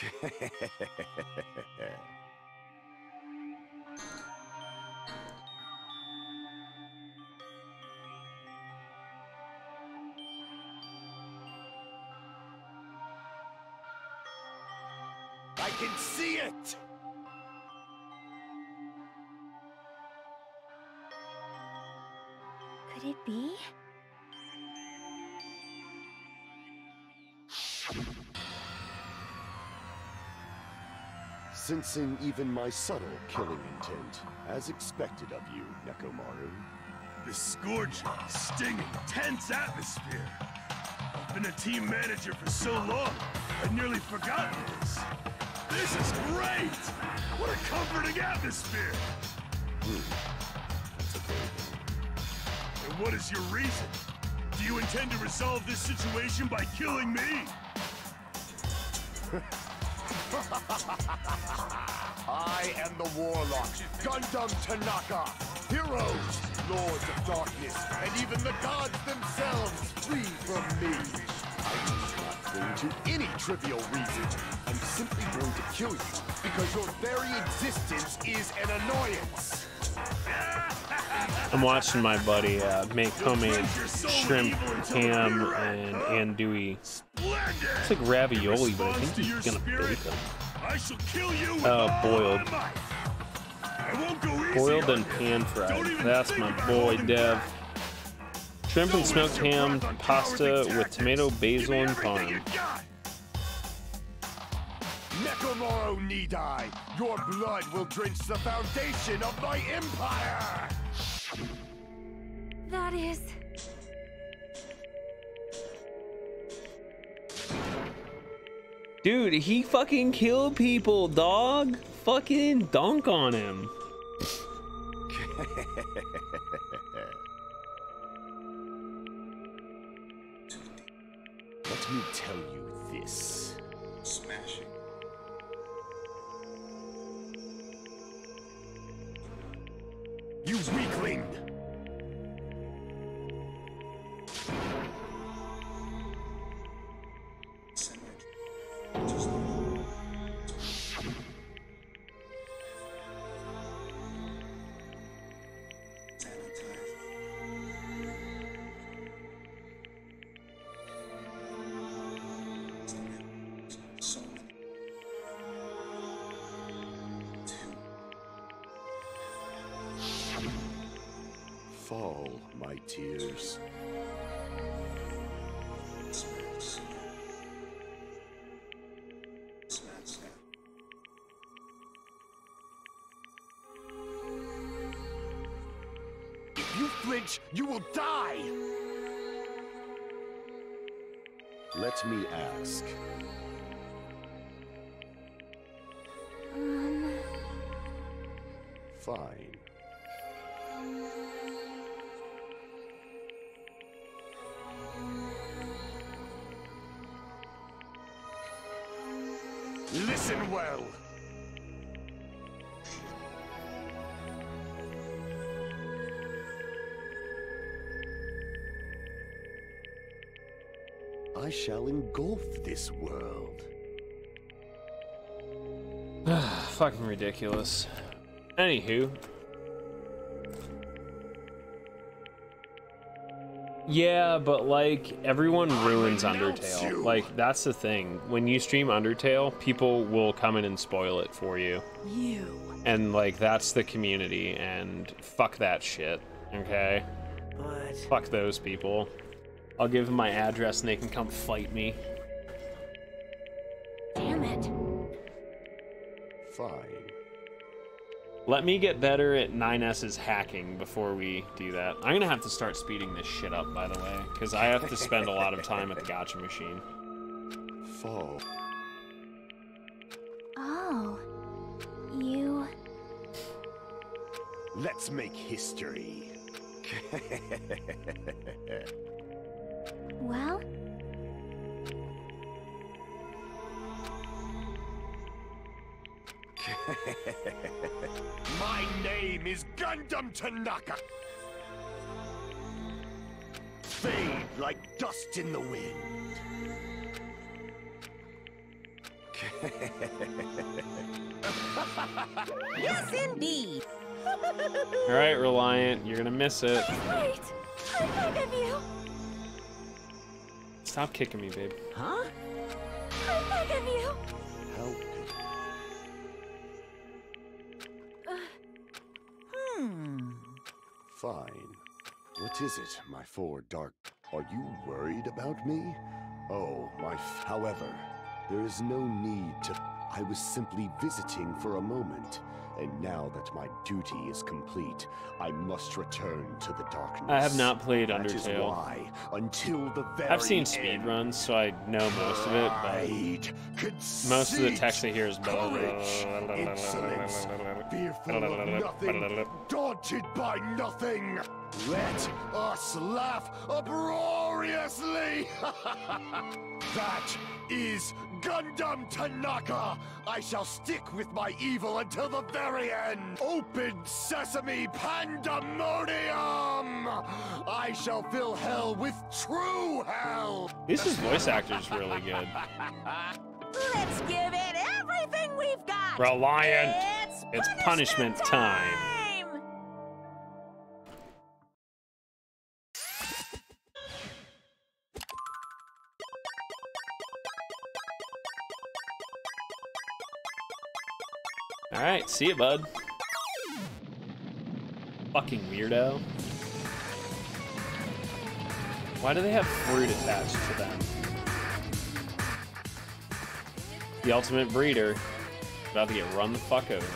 (laughs) Sensing even my subtle killing intent, as expected of you, Nekomaru. The scorching, stinging, tense atmosphere. I've been a team manager for so long, I'd nearly forgotten this. This is great! What a comforting atmosphere! Hmm. That's a very And what is your reason? Do you intend to resolve this situation by killing me? I am the Warlock, Gundam Tanaka. Heroes, Lords of Darkness, and even the gods themselves free from me. I'm not going to any trivial reason. I'm simply going to kill you because your very existence is an annoyance. I'm watching my buddy uh, make homemade shrimp, ham, and andouille. It's like ravioli, but I think he's gonna bake them. I shall kill you with Uh, boiled. I won't go easy Boiled and pan fried. That's my boy Dev. Shrimp and smoked ham, pasta with tomato, basil, and everything you parm. got. Nidai, your blood will drench the foundation of my empire! That is... Dude, he fucking killed people, dog. Fucking dunk on him. Let me tell you you you will die! Let me ask. Um... Fine. Engulf this world. (sighs) Fucking ridiculous. Anywho. Yeah, but like everyone ruins Undertale. Like that's the thing. When you stream Undertale, people will come in and spoil it for you. You. And like that's the community and fuck that shit. Okay? But Fuck those people. I'll give them my address and they can come fight me. Damn it. Fine. Let me get better at 9S's hacking before we do that. I'm gonna have to start speeding this shit up, by the way, because I have to spend a lot of time at the gacha machine. Fall. Oh. You. Let's make history. (laughs) Well, (laughs) My name is Gundam Tanaka. Fade like dust in the wind. (laughs) Yes, indeed. Alright, Reliant, you're gonna miss it. Wait! I beg of you! Stop kicking me, babe. Huh? I beg of you! How Hmm. Fine. What is it, my four dark? Are you worried about me? Oh, my. F- However, there is no need to. I was simply visiting for a moment, and now that my duty is complete, I must return to the darkness. I have not played Undertale. That is why, until the very I've seen speedruns, so I know most of it, but most of the text I hear is courage, insolence, fearful of nothing, daunted by nothing. Let us laugh uproariously. (laughs) that is Gundam Tanaka. I shall stick with my evil until the very end. Open sesame pandemonium. I shall fill hell with true hell. This is voice actor's really good. Let's give it everything we've got. Reliant. It's, It's punishment time. time. Alright, see you, bud. Fucking weirdo. Why do they have fruit attached to them? The ultimate breeder. About to get run the fuck over.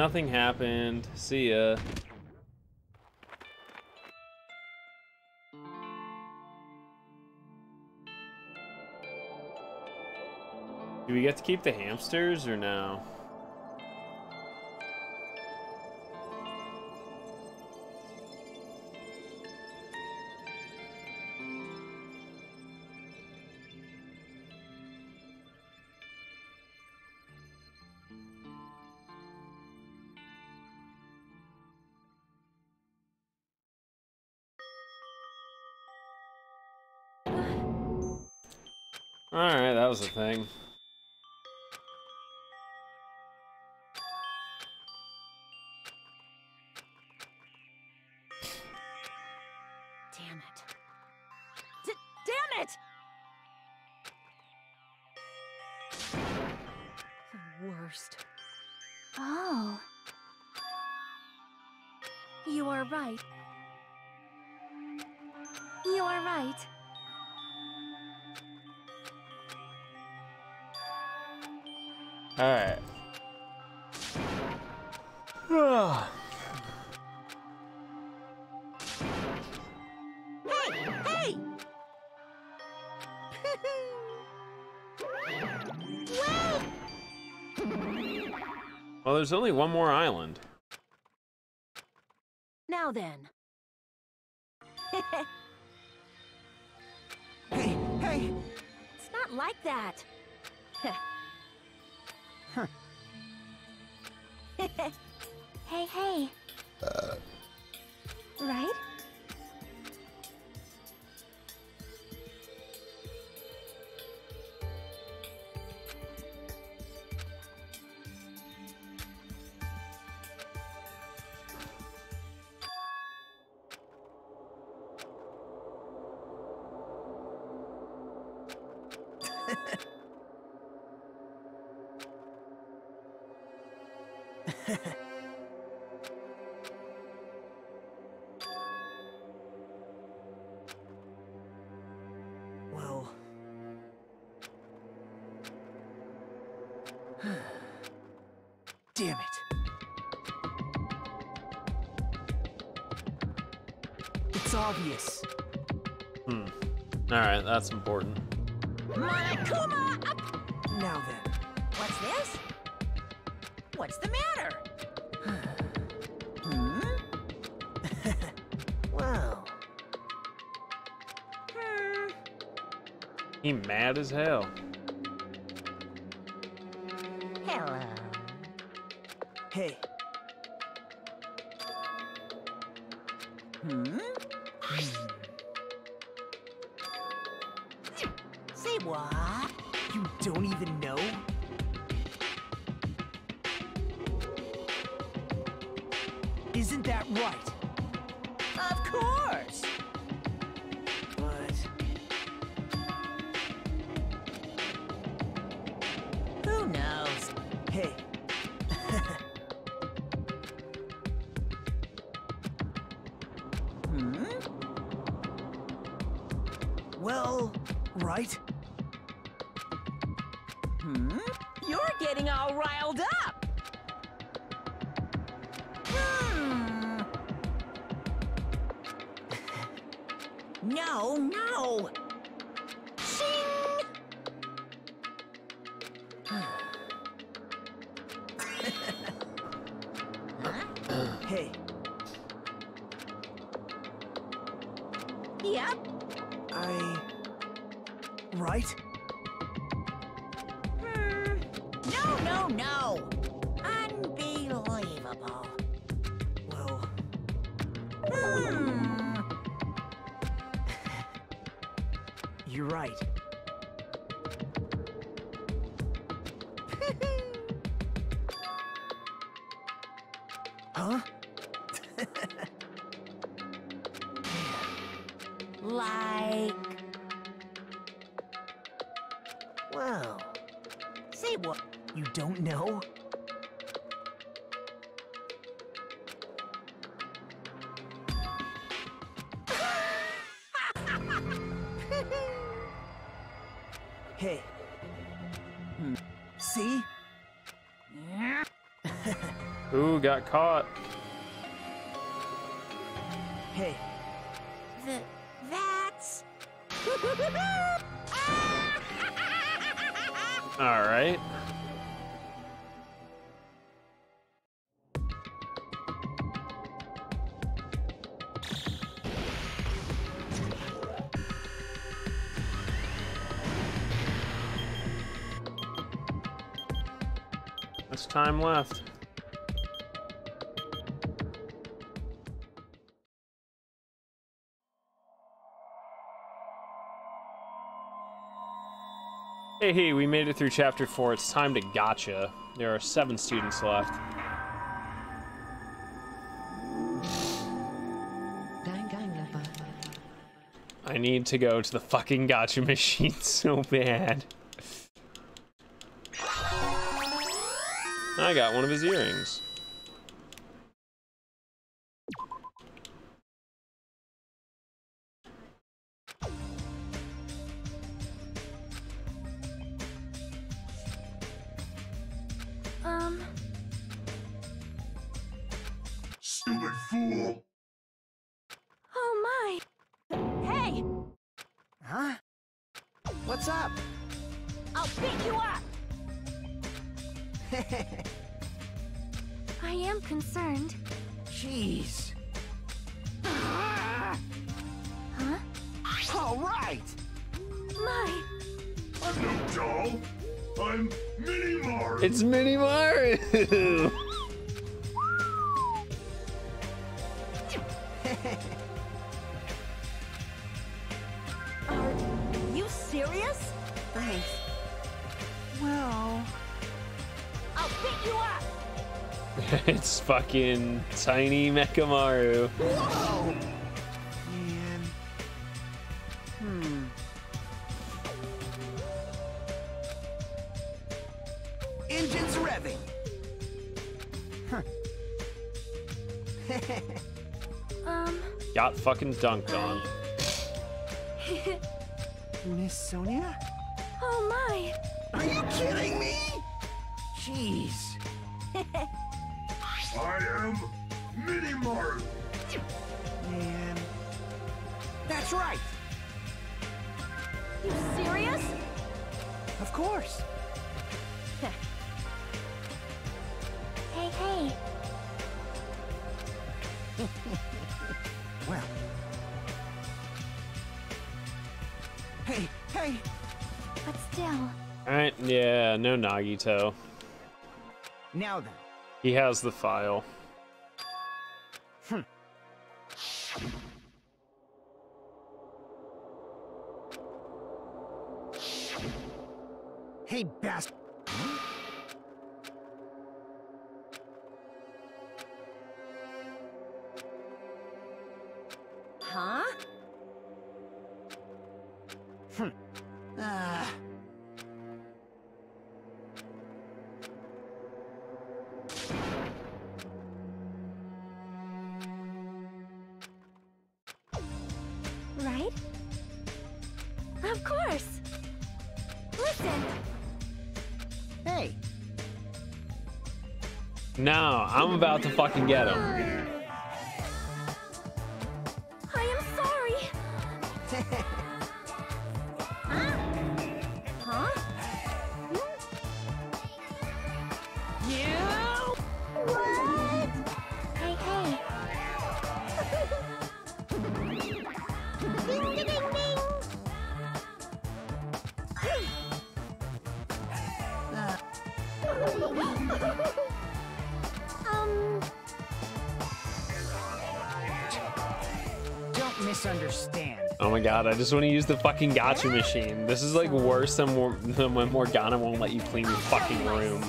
Nothing happened. See ya. Do we get to keep the hamsters or no? Thing. There's only one more island. Now then. Alright, that's important. Monokuma, up! Now then. What's this? What's the matter? hmm? (laughs) Hmm. He mad as hell. Ooh, got caught. Hey, The, that's. (laughs) Alright. There's time left. Hey, we made it through chapter 4. It's time to gacha. There are seven students left. I need to go to the fucking gacha machine (laughs) so bad. I got one of his earrings. Fucking tiny Mecha Mario. Whoa! Man. Hmm. Engines revving. Huh. (laughs) Um. Got fucking dunked on. (laughs) Miss Sonia? Nagito. Now then. He has the file. Hmm. Hey, bastard. I'm about to fucking get him. God, I just want to use the fucking gacha machine. This is like worse than, (laughs) than when Morgana won't let you clean your fucking room.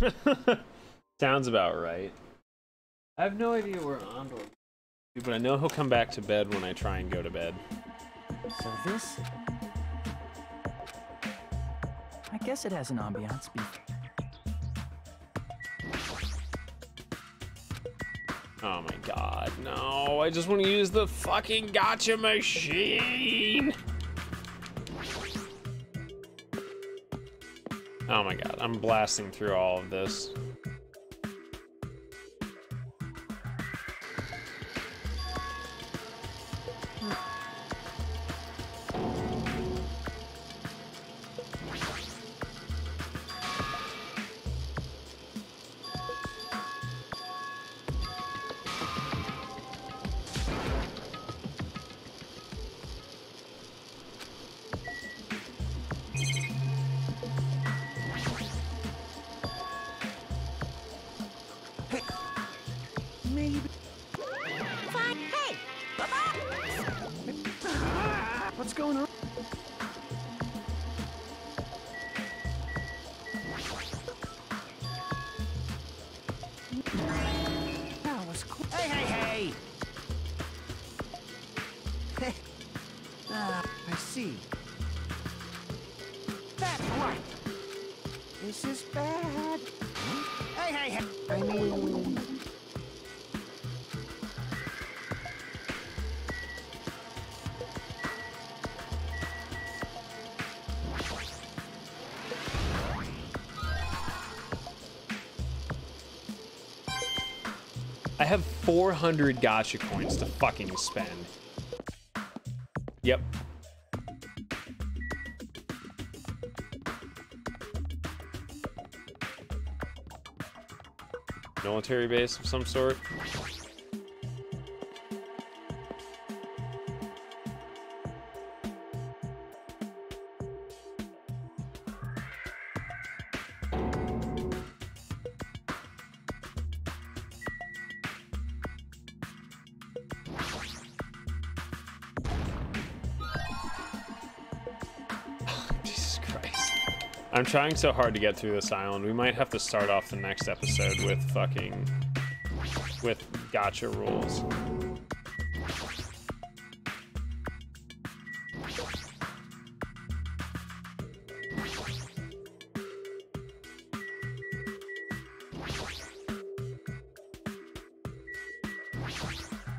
(laughs) Sounds about right. I have no idea where Andor is, but I know he'll come back to bed when I try and go to bed. So this... I guess it has an ambiance beat. Oh my god, no. I just want to use the fucking gacha machine. Oh my god, I'm blasting through all of this. 400 gacha coins to fucking spend. Yep. Military base of some sort. Trying so hard to get through this island. We might have to start off the next episode with fucking with gacha rules.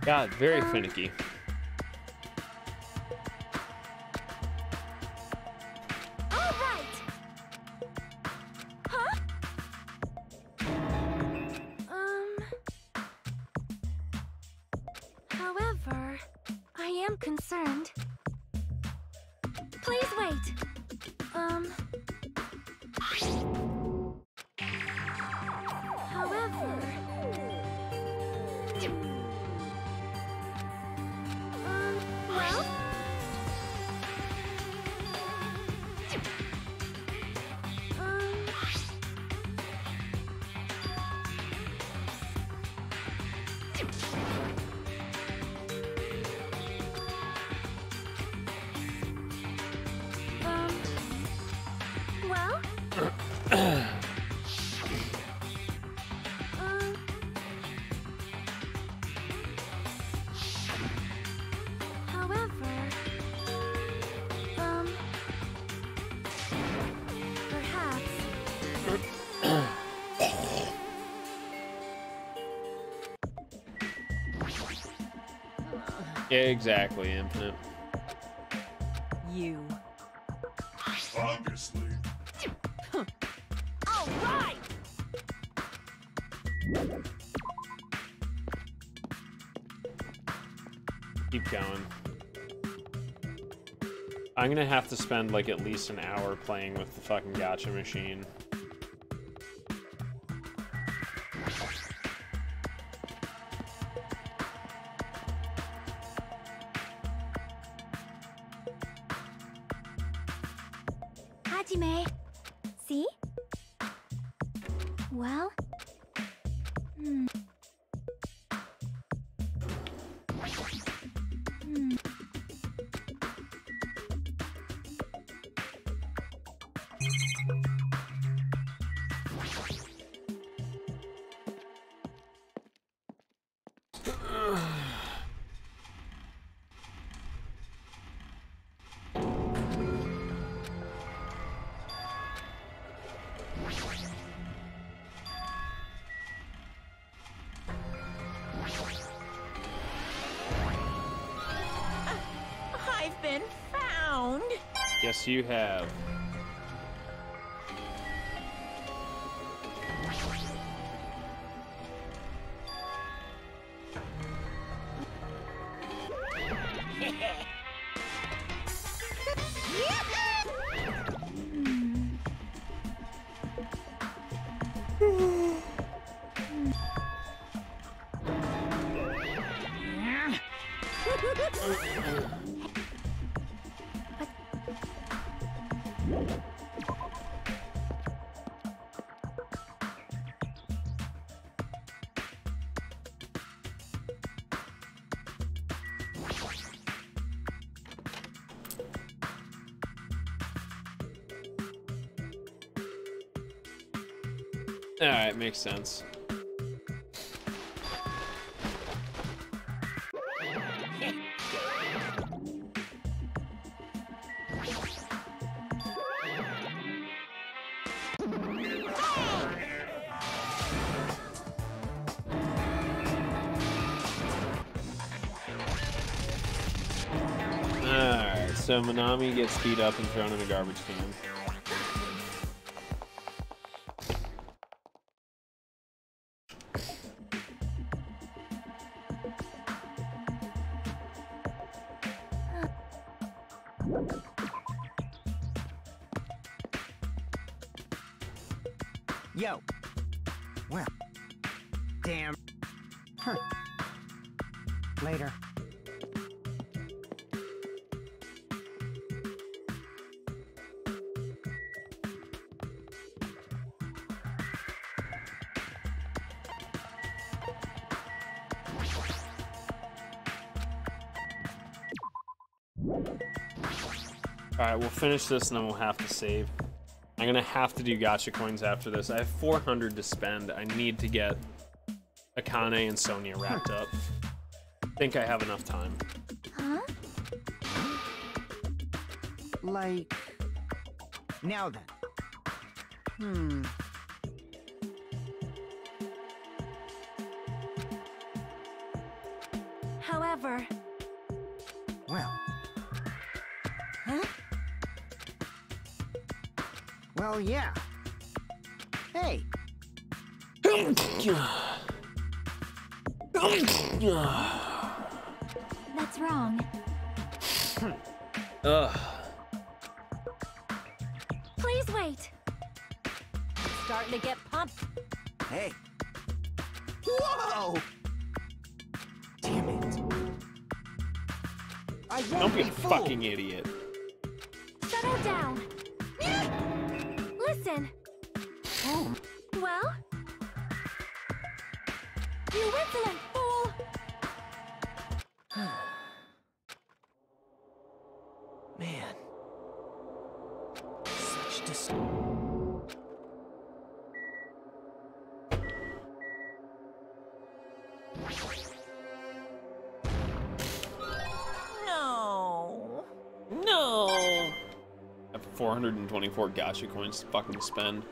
God, very finicky. Exactly, Infinite. You. Obviously. All right. Keep going. I'm gonna have to spend like at least an hour playing with the fucking gacha machine. Yes, you have. makes sense. so Monomi gets beat up and thrown in a garbage can. Alright, we'll finish this and then we'll have to save. I'm gonna have to do gacha coins after this. I have 400 to spend. I need to get Akane and Sonia wrapped up. I think I have enough time. Huh? Like. Now then. Hmm. Well, yeah. Hey. (sighs) (sighs) (sighs) 424 gacha coins to fucking spend.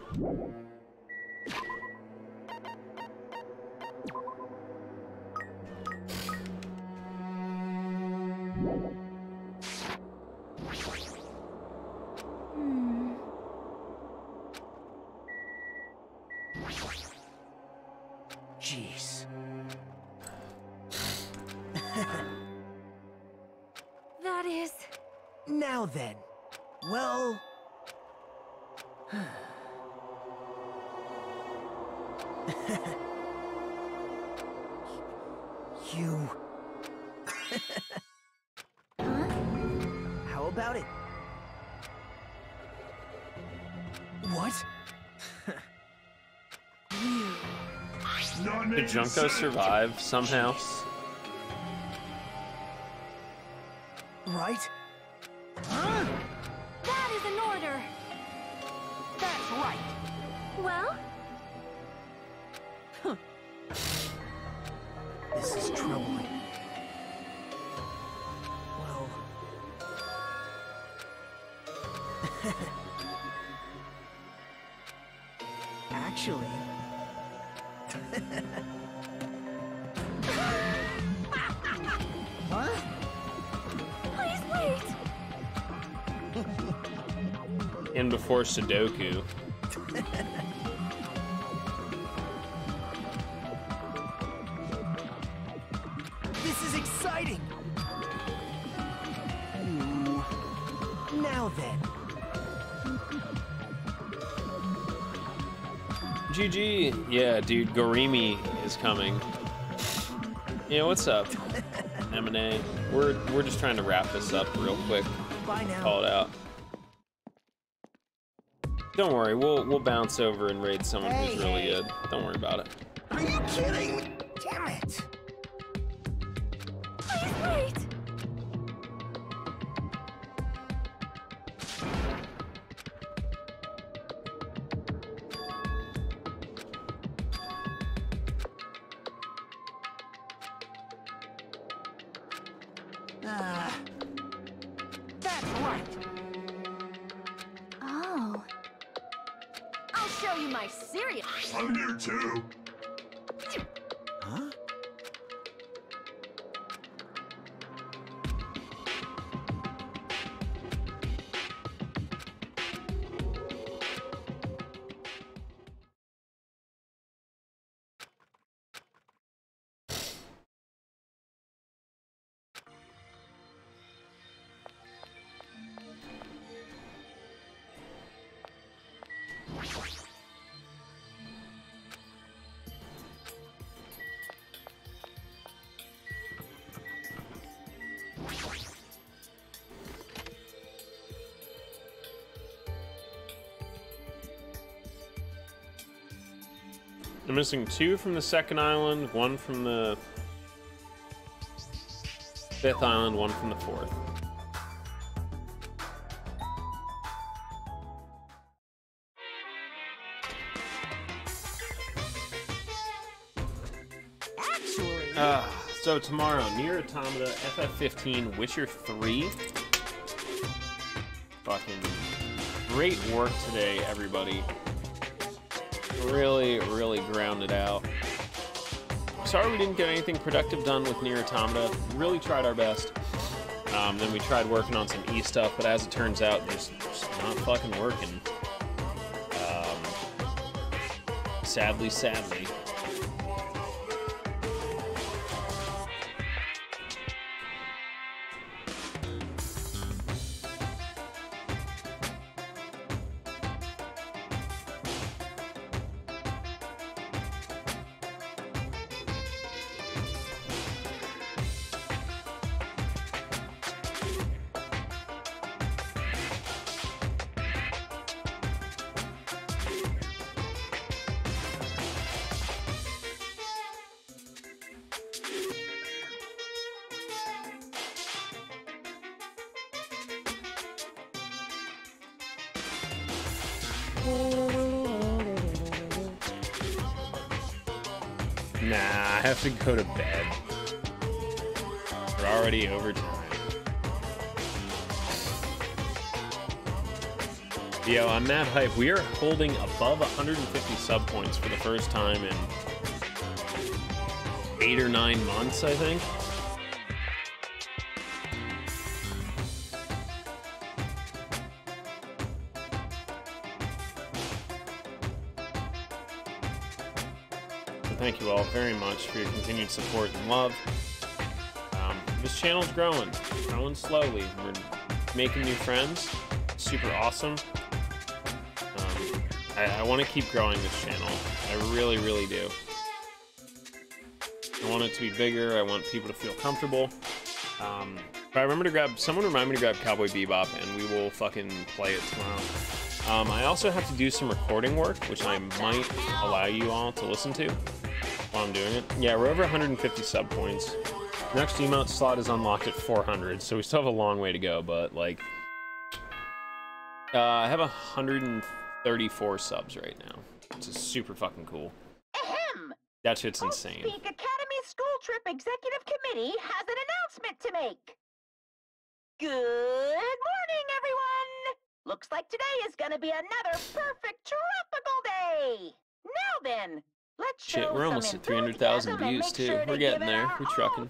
Junko survive somehow? Sudoku. This is exciting! Ooh. Now then. GG. Yeah, dude, Gorimi is coming. Yeah, what's up? M&A. We're we're just trying to wrap this up real quick. Bye now. Call it out. Don't worry, we'll we'll bounce over and raid someone who's really Hey, hey. good. Don't worry about it. Are you kidding I'm missing two from the second island, one from the fifth island, one from the fourth. Actually, Uh, so tomorrow, NieR Automata, FF15, Witcher 3. Fucking great work today, everybody. Really, really grounded out. Sorry we didn't get anything productive done with NieR Automata. Really tried our best. Um, then we tried working on some E stuff, but as it turns out, just, just not fucking working. Um, sadly, sadly. To go to bed. We're already over time. Yo, I'm mad hype. We are holding above 150 sub points for the first time in eight or nine months, I think. Much for your continued support and love. Um, this channel's growing, growing slowly. We're making new friends. Super awesome. Um, I, I want to keep growing this channel. I really, really do. I want it to be bigger. I want people to feel comfortable. Um, but I remember to grab, someone remind me to grab Cowboy Bebop, and we will fucking play it tomorrow. Um, I also have to do some recording work, which I might allow you all to listen to I'm doing it. Yeah, we're over 150 sub points. Next emote slot is unlocked at 400, so we still have a long way to go, but like, uh, I have 134 subs right now, which is super fucking cool. ahem! That shit's insane. Peak Academy School Trip Executive Committee has an announcement to make. Good morning, everyone! Looks like today is gonna be another perfect tropical day. Now then, let's Shit, we're almost at 300,000 views too. sure We're getting there. We're trucking.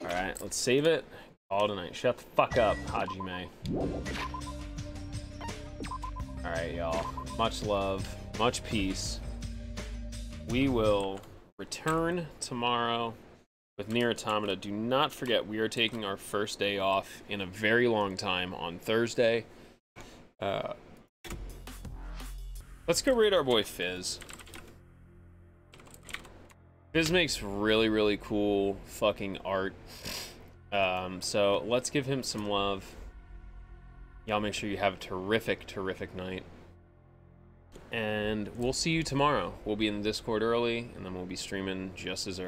All right, let's save it. All tonight. Shut the fuck up, Hajime. All right, y'all. Much love, much peace. We will return tomorrow with Nier Automata. Do not forget, we are taking our first day off in a very long time on Thursday. Uh, let's go raid our boy Fizz. Fizz makes really, really cool fucking art. Um, so let's give him some love. Y'all make sure you have a terrific, terrific night. And we'll see you tomorrow. We'll be in the Discord early, and then we'll be streaming just as early.